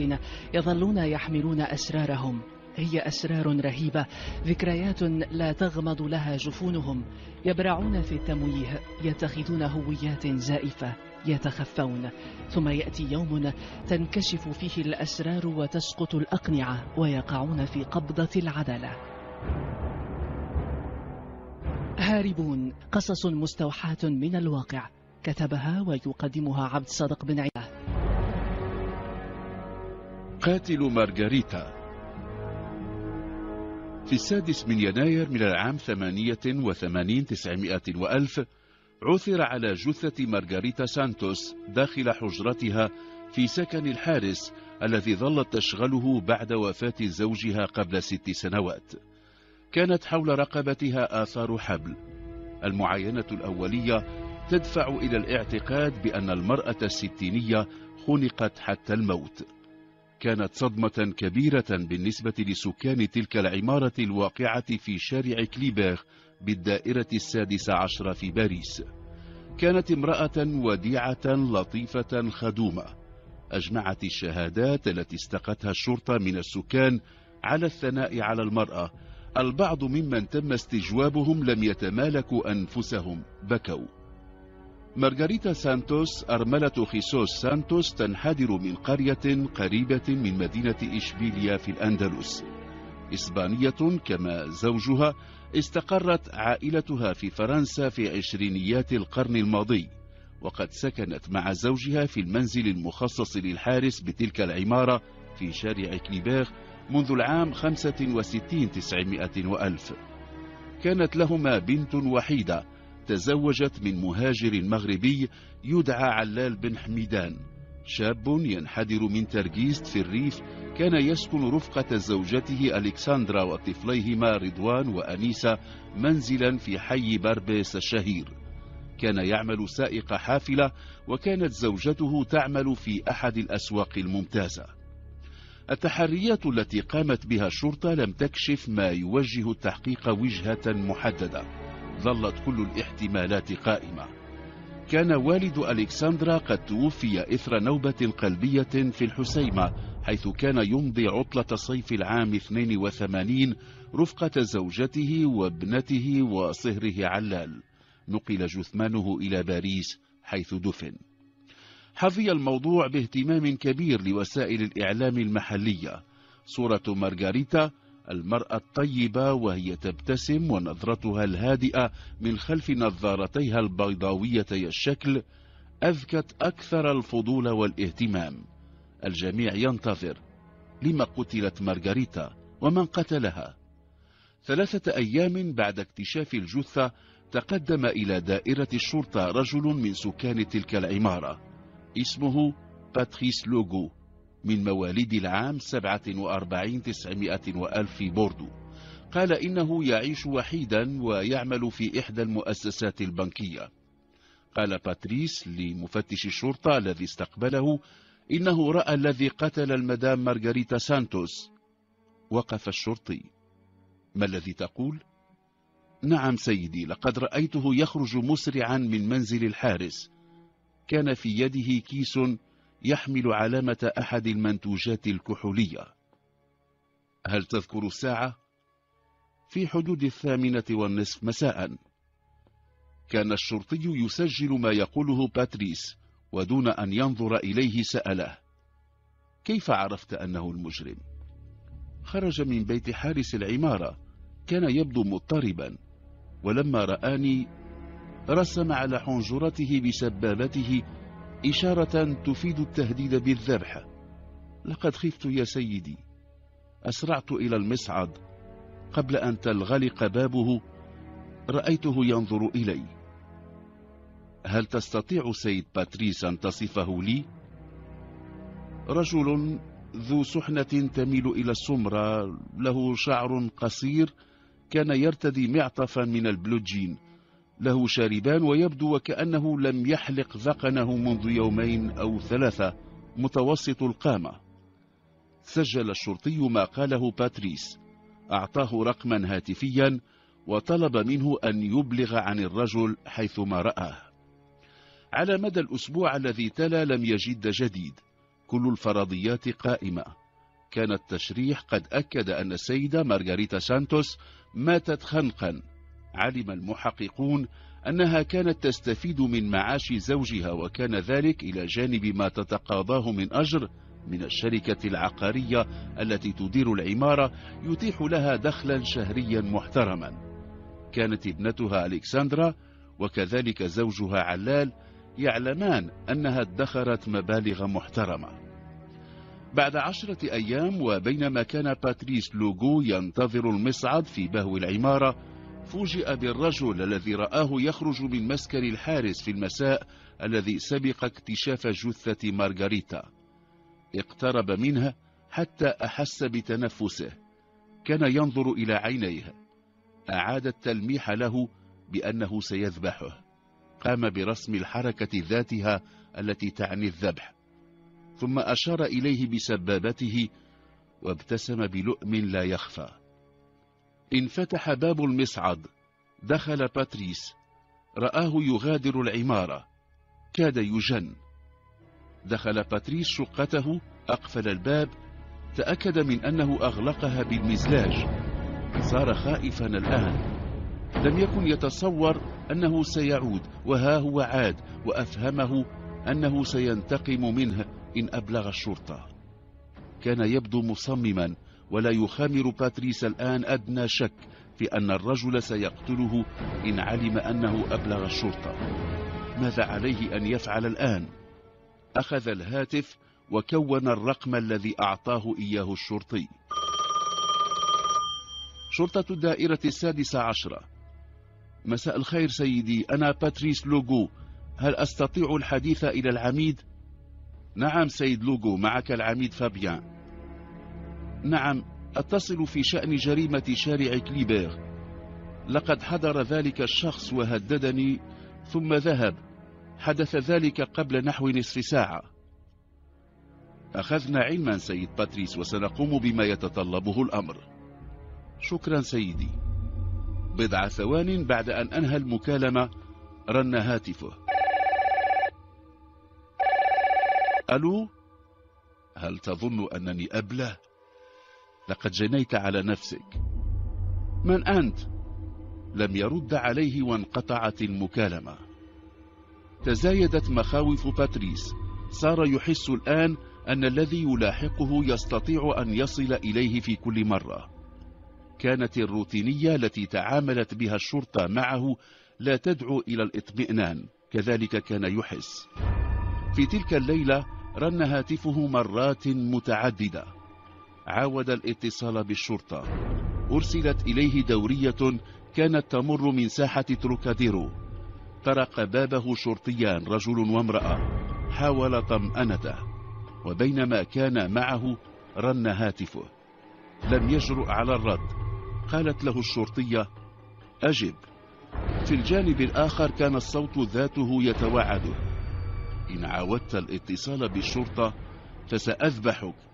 يظلون يحملون أسرارهم. هي أسرار رهيبة ذكريات لا تغمض لها جفونهم. يبرعون في التمويه يتخذون هويات زائفة يتخفون. ثم يأتي يوم تنكشف فيه الأسرار وتسقط الأقنعة ويقعون في قبضة العدالة. هاربون قصص مستوحاة من الواقع. كتبها ويقدمها عبد صادق بن عياه قاتل مارغاريتا في السادس من يناير من العام ثمانية وثمانين تسعمائة وألف عثر على جثة مارغاريتا سانتوس داخل حجرتها في سكن الحارس الذي ظلت تشغله بعد وفاة زوجها قبل ست سنوات. كانت حول رقبتها آثار حبل. المعاينة الأولية تدفع إلى الاعتقاد بأن المرأة الستينية خنقت حتى الموت. كانت صدمة كبيرة بالنسبة لسكان تلك العمارة الواقعة في شارع كليبير بالدائرة السادسة عشر في باريس. كانت امرأة وديعة لطيفة خدومة. أجمعت الشهادات التي استقتها الشرطة من السكان على الثناء على المرأة. البعض ممن تم استجوابهم لم يتمالكوا أنفسهم بكوا. مارغاريتا سانتوس أرملة خيسوس سانتوس تنحدر من قرية قريبة من مدينة إشبيليا في الأندلس. إسبانية كما زوجها استقرت عائلتها في فرنسا في عشرينيات القرن الماضي وقد سكنت مع زوجها في المنزل المخصص للحارس بتلك العمارة في شارع كليبير منذ العام 65 تسعمائة وألف. كانت لهما بنت وحيدة تزوجت من مهاجر مغربي يدعى علال بن حميدان. شاب ينحدر من ترجيست في الريف كان يسكن رفقة زوجته ألكسندرا وطفليهما رضوان وأنيسة منزلا في حي بربيس الشهير. كان يعمل سائق حافلة وكانت زوجته تعمل في أحد الأسواق الممتازة. التحريات التي قامت بها الشرطة لم تكشف ما يوجه التحقيق وجهة محددة. ظلت كل الاحتمالات قائمة. كان والد ألكسندرا قد توفي إثر نوبة قلبية في الحسيمة حيث كان يمضي عطلة صيف العام 82 رفقة زوجته وابنته وصهره علال. نقل جثمانه إلى باريس حيث دفن. حظي الموضوع باهتمام كبير لوسائل الإعلام المحلية. صورة مارغاريتا المرأة الطيبة وهي تبتسم ونظرتها الهادئة من خلف نظارتيها البيضاويتي الشكل أذكت أكثر الفضول والاهتمام. الجميع ينتظر لما قتلت مارغاريتا ومن قتلها. ثلاثة أيام بعد اكتشاف الجثة تقدم إلى دائرة الشرطة رجل من سكان تلك العمارة. اسمه باتريس لوغو. من مواليد العام 47 900 وألف بوردو. قال إنه يعيش وحيدا ويعمل في إحدى المؤسسات البنكية. قال باتريس لمفتش الشرطة الذي استقبله إنه رأى الذي قتل المدام مارغريتا سانتوس. وقف الشرطي. ما الذي تقول؟ نعم سيدي لقد رأيته يخرج مسرعا من منزل الحارس. كان في يده كيس يحمل علامة أحد المنتوجات الكحولية. هل تذكر الساعة؟ في حدود الثامنة والنصف مساء. كان الشرطي يسجل ما يقوله باتريس ودون أن ينظر إليه سأله. كيف عرفت أنه المجرم؟ خرج من بيت حارس العمارة. كان يبدو مضطربا. ولما رآني رسم على حنجرته بسبابته إشارة تفيد التهديد بالذبح. لقد خفت يا سيدي. أسرعت إلى المصعد. قبل أن تنغلق بابه رأيته ينظر إلي. هل تستطيع سيد باتريس أن تصفه لي؟ رجل ذو سحنة تميل إلى السمرة له شعر قصير كان يرتدي معطفا من البلوجين. له شاربان ويبدو وكأنه لم يحلق ذقنه منذ يومين أو ثلاثة متوسط القامة. سجل الشرطي ما قاله باتريس. أعطاه رقما هاتفيا وطلب منه أن يبلغ عن الرجل حيثما رآه. على مدى الأسبوع الذي تلا لم يجد جديد. كل الفرضيات قائمة. كان التشريح قد أكد أن السيدة مارغاريتا سانتوس ماتت خنقا. علم المحققون أنها كانت تستفيد من معاش زوجها وكان ذلك إلى جانب ما تتقاضاه من أجر من الشركة العقارية التي تدير العمارة يتيح لها دخلا شهريا محترما. كانت ابنتها ألكسندرا وكذلك زوجها علال يعلمان أنها ادخرت مبالغ محترمة. بعد عشرة أيام وبينما كان باتريس لوغو ينتظر المصعد في بهو العمارة فوجئ بالرجل الذي رآه يخرج من مسكن الحارس في المساء الذي سبق اكتشاف جثة مارغاريتا اقترب منها حتى أحس بتنفسه. كان ينظر إلى عينيه. أعاد التلميح له بأنه سيذبحه. قام برسم الحركة ذاتها التي تعني الذبح. ثم أشار إليه بسبابته وابتسم بلؤم لا يخفى. انفتح باب المصعد دخل باتريس رآه يغادر العمارة كاد يجن. دخل باتريس شقته أقفل الباب تأكد من أنه أغلقها بالمزلاج. صار خائفا الآن. لم يكن يتصور أنه سيعود وها هو عاد وأفهمه أنه سينتقم منه إن أبلغ الشرطة. كان يبدو مصمما ولا يخامر باتريس الآن أدنى شك في أن الرجل سيقتله إن علم أنه أبلغ الشرطة. ماذا عليه أن يفعل الآن؟ أخذ الهاتف وكون الرقم الذي أعطاه إياه الشرطي. شرطة الدائرة السادسة عشرة. مساء الخير سيدي أنا باتريس لوغو. هل أستطيع الحديث إلى العميد؟ نعم سيد لوغو معك العميد فابيان. نعم أتصل في شأن جريمة شارع كليبير. لقد حضر ذلك الشخص وهددني ثم ذهب. حدث ذلك قبل نحو نصف ساعة. أخذنا علما سيد باتريس وسنقوم بما يتطلبه الأمر. شكرا سيدي. بضع ثوان بعد أن أنهى المكالمة. رن هاتفه. ألو؟ هل تظن أنني أبلة؟ لقد جنيت على نفسك. من أنت؟ لم يرد عليه وانقطعت المكالمة. تزايدت مخاوف باتريس. صار يحس الآن أن الذي يلاحقه يستطيع أن يصل إليه في كل مرة. كانت الروتينية التي تعاملت بها الشرطة معه لا تدعو إلى الاطمئنان. كذلك كان يحس. في تلك الليلة رن هاتفه مرات متعددة. عاود الاتصال بالشرطة. أرسلت إليه دورية كانت تمر من ساحة تروكاديرو. طرق بابه شرطيان رجل وامرأة. حاول طمأنته. وبينما كان معه رن هاتفه. لم يجرؤ على الرد. قالت له الشرطية أجب. في الجانب الآخر كان الصوت ذاته يتوعده إن عاودت الاتصال بالشرطة فسأذبحك.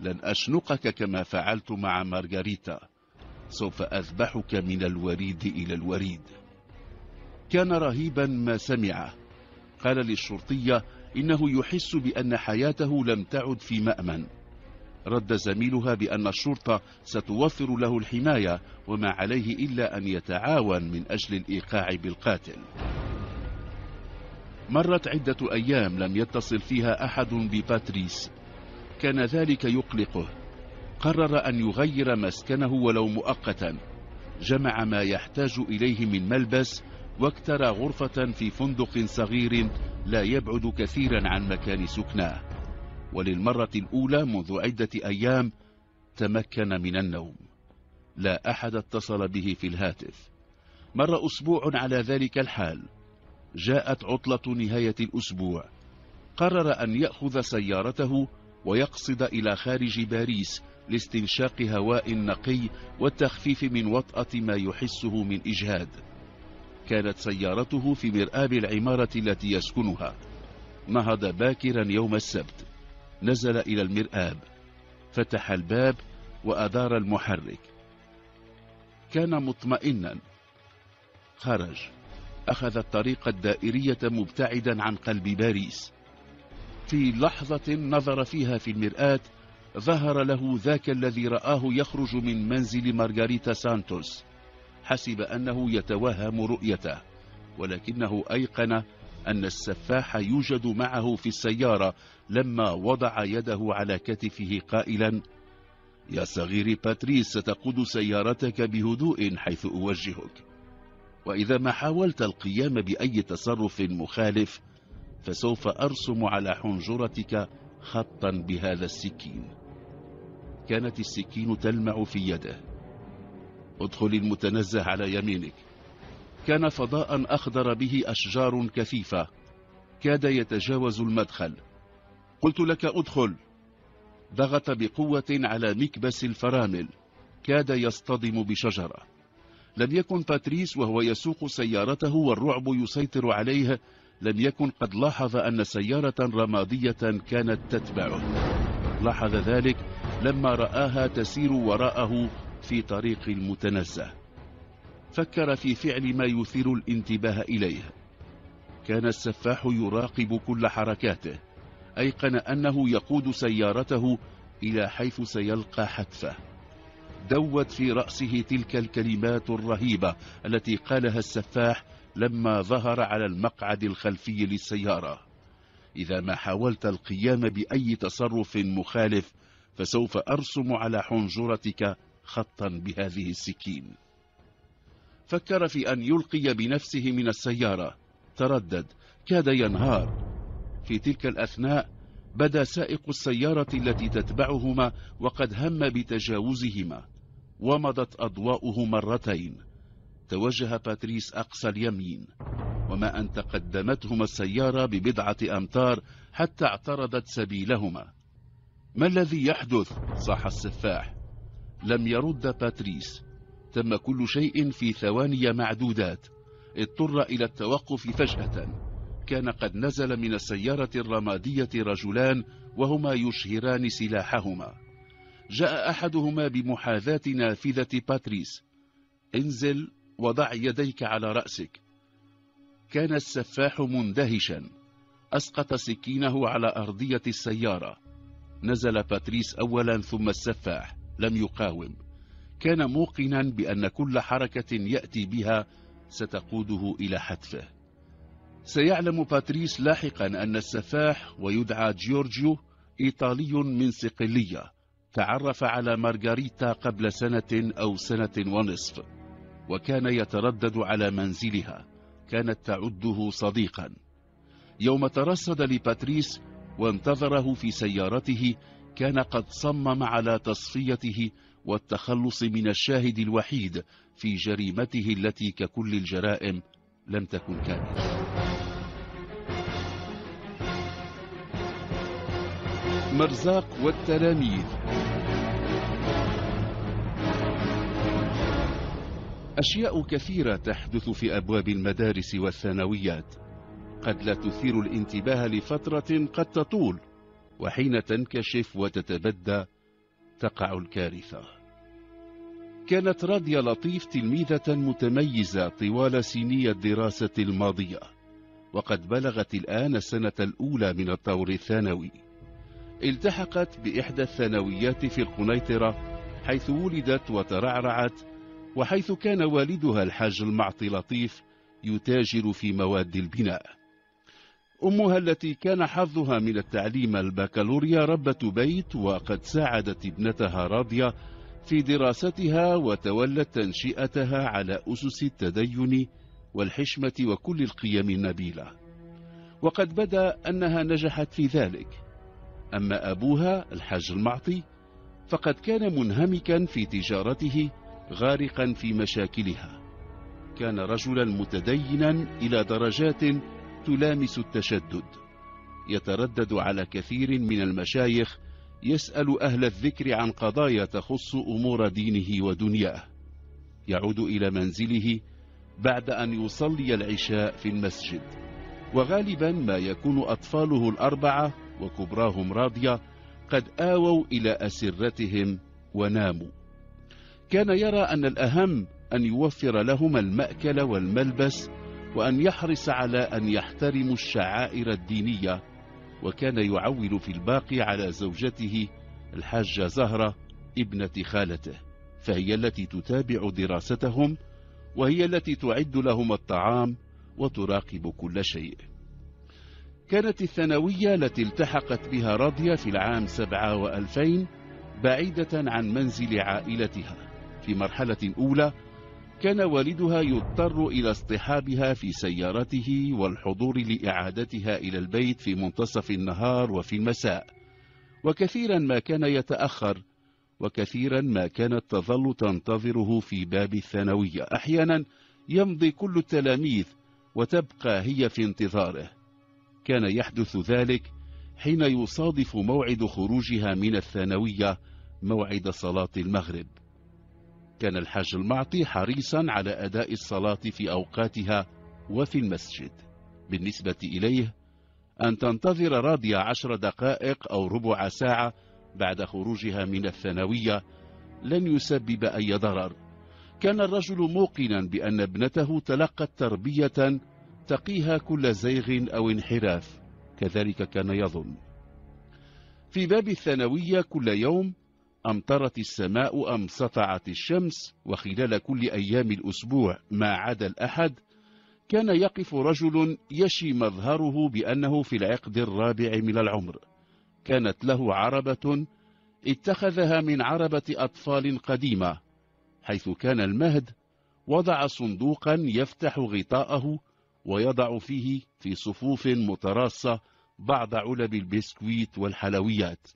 لن أشنقك كما فعلت مع مارغاريتا سوف أذبحك من الوريد إلى الوريد. كان رهيبا ما سمعه. قال للشرطية إنه يحس بأن حياته لم تعد في مأمن. رد زميلها بأن الشرطة ستوفر له الحماية وما عليه إلا أن يتعاون من أجل الإيقاع بالقاتل. مرت عدة أيام لم يتصل فيها أحد بباتريس. كان ذلك يقلقه. قرر أن يغير مسكنه ولو مؤقتا. جمع ما يحتاج إليه من ملبس واكترى غرفة في فندق صغير لا يبعد كثيرا عن مكان سكناه. وللمرة الأولى منذ عدة أيام تمكن من النوم. لا أحد اتصل به في الهاتف. مر أسبوع على ذلك الحال. جاءت عطلة نهاية الأسبوع. قرر أن يأخذ سيارته ويقصد إلى خارج باريس لاستنشاق هواء نقي والتخفيف من وطأة ما يحسه من إجهاد. كانت سيارته في مرآب العمارة التي يسكنها. نهض باكرا يوم السبت. نزل إلى المرآب. فتح الباب وأدار المحرك. كان مطمئنا. خرج. أخذ الطريق الدائرية مبتعدا عن قلب باريس. في لحظة نظر فيها في المرآة ظهر له ذاك الذي رآه يخرج من منزل مارغاريتا سانتوس. حسب أنه يتوهم رؤيته ولكنه أيقن أن السفاح يوجد معه في السيارة لما وضع يده على كتفه قائلا يا صغيري باتريس ستقود سيارتك بهدوء حيث أوجهك. وإذا ما حاولت القيام بأي تصرف مخالف فسوف أرسم على حنجرتك خطا بهذا السكين. كانت السكين تلمع في يده. ادخل المتنزه على يمينك. كان فضاء أخضر به أشجار كثيفة. كاد يتجاوز المدخل. قلت لك ادخل. ضغط بقوة على مكبس الفرامل. كاد يصطدم بشجرة. لم يكن باتريس وهو يسوق سيارته والرعب يسيطر عليه لم يكن قد لاحظ أن سيارة رمادية كانت تتبعه. لاحظ ذلك لما رآها تسير وراءه في طريق المتنزه. فكر في فعل ما يثير الانتباه إليه. كان السفاح يراقب كل حركاته. أيقن أنه يقود سيارته إلى حيث سيلقى حتفه. دوت في رأسه تلك الكلمات الرهيبة التي قالها السفاح لما ظهر على المقعد الخلفي للسيارة. إذا ما حاولت القيام بأي تصرف مخالف فسوف أرسم على حنجرتك خطا بهذه السكين. فكر في أن يلقي بنفسه من السيارة. تردد. كاد ينهار. في تلك الأثناء بدا سائق السيارة التي تتبعهما وقد هم بتجاوزهما. ومضت أضواؤه مرتين. توجه باتريس أقصى اليمين وما أن تقدمتهما السيارة ببضعة أمتار حتى اعترضت سبيلهما. ما الذي يحدث؟ صاح السفاح. لم يرد باتريس. تم كل شيء في ثواني معدودات. اضطر إلى التوقف فجأة. كان قد نزل من السيارة الرمادية رجلان وهما يشهران سلاحهما. جاء أحدهما بمحاذاة نافذة باتريس. انزل. وضع يديك على رأسك. كان السفاح مندهشا. أسقط سكينه على أرضية السيارة. نزل باتريس أولا ثم السفاح. لم يقاوم. كان موقنا بأن كل حركة يأتي بها ستقوده إلى حتفه. سيعلم باتريس لاحقا أن السفاح ويدعى جيورجيو إيطالي من صقلية تعرف على مارغاريتا قبل سنة أو سنة ونصف. وكان يتردد على منزلها. كانت تعده صديقا. يوم ترصد لباتريس وانتظره في سيارته كان قد صمم على تصفيته والتخلص من الشاهد الوحيد في جريمته التي ككل الجرائم لم تكن كاملة. مرزاق والتلاميذ. أشياء كثيرة تحدث في أبواب المدارس والثانويات. قد لا تثير الانتباه لفترة قد تطول وحين تنكشف وتتبدى تقع الكارثة. كانت راديا لطيف تلميذة متميزة طوال سني الدراسة الماضية وقد بلغت الآن السنة الأولى من الطور الثانوي. التحقت بإحدى الثانويات في القنيطرة حيث ولدت وترعرعت وحيث كان والدها الحاج المعطي لطيف يتاجر في مواد البناء. أمها التي كان حظها من التعليم البكالوريا ربة بيت وقد ساعدت ابنتها راضية في دراستها وتولت تنشئتها على أسس التدين والحشمة وكل القيم النبيلة. وقد بدأ أنها نجحت في ذلك. أما أبوها الحاج المعطي فقد كان منهمكا في تجارته غارقا في مشاكلها. كان رجلا متدينا إلى درجات تلامس التشدد. يتردد على كثير من المشايخ يسأل أهل الذكر عن قضايا تخص أمور دينه ودنياه. يعود إلى منزله بعد أن يصلي العشاء في المسجد. وغالبا ما يكون أطفاله الأربعة وكبراهم راضية قد آووا إلى أسرتهم وناموا. كان يرى أن الأهم أن يوفر لهم المأكل والملبس وأن يحرص على أن يحترموا الشعائر الدينية وكان يعول في الباقي على زوجته الحاجة زهرة ابنة خالته فهي التي تتابع دراستهم وهي التي تعد لهم الطعام وتراقب كل شيء. كانت الثانوية التي التحقت بها راضية في العام سبعة وألفين بعيدة عن منزل عائلتها. في مرحلة أولى كان والدها يضطر إلى اصطحابها في سيارته والحضور لإعادتها إلى البيت في منتصف النهار وفي المساء. وكثيرا ما كان يتأخر وكثيرا ما كانت تظل تنتظره في باب الثانوية. أحيانا يمضي كل التلاميذ وتبقى هي في انتظاره. كان يحدث ذلك حين يصادف موعد خروجها من الثانوية موعد صلاة المغرب. كان الحاج المعطي حريصا على أداء الصلاة في أوقاتها وفي المسجد. بالنسبة إليه أن تنتظر راضية عشر دقائق أو ربع ساعة بعد خروجها من الثانوية لن يسبب أي ضرر. كان الرجل موقنا بأن ابنته تلقت تربية تقيها كل زيغ أو انحراف كذلك كان يظن. في باب الثانوية كل يوم أمطرت السماء أم سطعت الشمس وخلال كل أيام الأسبوع ما عدا الأحد كان يقف رجل يشي مظهره بأنه في العقد الرابع من العمر. كانت له عربة اتخذها من عربة أطفال قديمة حيث كان المهد وضع صندوقا يفتح غطاءه ويضع فيه في صفوف متراصة بعض علب البسكويت والحلويات.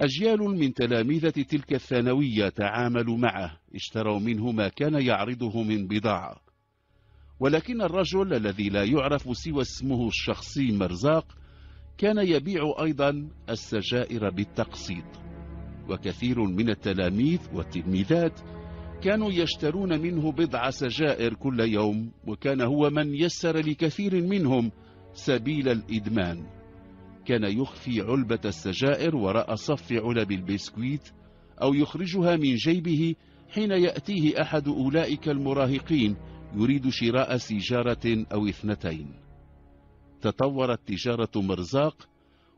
أجيال من تلامذة تلك الثانوية تعاملوا معه اشتروا منه ما كان يعرضه من بضاعة. ولكن الرجل الذي لا يعرف سوى اسمه الشخصي مرزاق كان يبيع أيضا السجائر بالتقسيط. وكثير من التلاميذ والتلميذات كانوا يشترون منه بضع سجائر كل يوم وكان هو من يسر لكثير منهم سبيل الإدمان. كان يخفي علبة السجائر وراء صف علب البسكويت أو يخرجها من جيبه حين يأتيه أحد أولئك المراهقين يريد شراء سيجارة أو اثنتين. تطورت تجارة مرزاق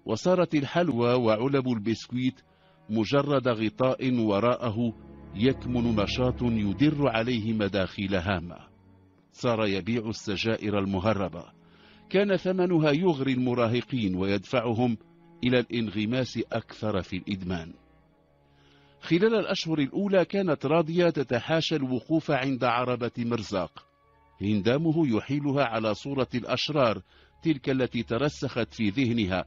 وصارت الحلوى وعلب البسكويت مجرد غطاء وراءه يكمن نشاط يدر عليه مداخيل هامة. صار يبيع السجائر المهربة. كان ثمنها يغري المراهقين ويدفعهم إلى الانغماس أكثر في الإدمان. خلال الأشهر الأولى كانت راضية تتحاشى الوقوف عند عربة مرزاق. هندامه يحيلها على صورة الأشرار تلك التي ترسخت في ذهنها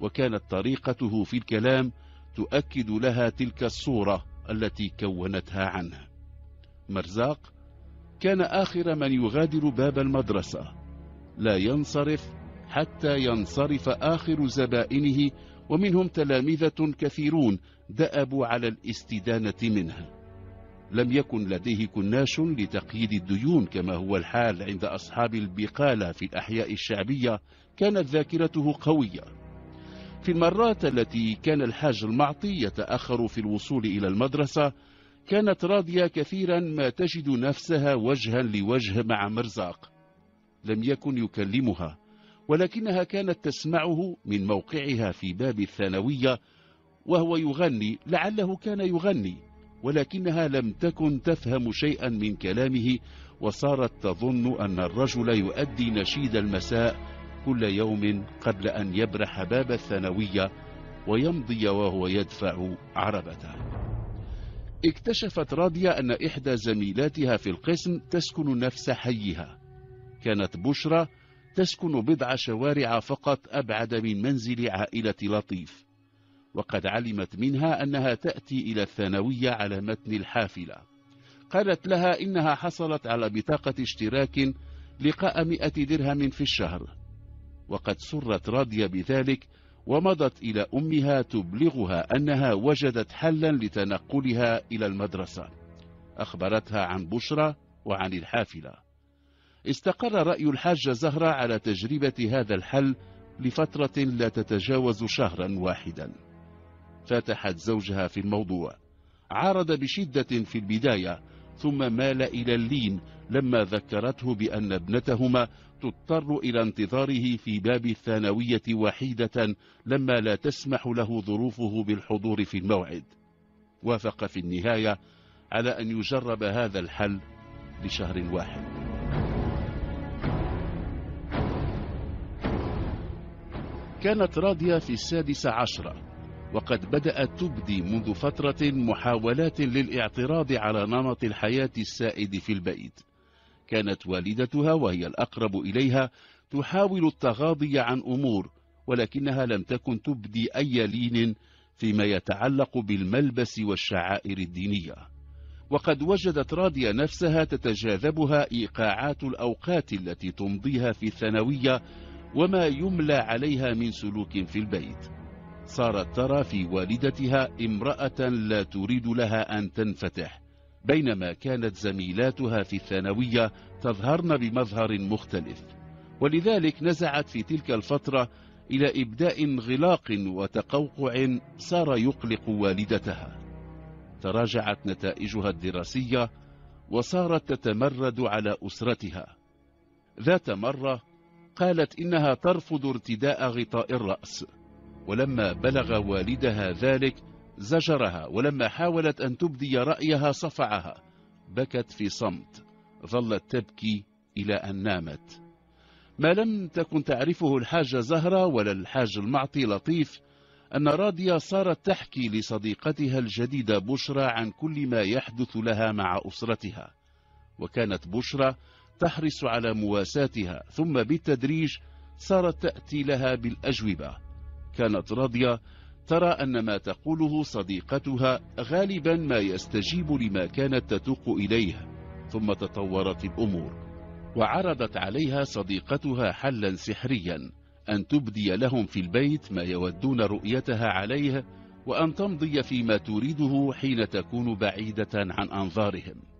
وكانت طريقته في الكلام تؤكد لها تلك الصورة التي كونتها عنه مرزاق كان آخر من يغادر باب المدرسة. لا ينصرف حتى ينصرف آخر زبائنه ومنهم تلامذة كثيرون دأبوا على الاستدانة منه. لم يكن لديه كناش لتقييد الديون كما هو الحال عند أصحاب البقالة في الأحياء الشعبية كانت ذاكرته قوية. في المرات التي كان الحاج المعطي يتأخر في الوصول إلى المدرسة كانت راضية كثيرا ما تجد نفسها وجها لوجه مع مرزاق. لم يكن يكلمها ولكنها كانت تسمعه من موقعها في باب الثانوية وهو يغني لعله كان يغني ولكنها لم تكن تفهم شيئا من كلامه وصارت تظن أن الرجل يؤدي نشيد المساء كل يوم قبل أن يبرح باب الثانوية ويمضي وهو يدفع عربته. اكتشفت راضية أن إحدى زميلاتها في القسم تسكن نفس حيها. كانت بشرى تسكن بضع شوارع فقط أبعد من منزل عائلة لطيف وقد علمت منها أنها تأتي إلى الثانوية على متن الحافلة. قالت لها إنها حصلت على بطاقة اشتراك لقاء مئة درهم في الشهر وقد سرت راضية بذلك ومضت إلى أمها تبلغها أنها وجدت حلا لتنقلها إلى المدرسة. أخبرتها عن بشرى وعن الحافلة. استقر رأي الحاجة زهرة على تجربة هذا الحل لفترة لا تتجاوز شهرا واحدا. فتحت زوجها في الموضوع. عارض بشدة في البداية ثم مال إلى اللين لما ذكرته بأن ابنتهما تضطر إلى انتظاره في باب الثانوية وحيدة لما لا تسمح له ظروفه بالحضور في الموعد. وافق في النهاية على أن يجرب هذا الحل لشهر واحد. كانت راضية في السادسة عشرة وقد بدأت تبدي منذ فترة محاولات للاعتراض على نمط الحياة السائد في البيت. كانت والدتها وهي الأقرب إليها تحاول التغاضي عن أمور ولكنها لم تكن تبدي أي لين فيما يتعلق بالملبس والشعائر الدينية. وقد وجدت راضية نفسها تتجاذبها إيقاعات الأوقات التي تمضيها في الثانوية وما يملى عليها من سلوك في البيت. صارت ترى في والدتها امرأة لا تريد لها أن تنفتح بينما كانت زميلاتها في الثانوية تظهرن بمظهر مختلف. ولذلك نزعت في تلك الفترة إلى إبداء انغلاق وتقوقع صار يقلق والدتها. تراجعت نتائجها الدراسية وصارت تتمرد على أسرتها. ذات مرة قالت إنها ترفض ارتداء غطاء الرأس. ولما بلغ والدها ذلك زجرها ولما حاولت أن تبدي رأيها صفعها. بكت في صمت. ظلت تبكي إلى أن نامت. ما لم تكن تعرفه الحاجة زهرة ولا الحاج المعطي لطيف أن راضية صارت تحكي لصديقتها الجديدة بشرى عن كل ما يحدث لها مع أسرتها. وكانت بشرى تحرص على مواساتها ثم بالتدريج صارت تأتي لها بالأجوبة. كانت راضية ترى أن ما تقوله صديقتها غالبا ما يستجيب لما كانت تتوق إليه ثم تطورت الأمور. وعرضت عليها صديقتها حلا سحريا أن تبدي لهم في البيت ما يودون رؤيتها عليه وأن تمضي فيما تريده حين تكون بعيدة عن أنظارهم.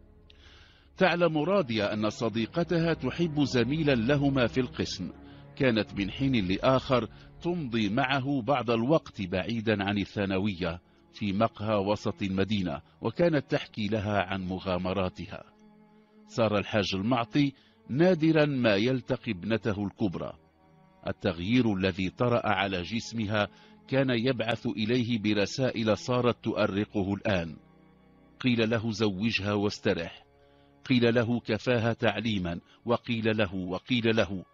تعلم راضية أن صديقتها تحب زميلا لهما في القسم. كانت من حين لآخر تمضي معه بعض الوقت بعيدا عن الثانوية في مقهى وسط المدينة وكانت تحكي لها عن مغامراتها. صار الحاج المعطي نادرا ما يلتقي ابنته الكبرى. التغيير الذي طرأ على جسمها كان يبعث إليه برسائل صارت تؤرقه الآن. قيل له زوجها واسترح. قيل له كفاها تعليما وقيل له وقيل له.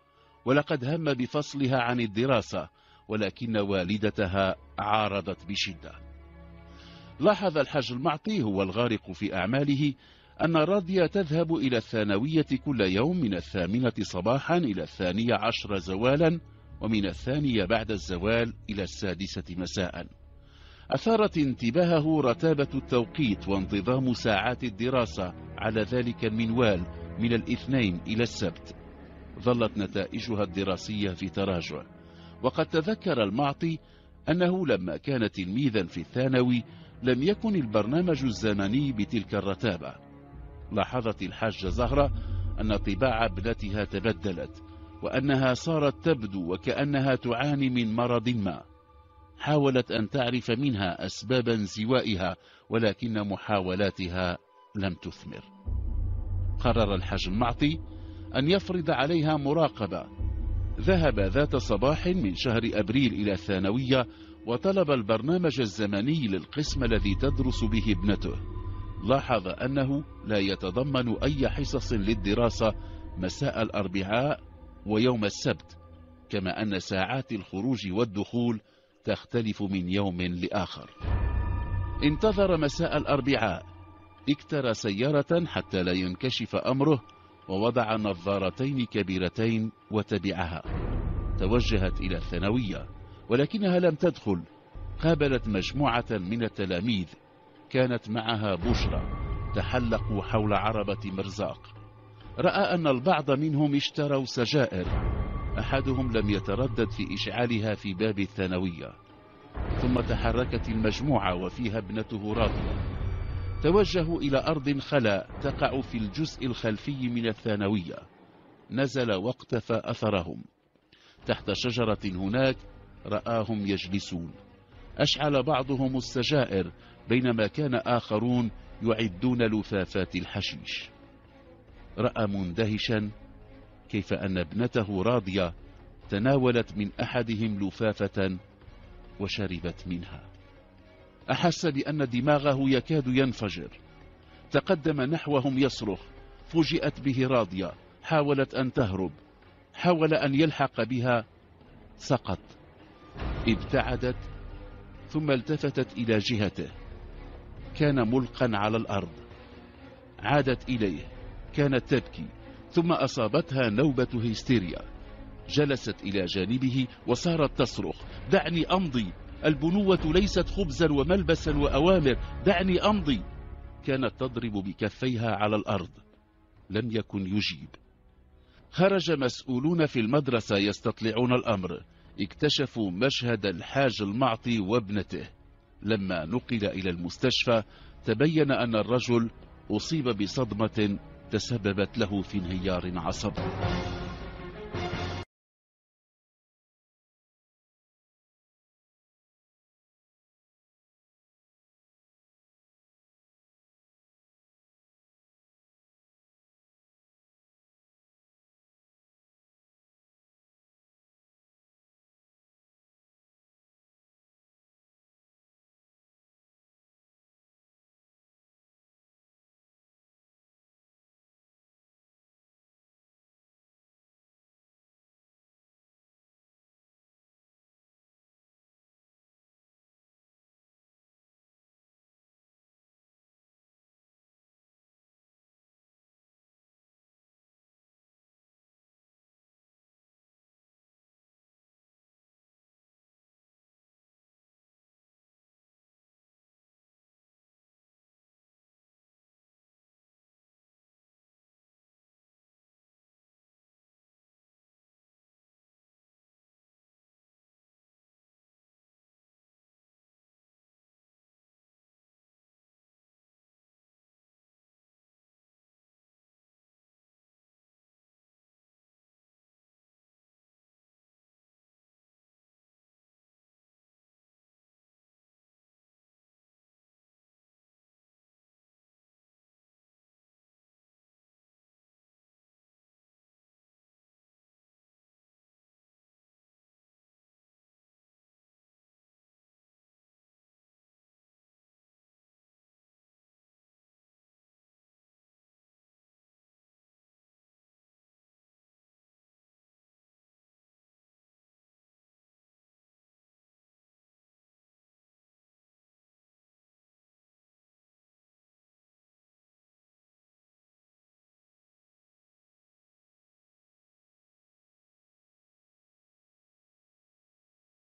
ولقد هم بفصلها عن الدراسة ولكن والدتها عارضت بشدة. لاحظ الحاج المعطي هو الغارق في أعماله أن راضية تذهب إلى الثانوية كل يوم من الثامنة صباحا إلى الثانية عشر زوالا ومن الثانية بعد الزوال إلى السادسة مساء. أثارت انتباهه رتابة التوقيت وانتظام ساعات الدراسة على ذلك المنوال من الاثنين إلى السبت. ظلت نتائجها الدراسية في تراجع. وقد تذكر المعطي أنه لما كان تلميذا في الثانوي لم يكن البرنامج الزمني بتلك الرتابة. لاحظت الحاجة زهرة أن طباع أبنتها تبدلت وأنها صارت تبدو وكأنها تعاني من مرض ما. حاولت أن تعرف منها أسباب انزوائها ولكن محاولاتها لم تثمر. قرر الحاج المعطي أن يفرض عليها مراقبة. ذهب ذات صباح من شهر أبريل إلى الثانوية وطلب البرنامج الزمني للقسم الذي تدرس به ابنته. لاحظ أنه لا يتضمن أي حصص للدراسة مساء الأربعاء ويوم السبت كما أن ساعات الخروج والدخول تختلف من يوم لآخر. انتظر مساء الأربعاء. اكترى سيارة حتى لا ينكشف أمره ووضع نظارتين كبيرتين وتبعها. توجهت إلى الثانوية ولكنها لم تدخل. قابلت مجموعة من التلاميذ. كانت معها بشرى تحلقوا حول عربة مرزاق. رأى أن البعض منهم اشتروا سجائر. أحدهم لم يتردد في إشعالها في باب الثانوية ثم تحركت المجموعة وفيها ابنته راضية. توجهوا إلى أرض خلا تقع في الجزء الخلفي من الثانوية. نزل واقتفى أثرهم تحت شجرة هناك رآهم يجلسون. أشعل بعضهم السجائر بينما كان آخرون يعدون لفافات الحشيش. رأى مندهشا كيف أن ابنته راضية تناولت من أحدهم لفافة وشربت منها. أحس بأن دماغه يكاد ينفجر. تقدم نحوهم يصرخ. فوجئت به راضية. حاولت أن تهرب. حاول أن يلحق بها. سقط. ابتعدت. ثم التفتت إلى جهته. كان ملقا على الأرض. عادت إليه. كانت تبكي. ثم أصابتها نوبة هيستيريا. جلست إلى جانبه وصارت تصرخ. دعني أمضي. البنوة ليست خبزا وملبسا وأوامر. دعني أمضي. كانت تضرب بكفيها على الأرض. لم يكن يجيب. خرج مسؤولون في المدرسة يستطلعون الأمر. اكتشفوا مشهد الحاج المعطي وابنته. لما نقل إلى المستشفى تبين أن الرجل أصيب بصدمة تسببت له في انهيار عصبي